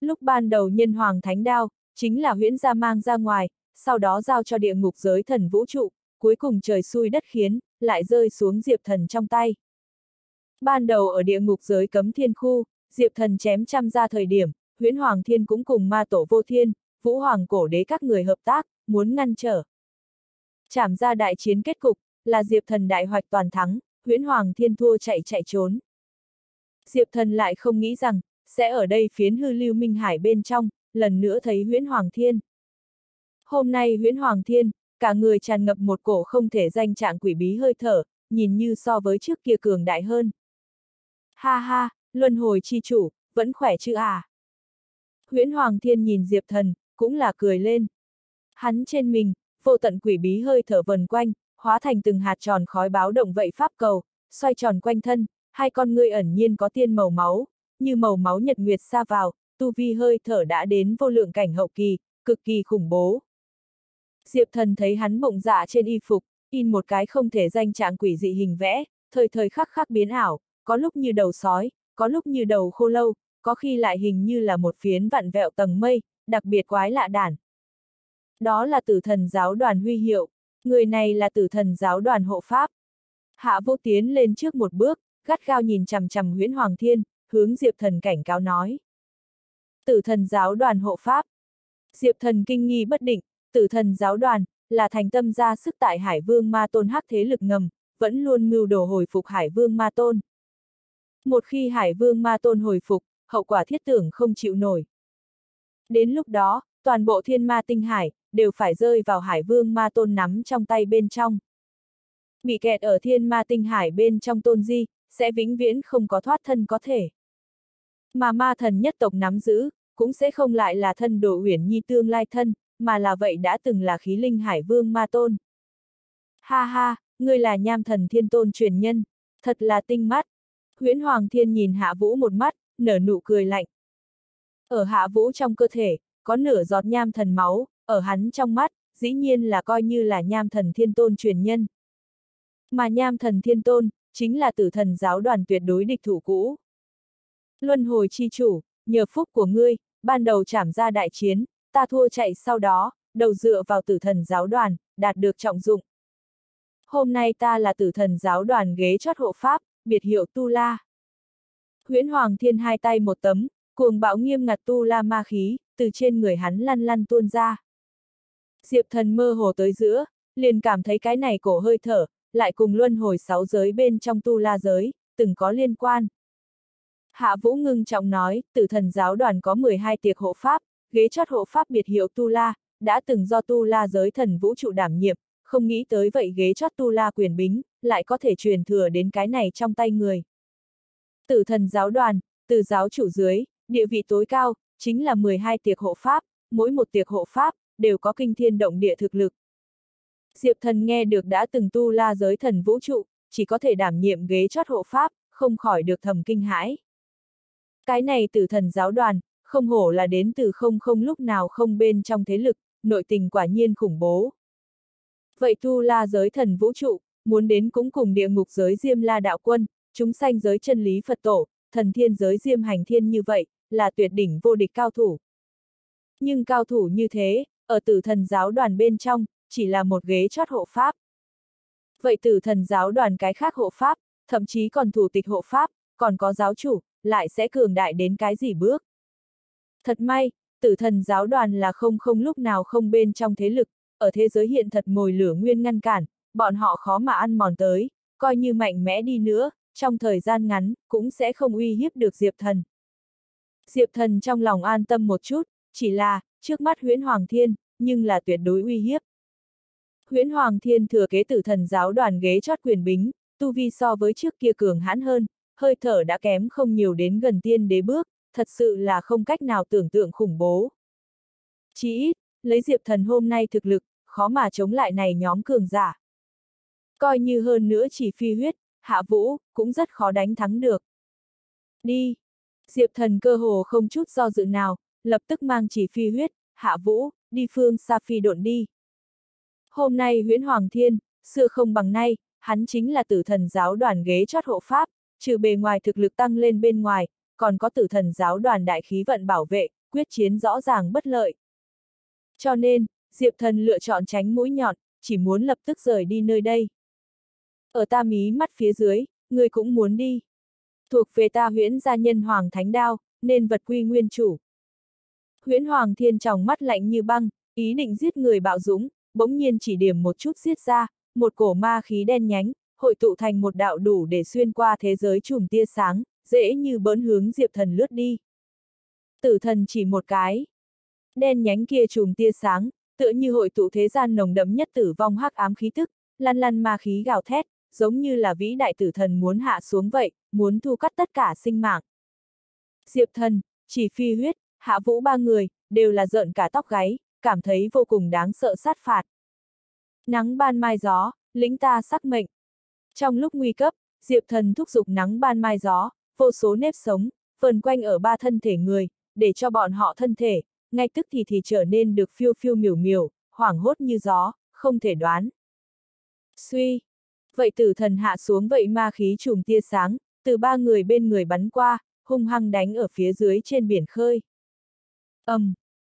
Lúc ban đầu nhân hoàng thánh đao, chính là huyễn gia mang ra ngoài, sau đó giao cho địa ngục giới thần vũ trụ, cuối cùng trời xui đất khiến, lại rơi xuống Diệp Thần trong tay. Ban đầu ở địa ngục giới cấm thiên khu, Diệp Thần chém trăm ra thời điểm, huyễn Hoàng Thiên cũng cùng ma tổ vô thiên, vũ hoàng cổ đế các người hợp tác, muốn ngăn trở. Chảm ra đại chiến kết cục, là Diệp Thần đại hoạch toàn thắng, huyễn Hoàng Thiên thua chạy chạy trốn. Diệp Thần lại không nghĩ rằng, sẽ ở đây phiến hư lưu minh hải bên trong, lần nữa thấy huyễn Hoàng Thiên. Hôm nay huyễn Hoàng Thiên, cả người tràn ngập một cổ không thể danh trạng quỷ bí hơi thở, nhìn như so với trước kia cường đại hơn. Ha ha, luân hồi chi chủ, vẫn khỏe chứ à? Huyễn Hoàng Thiên nhìn Diệp Thần, cũng là cười lên. Hắn trên mình, vô tận quỷ bí hơi thở vần quanh, hóa thành từng hạt tròn khói báo động vậy pháp cầu, xoay tròn quanh thân, hai con ngươi ẩn nhiên có tiên màu máu, như màu máu nhật nguyệt xa vào, tu vi hơi thở đã đến vô lượng cảnh hậu kỳ, cực kỳ khủng bố. Diệp thần thấy hắn bụng dạ trên y phục, in một cái không thể danh trạng quỷ dị hình vẽ, thời thời khắc khắc biến ảo, có lúc như đầu sói, có lúc như đầu khô lâu, có khi lại hình như là một phiến vặn vẹo tầng mây, đặc biệt quái lạ đản. Đó là tử thần giáo đoàn huy hiệu, người này là tử thần giáo đoàn hộ pháp. Hạ vô tiến lên trước một bước, gắt gao nhìn chằm chằm huyễn Hoàng Thiên, hướng Diệp thần cảnh cáo nói. Tử thần giáo đoàn hộ pháp. Diệp thần kinh nghi bất định, tử thần giáo đoàn, là thành tâm ra sức tại Hải Vương Ma Tôn Hắc thế lực ngầm, vẫn luôn mưu đồ hồi phục Hải Vương Ma Tôn. Một khi Hải Vương Ma Tôn hồi phục, hậu quả thiết tưởng không chịu nổi. Đến lúc đó, toàn bộ thiên ma tinh hải, đều phải rơi vào Hải Vương Ma Tôn nắm trong tay bên trong. Bị kẹt ở thiên ma tinh hải bên trong tôn di, sẽ vĩnh viễn không có thoát thân có thể. Mà ma thần nhất tộc nắm giữ, cũng sẽ không lại là thân đồ uyển nhi tương lai thân, mà là vậy đã từng là khí linh hải vương ma tôn. Ha ha, ngươi là nham thần thiên tôn truyền nhân, thật là tinh mắt. Huyễn Hoàng Thiên nhìn Hạ Vũ một mắt, nở nụ cười lạnh. Ở Hạ Vũ trong cơ thể, có nửa giọt nham thần máu, ở hắn trong mắt, dĩ nhiên là coi như là nham thần thiên tôn truyền nhân. Mà nham thần thiên tôn, chính là tử thần giáo đoàn tuyệt đối địch thủ cũ. Luân hồi chi chủ, nhờ phúc của ngươi, ban đầu trảm ra đại chiến, ta thua chạy sau đó, đầu dựa vào tử thần giáo đoàn, đạt được trọng dụng. Hôm nay ta là tử thần giáo đoàn ghế chót hộ pháp, biệt hiệu Tu La. Huyễn Hoàng Thiên hai tay một tấm, cuồng bão nghiêm ngặt Tu La ma khí, từ trên người hắn lăn lăn tuôn ra. Diệp thần mơ hồ tới giữa, liền cảm thấy cái này cổ hơi thở, lại cùng luân hồi sáu giới bên trong Tu La giới, từng có liên quan. Hạ Vũ ngưng trọng nói, tử thần giáo đoàn có 12 tiệc hộ pháp, ghế chót hộ pháp biệt hiệu Tu La, đã từng do Tu La giới thần vũ trụ đảm nhiệm, không nghĩ tới vậy ghế chót Tu La quyền bính, lại có thể truyền thừa đến cái này trong tay người. Tử thần giáo đoàn, từ giáo chủ dưới, địa vị tối cao, chính là 12 tiệc hộ pháp, mỗi một tiệc hộ pháp, đều có kinh thiên động địa thực lực. Diệp thần nghe được đã từng tu la giới thần vũ trụ, chỉ có thể đảm nhiệm ghế chót hộ pháp, không khỏi được thầm kinh hãi. Cái này từ thần giáo đoàn, không hổ là đến từ không không lúc nào không bên trong thế lực, nội tình quả nhiên khủng bố. Vậy tu la giới thần vũ trụ, muốn đến cũng cùng địa ngục giới diêm la đạo quân, chúng sanh giới chân lý Phật tổ, thần thiên giới diêm hành thiên như vậy, là tuyệt đỉnh vô địch cao thủ. Nhưng cao thủ như thế, ở tử thần giáo đoàn bên trong, chỉ là một ghế chót hộ pháp. Vậy tử thần giáo đoàn cái khác hộ pháp, thậm chí còn thủ tịch hộ pháp, còn có giáo chủ, lại sẽ cường đại đến cái gì bước. Thật may, tử thần giáo đoàn là không không lúc nào không bên trong thế lực, ở thế giới hiện thật mồi lửa nguyên ngăn cản, bọn họ khó mà ăn mòn tới, coi như mạnh mẽ đi nữa, trong thời gian ngắn, cũng sẽ không uy hiếp được Diệp Thần. Diệp Thần trong lòng an tâm một chút, chỉ là, trước mắt huyễn Hoàng Thiên, nhưng là tuyệt đối uy hiếp. Huyễn Hoàng Thiên thừa kế tử thần giáo đoàn ghế chót quyền bính, tu vi so với trước kia cường hãn hơn, hơi thở đã kém không nhiều đến gần tiên đế bước, thật sự là không cách nào tưởng tượng khủng bố. Chỉ ít, lấy Diệp Thần hôm nay thực lực, khó mà chống lại này nhóm cường giả. Coi như hơn nữa chỉ phi huyết, hạ vũ, cũng rất khó đánh thắng được. Đi! Diệp Thần cơ hồ không chút do dự nào, lập tức mang chỉ phi huyết, hạ vũ, đi phương xa phi độn đi. Hôm nay huyễn Hoàng Thiên, xưa không bằng nay, hắn chính là tử thần giáo đoàn ghế chót hộ pháp, trừ bề ngoài thực lực tăng lên bên ngoài, còn có tử thần giáo đoàn đại khí vận bảo vệ, quyết chiến rõ ràng bất lợi. Cho nên, Diệp thần lựa chọn tránh mũi nhọn, chỉ muốn lập tức rời đi nơi đây. Ở ta mí mắt phía dưới, người cũng muốn đi. Thuộc về ta huyễn gia nhân hoàng thánh đao, nên vật quy nguyên chủ. Huyễn hoàng thiên tròng mắt lạnh như băng, ý định giết người bạo dũng, bỗng nhiên chỉ điểm một chút giết ra, một cổ ma khí đen nhánh, hội tụ thành một đạo đủ để xuyên qua thế giới chùm tia sáng, dễ như bỡn hướng Diệp Thần lướt đi. Tử thần chỉ một cái. Đen nhánh kia chùm tia sáng, tựa như hội tụ thế gian nồng đậm nhất tử vong hắc ám khí tức, lăn lăn ma khí gào thét, giống như là vĩ đại tử thần muốn hạ xuống vậy, muốn thu cắt tất cả sinh mạng. Diệp thần, chỉ phi huyết, hạ vũ ba người, đều là giận cả tóc gáy, cảm thấy vô cùng đáng sợ sát phạt. Nắng ban mai gió, lĩnh ta sắc mệnh. Trong lúc nguy cấp, Diệp thần thúc giục nắng ban mai gió, vô số nếp sống, vần quanh ở ba thân thể người, để cho bọn họ thân thể, ngay tức thì thì trở nên được phiêu phiêu miểu miểu, hoảng hốt như gió, không thể đoán. Suy! Vậy tử thần hạ xuống vậy ma khí trùm tia sáng, từ ba người bên người bắn qua, hung hăng đánh ở phía dưới trên biển khơi. ầm, um,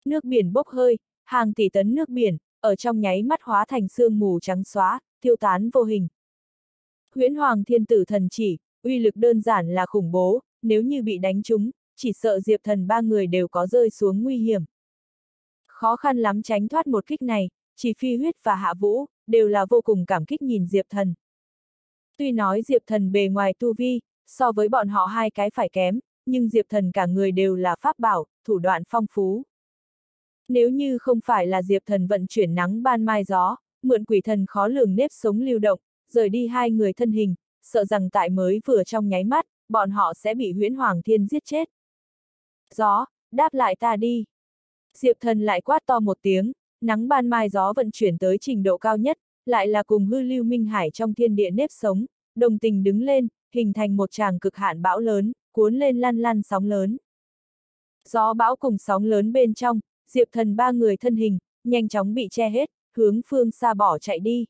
Nước biển bốc hơi, hàng tỷ tấn nước biển, ở trong nháy mắt hóa thành sương mù trắng xóa, tiêu tán vô hình. Huyễn Hoàng Thiên Tử Thần chỉ, uy lực đơn giản là khủng bố, nếu như bị đánh trúng, chỉ sợ Diệp Thần ba người đều có rơi xuống nguy hiểm. Khó khăn lắm tránh thoát một kích này, chỉ phi huyết và hạ vũ, đều là vô cùng cảm kích nhìn Diệp Thần. Tuy nói Diệp Thần bề ngoài tu vi, so với bọn họ hai cái phải kém, nhưng Diệp Thần cả người đều là pháp bảo, thủ đoạn phong phú. Nếu như không phải là Diệp Thần vận chuyển nắng ban mai gió, mượn quỷ thần khó lường nếp sống lưu động, rời đi hai người thân hình, sợ rằng tại mới vừa trong nháy mắt, bọn họ sẽ bị huyễn Hoàng Thiên giết chết. Gió, đáp lại ta đi. Diệp Thần lại quát to một tiếng, nắng ban mai gió vận chuyển tới trình độ cao nhất, lại là cùng hư lưu minh hải trong thiên địa nếp sống, đồng tình đứng lên, hình thành một tràng cực hạn bão lớn, cuốn lên lăn lăn sóng lớn. Gió bão cùng sóng lớn bên trong, Diệp Thần ba người thân hình, nhanh chóng bị che hết, hướng phương xa bỏ chạy đi.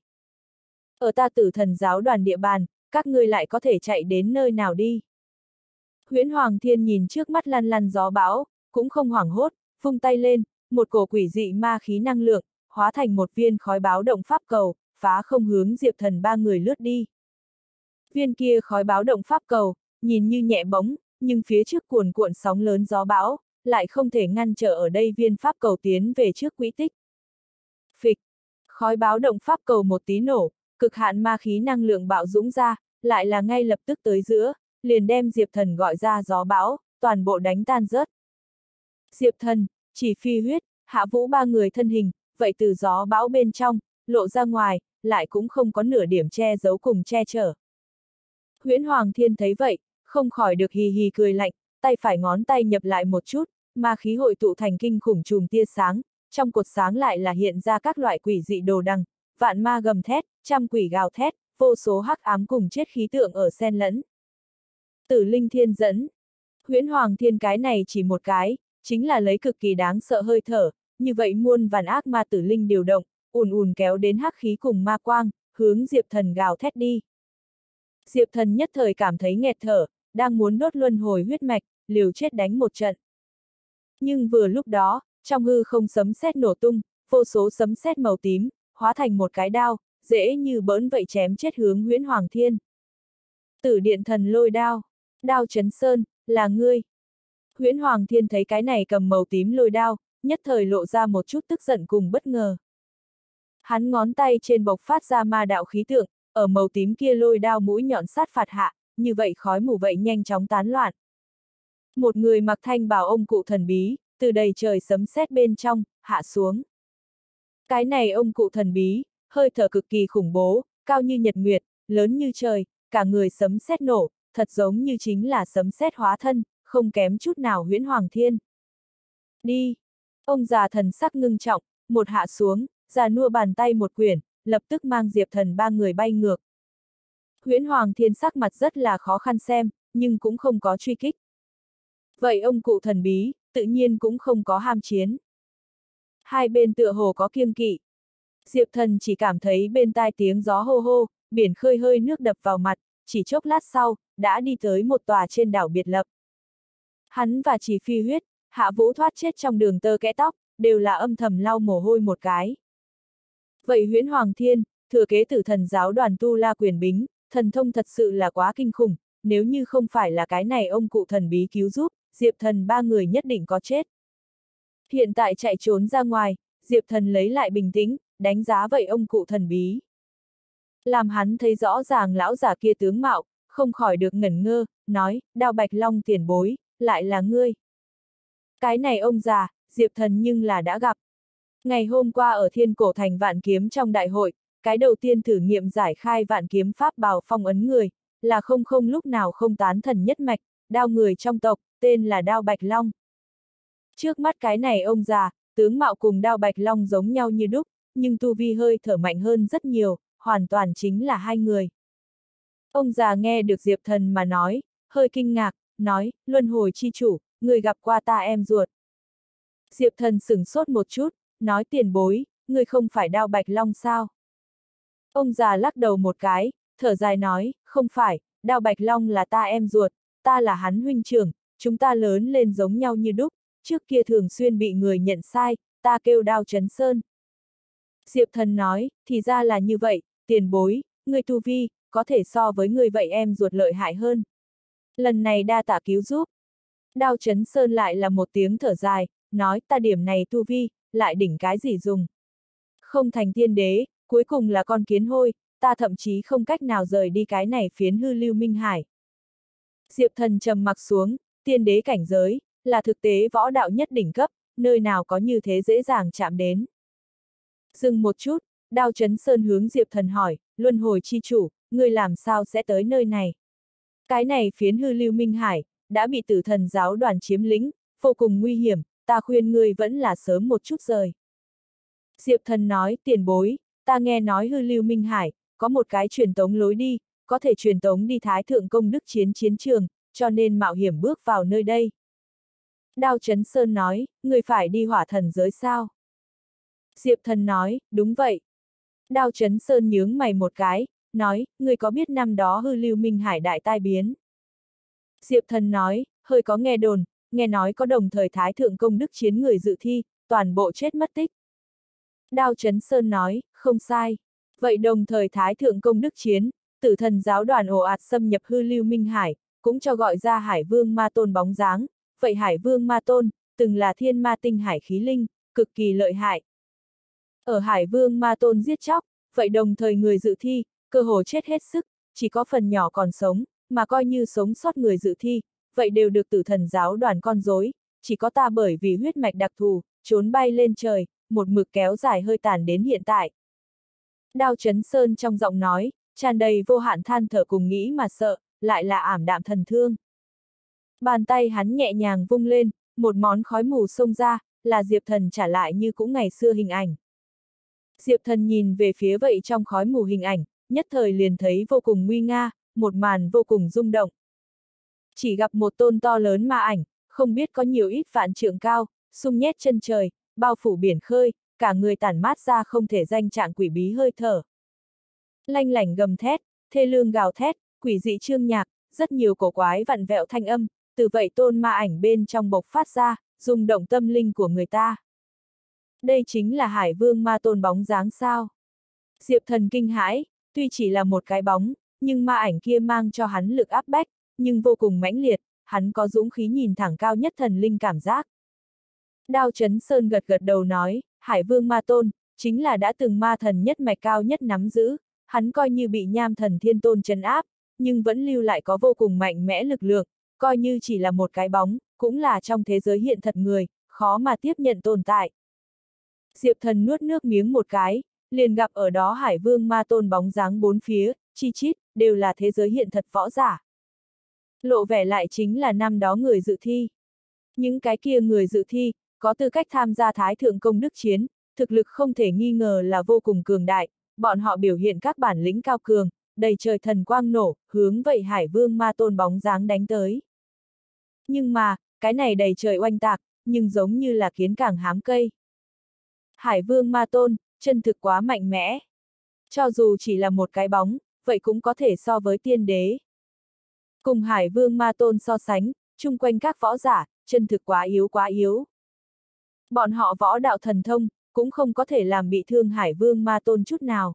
Ở ta tử thần giáo đoàn địa bàn, các ngươi lại có thể chạy đến nơi nào đi. Huyễn Hoàng Thiên nhìn trước mắt lăn lăn gió bão, cũng không hoảng hốt, vung tay lên, một cổ quỷ dị ma khí năng lượng, hóa thành một viên khói báo động pháp cầu, phá không hướng Diệp Thần ba người lướt đi. Viên kia khói báo động pháp cầu, nhìn như nhẹ bóng, nhưng phía trước cuồn cuộn sóng lớn gió bão, lại không thể ngăn trở ở đây viên pháp cầu tiến về trước quỹ tích. Phịch, khói báo động pháp cầu một tí nổ, cực hạn ma khí năng lượng bạo dũng ra, lại là ngay lập tức tới giữa, liền đem Diệp Thần gọi ra gió bão, toàn bộ đánh tan rớt. Diệp Thần, chỉ phi huyết, hạ vũ ba người thân hình, vậy từ gió bão bên trong, lộ ra ngoài, lại cũng không có nửa điểm che giấu cùng che chở. Huyễn Hoàng Thiên thấy vậy, không khỏi được hì hì cười lạnh, tay phải ngón tay nhập lại một chút, ma khí hội tụ thành kinh khủng chùm tia sáng, trong cột sáng lại là hiện ra các loại quỷ dị đồ đằng, vạn ma gầm thét, trăm quỷ gào thét, vô số hắc ám cùng chết khí tượng ở xen lẫn. Tử linh thiên dẫn. Huyễn Hoàng Thiên cái này chỉ một cái, chính là lấy cực kỳ đáng sợ hơi thở, như vậy muôn vàn ác ma tử linh điều động, ùn ùn kéo đến hắc khí cùng ma quang, hướng Diệp Thần gào thét đi. Diệp Thần nhất thời cảm thấy nghẹt thở, đang muốn đốt luân hồi huyết mạch, liều chết đánh một trận. Nhưng vừa lúc đó, trong hư không sấm sét nổ tung, vô số sấm sét màu tím, hóa thành một cái đao, dễ như bỡn vậy chém chết hướng nguyễn Hoàng Thiên. Tử điện thần lôi đao, đao chấn sơn, là ngươi. nguyễn Hoàng Thiên thấy cái này cầm màu tím lôi đao, nhất thời lộ ra một chút tức giận cùng bất ngờ. Hắn ngón tay trên bộc phát ra ma đạo khí tượng, ở màu tím kia lôi đao mũi nhọn sát phạt hạ, như vậy khói mù vậy nhanh chóng tán loạn. Một người mặc thanh bảo ông cụ thần bí, từ đầy trời sấm sét bên trong, hạ xuống. Cái này ông cụ thần bí, hơi thở cực kỳ khủng bố, cao như nhật nguyệt, lớn như trời, cả người sấm sét nổ, thật giống như chính là sấm sét hóa thân, không kém chút nào huyễn hoàng thiên. Đi! Ông già thần sắc ngưng trọng, một hạ xuống, già nua bàn tay một quyển, lập tức mang diệp thần ba người bay ngược. Huyễn hoàng thiên sắc mặt rất là khó khăn xem, nhưng cũng không có truy kích. Vậy ông cụ thần bí, tự nhiên cũng không có ham chiến. Hai bên tựa hồ có kiêng kỵ. Diệp thần chỉ cảm thấy bên tai tiếng gió hô hô, biển khơi hơi nước đập vào mặt, chỉ chốc lát sau, đã đi tới một tòa trên đảo biệt lập. Hắn và chỉ phi huyết, hạ vũ thoát chết trong đường tơ kẽ tóc, đều là âm thầm lau mồ hôi một cái. Vậy huyễn Hoàng Thiên, thừa kế tử thần giáo đoàn tu la quyền bính, thần thông thật sự là quá kinh khủng, nếu như không phải là cái này ông cụ thần bí cứu giúp, Diệp thần ba người nhất định có chết. Hiện tại chạy trốn ra ngoài, Diệp thần lấy lại bình tĩnh, đánh giá vậy ông cụ thần bí. Làm hắn thấy rõ ràng lão giả kia tướng mạo, không khỏi được ngẩn ngơ, nói, đao bạch long tiền bối, lại là ngươi. Cái này ông già, Diệp thần nhưng là đã gặp. Ngày hôm qua ở thiên cổ thành vạn kiếm trong đại hội, cái đầu tiên thử nghiệm giải khai vạn kiếm pháp bào phong ấn người, là không không lúc nào không tán thần nhất mạch, đao người trong tộc, tên là đao bạch long. Trước mắt cái này ông già, tướng mạo cùng đao bạch long giống nhau như đúc, nhưng tu vi hơi thở mạnh hơn rất nhiều, hoàn toàn chính là hai người. Ông già nghe được Diệp Thần mà nói, hơi kinh ngạc, nói, luân hồi chi chủ, người gặp qua ta em ruột. Diệp Thần sửng sốt một chút, nói tiền bối, người không phải đao bạch long sao? Ông già lắc đầu một cái, thở dài nói, không phải, đao bạch long là ta em ruột, ta là hắn huynh trưởng, chúng ta lớn lên giống nhau như đúc, trước kia thường xuyên bị người nhận sai, ta kêu đao chấn sơn. Diệp thần nói, thì ra là như vậy, tiền bối, người tu vi, có thể so với người vậy em ruột lợi hại hơn. Lần này đa tạ cứu giúp. Đao chấn sơn lại là một tiếng thở dài, nói ta điểm này tu vi, lại đỉnh cái gì dùng. Không thành tiên đế, cuối cùng là con kiến hôi, ta thậm chí không cách nào rời đi cái này phiến hư lưu minh hải. Diệp thần trầm mặc xuống, tiên đế cảnh giới, là thực tế võ đạo nhất đỉnh cấp, nơi nào có như thế dễ dàng chạm đến. Dừng một chút, đao chấn sơn hướng Diệp thần hỏi, luân hồi chi chủ, ngươi làm sao sẽ tới nơi này? Cái này phiến hư lưu minh hải, đã bị tử thần giáo đoàn chiếm lĩnh, vô cùng nguy hiểm, ta khuyên ngươi vẫn là sớm một chút rời. Diệp thần nói, tiền bối, ta nghe nói hư lưu minh hải, có một cái truyền tống lối đi, có thể truyền tống đi thái thượng công đức chiến chiến trường, cho nên mạo hiểm bước vào nơi đây. Đao Trấn Sơn nói, người phải đi hỏa thần giới sao? Diệp thần nói, đúng vậy. Đao Chấn Sơn nhướng mày một cái, nói, người có biết năm đó hư lưu minh hải đại tai biến? Diệp thần nói, hơi có nghe đồn, nghe nói có đồng thời thái thượng công đức chiến người dự thi, toàn bộ chết mất tích. Đao Chấn Sơn nói, không sai. Vậy đồng thời thái thượng công đức chiến, tử thần giáo đoàn ồ ạt xâm nhập hư lưu minh hải, cũng cho gọi ra hải vương ma tôn bóng dáng, vậy hải vương ma tôn, từng là thiên ma tinh hải khí linh, cực kỳ lợi hại. Ở hải vương ma tôn giết chóc, vậy đồng thời người dự thi, cơ hồ chết hết sức, chỉ có phần nhỏ còn sống, mà coi như sống sót người dự thi, vậy đều được tử thần giáo đoàn con dối, chỉ có ta bởi vì huyết mạch đặc thù, trốn bay lên trời, một mực kéo dài hơi tàn đến hiện tại. Đao Chấn Sơn trong giọng nói, tràn đầy vô hạn than thở cùng nghĩ mà sợ, lại là ảm đạm thần thương. Bàn tay hắn nhẹ nhàng vung lên, một món khói mù xông ra, là Diệp Thần trả lại như cũng ngày xưa hình ảnh. Diệp Thần nhìn về phía vậy trong khói mù hình ảnh, nhất thời liền thấy vô cùng nguy nga, một màn vô cùng rung động. Chỉ gặp một tôn to lớn ma ảnh, không biết có nhiều ít vạn trượng cao, sung nhét chân trời, bao phủ biển khơi, cả người tản mát ra không thể danh trạng quỷ bí hơi thở. Lanh lảnh gầm thét, thê lương gào thét, quỷ dị trương nhạc, rất nhiều cổ quái vặn vẹo thanh âm, từ vậy tôn ma ảnh bên trong bộc phát ra, rung động tâm linh của người ta. Đây chính là hải vương ma tôn bóng dáng sao. Diệp thần kinh hãi, tuy chỉ là một cái bóng, nhưng ma ảnh kia mang cho hắn lực áp bách, nhưng vô cùng mãnh liệt, hắn có dũng khí nhìn thẳng cao nhất thần linh cảm giác. Đao chấn sơn gật gật đầu nói, Hải Vương Ma Tôn, chính là đã từng ma thần nhất mạch cao nhất nắm giữ, hắn coi như bị nham thần thiên tôn chấn áp, nhưng vẫn lưu lại có vô cùng mạnh mẽ lực lượng, coi như chỉ là một cái bóng, cũng là trong thế giới hiện thật người, khó mà tiếp nhận tồn tại. Diệp thần nuốt nước miếng một cái, liền gặp ở đó Hải Vương Ma Tôn bóng dáng bốn phía, chi chít, đều là thế giới hiện thật võ giả. Lộ vẻ lại chính là năm đó người dự thi. Những cái kia người dự thi, có tư cách tham gia Thái Thượng Công Đức Chiến, thực lực không thể nghi ngờ là vô cùng cường đại, bọn họ biểu hiện các bản lĩnh cao cường, đầy trời thần quang nổ, hướng vậy Hải Vương Ma Tôn bóng dáng đánh tới. Nhưng mà, cái này đầy trời oanh tạc, nhưng giống như là kiến càng hám cây. Hải Vương Ma Tôn, chân thực quá mạnh mẽ. Cho dù chỉ là một cái bóng, vậy cũng có thể so với tiên đế. Cùng Hải Vương Ma Tôn so sánh, chung quanh các võ giả, chân thực quá yếu quá yếu. Bọn họ võ đạo thần thông, cũng không có thể làm bị thương Hải Vương Ma Tôn chút nào.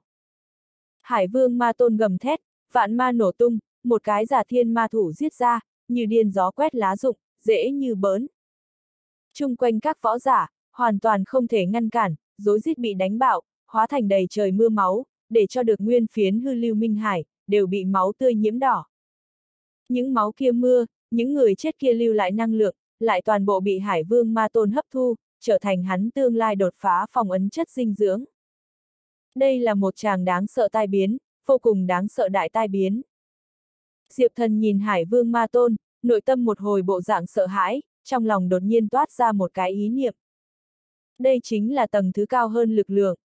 Hải Vương Ma Tôn gầm thét, vạn ma nổ tung, một cái giả thiên ma thủ giết ra, như điên gió quét lá rụng, dễ như bớn. Trung quanh các võ giả, hoàn toàn không thể ngăn cản, dối rít bị đánh bạo, hóa thành đầy trời mưa máu, để cho được nguyên phiến hư lưu minh hải, đều bị máu tươi nhiễm đỏ. Những máu kia mưa, những người chết kia lưu lại năng lượng, lại toàn bộ bị hải vương ma tôn hấp thu, trở thành hắn tương lai đột phá phòng ấn chất dinh dưỡng. Đây là một chàng đáng sợ tai biến, vô cùng đáng sợ đại tai biến. Diệp thần nhìn hải vương ma tôn, nội tâm một hồi bộ dạng sợ hãi, trong lòng đột nhiên toát ra một cái ý niệm. Đây chính là tầng thứ cao hơn lực lượng.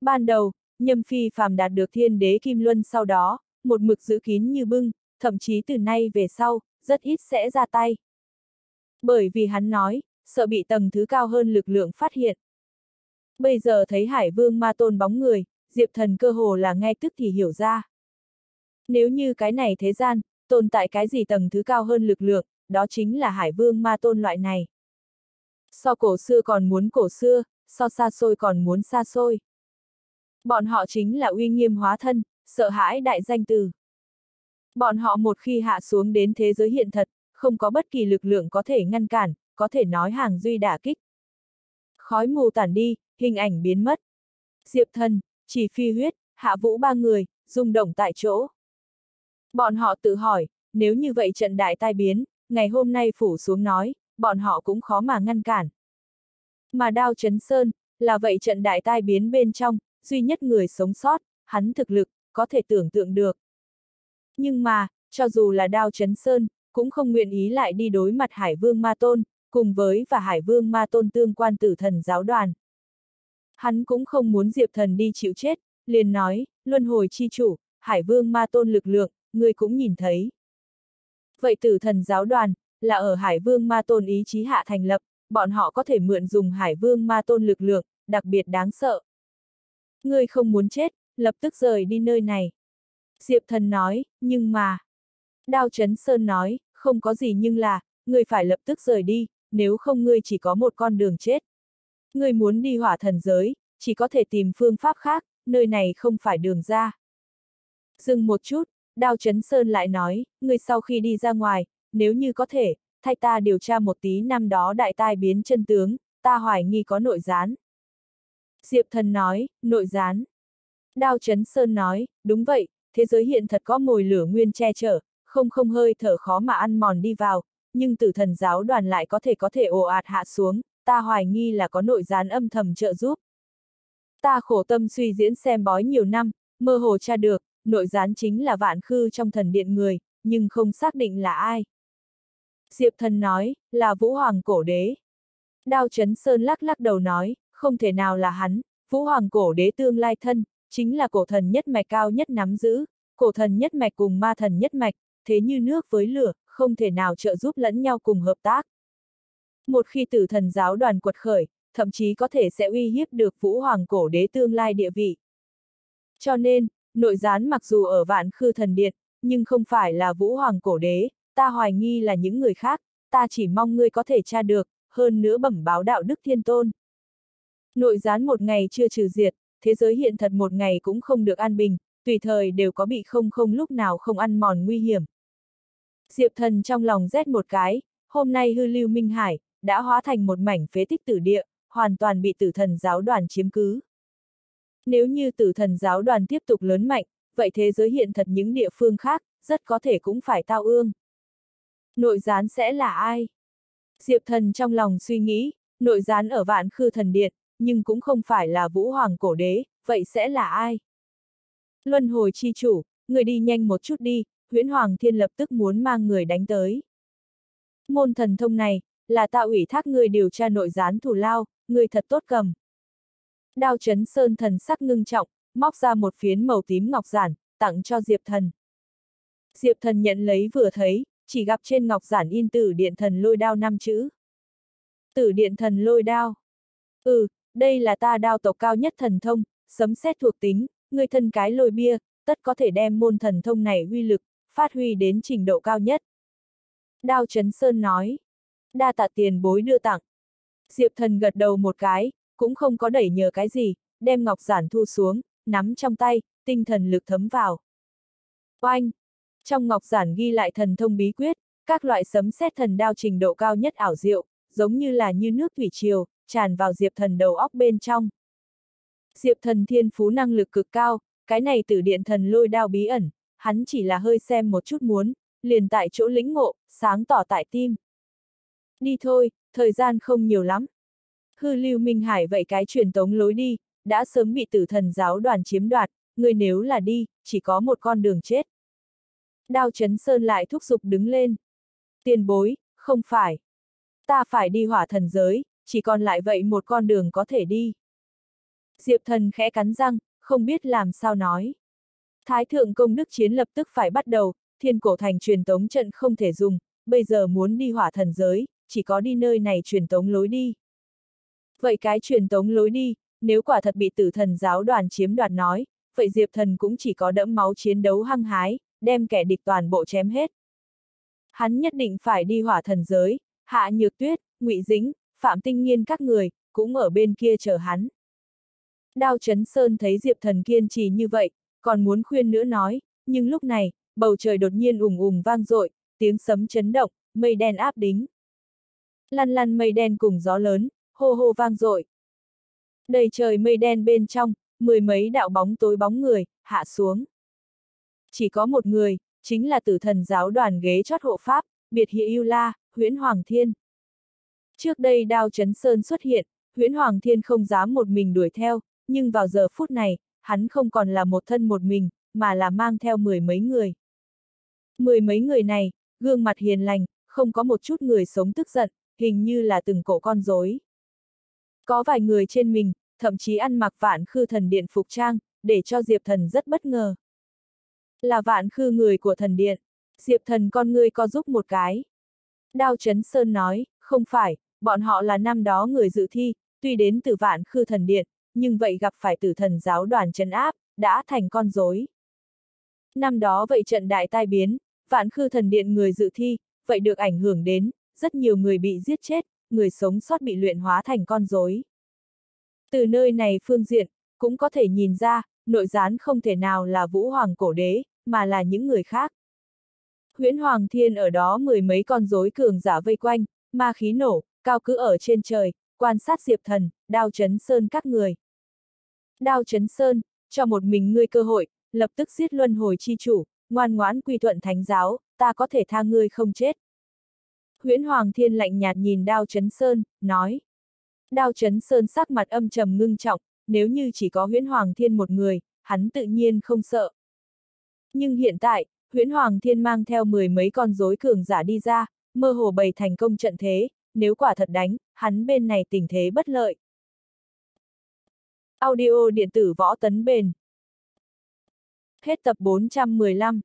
Ban đầu, nhâm phi phàm đạt được thiên đế kim luân sau đó, một mực giữ kín như bưng, thậm chí từ nay về sau, rất ít sẽ ra tay. Bởi vì hắn nói, sợ bị tầng thứ cao hơn lực lượng phát hiện. Bây giờ thấy Hải Vương ma tôn bóng người, Diệp Thần cơ hồ là ngay tức thì hiểu ra. Nếu như cái này thế gian, tồn tại cái gì tầng thứ cao hơn lực lượng, đó chính là Hải Vương ma tôn loại này. So cổ xưa còn muốn cổ xưa, so xa xôi còn muốn xa xôi. Bọn họ chính là uy nghiêm hóa thân, sợ hãi đại danh từ. Bọn họ một khi hạ xuống đến thế giới hiện thật, không có bất kỳ lực lượng có thể ngăn cản, có thể nói hàng duy đả kích. Khói mù tản đi, hình ảnh biến mất. Diệp thần, chỉ phi huyết, hạ vũ ba người, rung động tại chỗ. Bọn họ tự hỏi, nếu như vậy trận đại tai biến, ngày hôm nay phủ xuống nói, bọn họ cũng khó mà ngăn cản. Mà đao chấn sơn, là vậy trận đại tai biến bên trong, duy nhất người sống sót, hắn thực lực, có thể tưởng tượng được. Nhưng mà, cho dù là đao chấn sơn, cũng không nguyện ý lại đi đối mặt Hải Vương Ma Tôn, cùng với và Hải Vương Ma Tôn tương quan tử thần giáo đoàn. Hắn cũng không muốn Diệp Thần đi chịu chết, liền nói, luân hồi chi chủ, Hải Vương Ma Tôn lực lượng, người cũng nhìn thấy. Vậy tử thần giáo đoàn, là ở Hải Vương Ma Tôn ý chí hạ thành lập, bọn họ có thể mượn dùng Hải Vương Ma Tôn lực lượng, đặc biệt đáng sợ. Ngươi không muốn chết, lập tức rời đi nơi này. Diệp thần nói, nhưng mà... Đao Trấn Sơn nói, không có gì nhưng là, ngươi phải lập tức rời đi, nếu không ngươi chỉ có một con đường chết. Ngươi muốn đi hỏa thần giới, chỉ có thể tìm phương pháp khác, nơi này không phải đường ra. Dừng một chút, Đao Trấn Sơn lại nói, ngươi sau khi đi ra ngoài, nếu như có thể, thay ta điều tra một tí năm đó đại tai biến chân tướng, ta hoài nghi có nội gián. Diệp thần nói, nội gián. Đao Trấn Sơn nói, đúng vậy, thế giới hiện thật có mồi lửa nguyên che chở, không không hơi thở khó mà ăn mòn đi vào, nhưng tử thần giáo đoàn lại có thể có thể ồ ạt hạ xuống, ta hoài nghi là có nội gián âm thầm trợ giúp. Ta khổ tâm suy diễn xem bói nhiều năm, mơ hồ tra được, nội gián chính là vạn khư trong thần điện người, nhưng không xác định là ai. Diệp thần nói, là Vũ Hoàng cổ đế. Đao Trấn Sơn lắc lắc đầu nói, không thể nào là hắn, Vũ Hoàng cổ đế tương lai thân, chính là cổ thần nhất mạch cao nhất nắm giữ, cổ thần nhất mạch cùng ma thần nhất mạch, thế như nước với lửa, không thể nào trợ giúp lẫn nhau cùng hợp tác. Một khi tử thần giáo đoàn quật khởi, thậm chí có thể sẽ uy hiếp được Vũ Hoàng cổ đế tương lai địa vị. Cho nên, nội gián mặc dù ở vạn khư thần điện, nhưng không phải là Vũ Hoàng cổ đế, ta hoài nghi là những người khác, ta chỉ mong ngươi có thể tra được, hơn nữa bẩm báo đạo đức thiên tôn. Nội gián một ngày chưa trừ diệt, thế giới hiện thật một ngày cũng không được an bình, tùy thời đều có bị không không lúc nào không ăn mòn nguy hiểm. Diệp thần trong lòng rét một cái, hôm nay hư lưu Minh Hải, đã hóa thành một mảnh phế tích tử địa, hoàn toàn bị tử thần giáo đoàn chiếm cứ. Nếu như tử thần giáo đoàn tiếp tục lớn mạnh, vậy thế giới hiện thật những địa phương khác, rất có thể cũng phải tao ương. Nội gián sẽ là ai? Diệp thần trong lòng suy nghĩ, nội gián ở vạn khư thần điện, nhưng cũng không phải là vũ hoàng cổ đế, vậy sẽ là ai? Luân hồi chi chủ, người đi nhanh một chút đi, huyễn hoàng thiên lập tức muốn mang người đánh tới. Môn thần thông này, là tạo ủy thác người điều tra nội gián thủ lao, người thật tốt cầm. Đao chấn sơn thần sắc ngưng trọng, móc ra một phiến màu tím ngọc giản, tặng cho Diệp thần. Diệp thần nhận lấy vừa thấy, chỉ gặp trên ngọc giản in tử điện thần lôi đao năm chữ. Tử điện thần lôi đao. Ừ, đây là ta đao tộc cao nhất thần thông, sấm xét thuộc tính, người thân cái lôi bia, tất có thể đem môn thần thông này uy lực, phát huy đến trình độ cao nhất. Đao Trấn Sơn nói. Đa tạ tiền bối đưa tặng. Diệp thần gật đầu một cái, cũng không có đẩy nhờ cái gì, đem ngọc giản thu xuống, nắm trong tay, tinh thần lực thấm vào. Oanh! Trong ngọc giản ghi lại thần thông bí quyết, các loại sấm xét thần đao trình độ cao nhất ảo diệu, giống như là như nước thủy triều, tràn vào Diệp thần đầu óc bên trong. Diệp thần thiên phú năng lực cực cao, cái này tử điện thần lôi đao bí ẩn, hắn chỉ là hơi xem một chút muốn, liền tại chỗ lĩnh ngộ, sáng tỏ tại tim. Đi thôi, thời gian không nhiều lắm. Hư lưu Minh Hải vậy cái truyền tống lối đi, đã sớm bị tử thần giáo đoàn chiếm đoạt, người nếu là đi, chỉ có một con đường chết. Đao chấn sơn lại thúc giục đứng lên. Tiền bối, không phải. Ta phải đi hỏa thần giới, chỉ còn lại vậy một con đường có thể đi. Diệp thần khẽ cắn răng, không biết làm sao nói. Thái thượng công đức chiến lập tức phải bắt đầu, thiên cổ thành truyền tống trận không thể dùng, bây giờ muốn đi hỏa thần giới, chỉ có đi nơi này truyền tống lối đi. Vậy cái truyền tống lối đi, nếu quả thật bị tử thần giáo đoàn chiếm đoạt nói, vậy Diệp thần cũng chỉ có đẫm máu chiến đấu hăng hái, đem kẻ địch toàn bộ chém hết. Hắn nhất định phải đi hỏa thần giới, hạ nhược tuyết, ngụy dính, phạm tinh nghiên các người, cũng ở bên kia chờ hắn. Đao Trấn Sơn thấy Diệp Thần kiên trì như vậy, còn muốn khuyên nữa nói, nhưng lúc này, bầu trời đột nhiên ủng ủng vang dội, tiếng sấm chấn động, mây đen áp đính. Lăn lăn mây đen cùng gió lớn, hô hô vang dội. Đầy trời mây đen bên trong, mười mấy đạo bóng tối bóng người, hạ xuống. Chỉ có một người, chính là tử thần giáo đoàn ghế chót hộ pháp, biệt hiệu yêu la, huyễn Hoàng Thiên. Trước đây đao chấn sơn xuất hiện, huyễn Hoàng Thiên không dám một mình đuổi theo, nhưng vào giờ phút này, hắn không còn là một thân một mình, mà là mang theo mười mấy người. Mười mấy người này, gương mặt hiền lành, không có một chút người sống tức giận, hình như là từng cổ con rối. Có vài người trên mình, thậm chí ăn mặc vạn khư thần điện phục trang, để cho Diệp Thần rất bất ngờ. Là vạn khư người của thần điện, Diệp Thần con ngươi có giúp một cái. Đao Trấn Sơn nói, không phải, bọn họ là năm đó người dự thi, tuy đến từ vạn khư thần điện, nhưng vậy gặp phải tử thần giáo đoàn trấn áp, đã thành con rối. Năm đó vậy trận đại tai biến, vạn khư thần điện người dự thi, vậy được ảnh hưởng đến, rất nhiều người bị giết chết, người sống sót bị luyện hóa thành con rối. Từ nơi này phương diện, cũng có thể nhìn ra, nội gián không thể nào là vũ hoàng cổ đế, mà là những người khác. Huyễn Hoàng Thiên ở đó mười mấy con rối cường giả vây quanh, ma khí nổ, cao cứ ở trên trời, quan sát Diệp Thần, đao chấn sơn các người. Đao chấn sơn, cho một mình ngươi cơ hội, lập tức giết luân hồi chi chủ, ngoan ngoãn quy thuận thánh giáo, ta có thể tha ngươi không chết. Huyễn Hoàng Thiên lạnh nhạt nhìn Đao Chấn Sơn, nói. Đao Chấn Sơn sắc mặt âm trầm ngưng trọng, nếu như chỉ có Huyễn Hoàng Thiên một người, hắn tự nhiên không sợ. Nhưng hiện tại, Huyễn Hoàng Thiên mang theo mười mấy con rối cường giả đi ra, mơ hồ bày thành công trận thế, nếu quả thật đánh, hắn bên này tình thế bất lợi. Audio điện tử võ tấn bền. Hết tập 415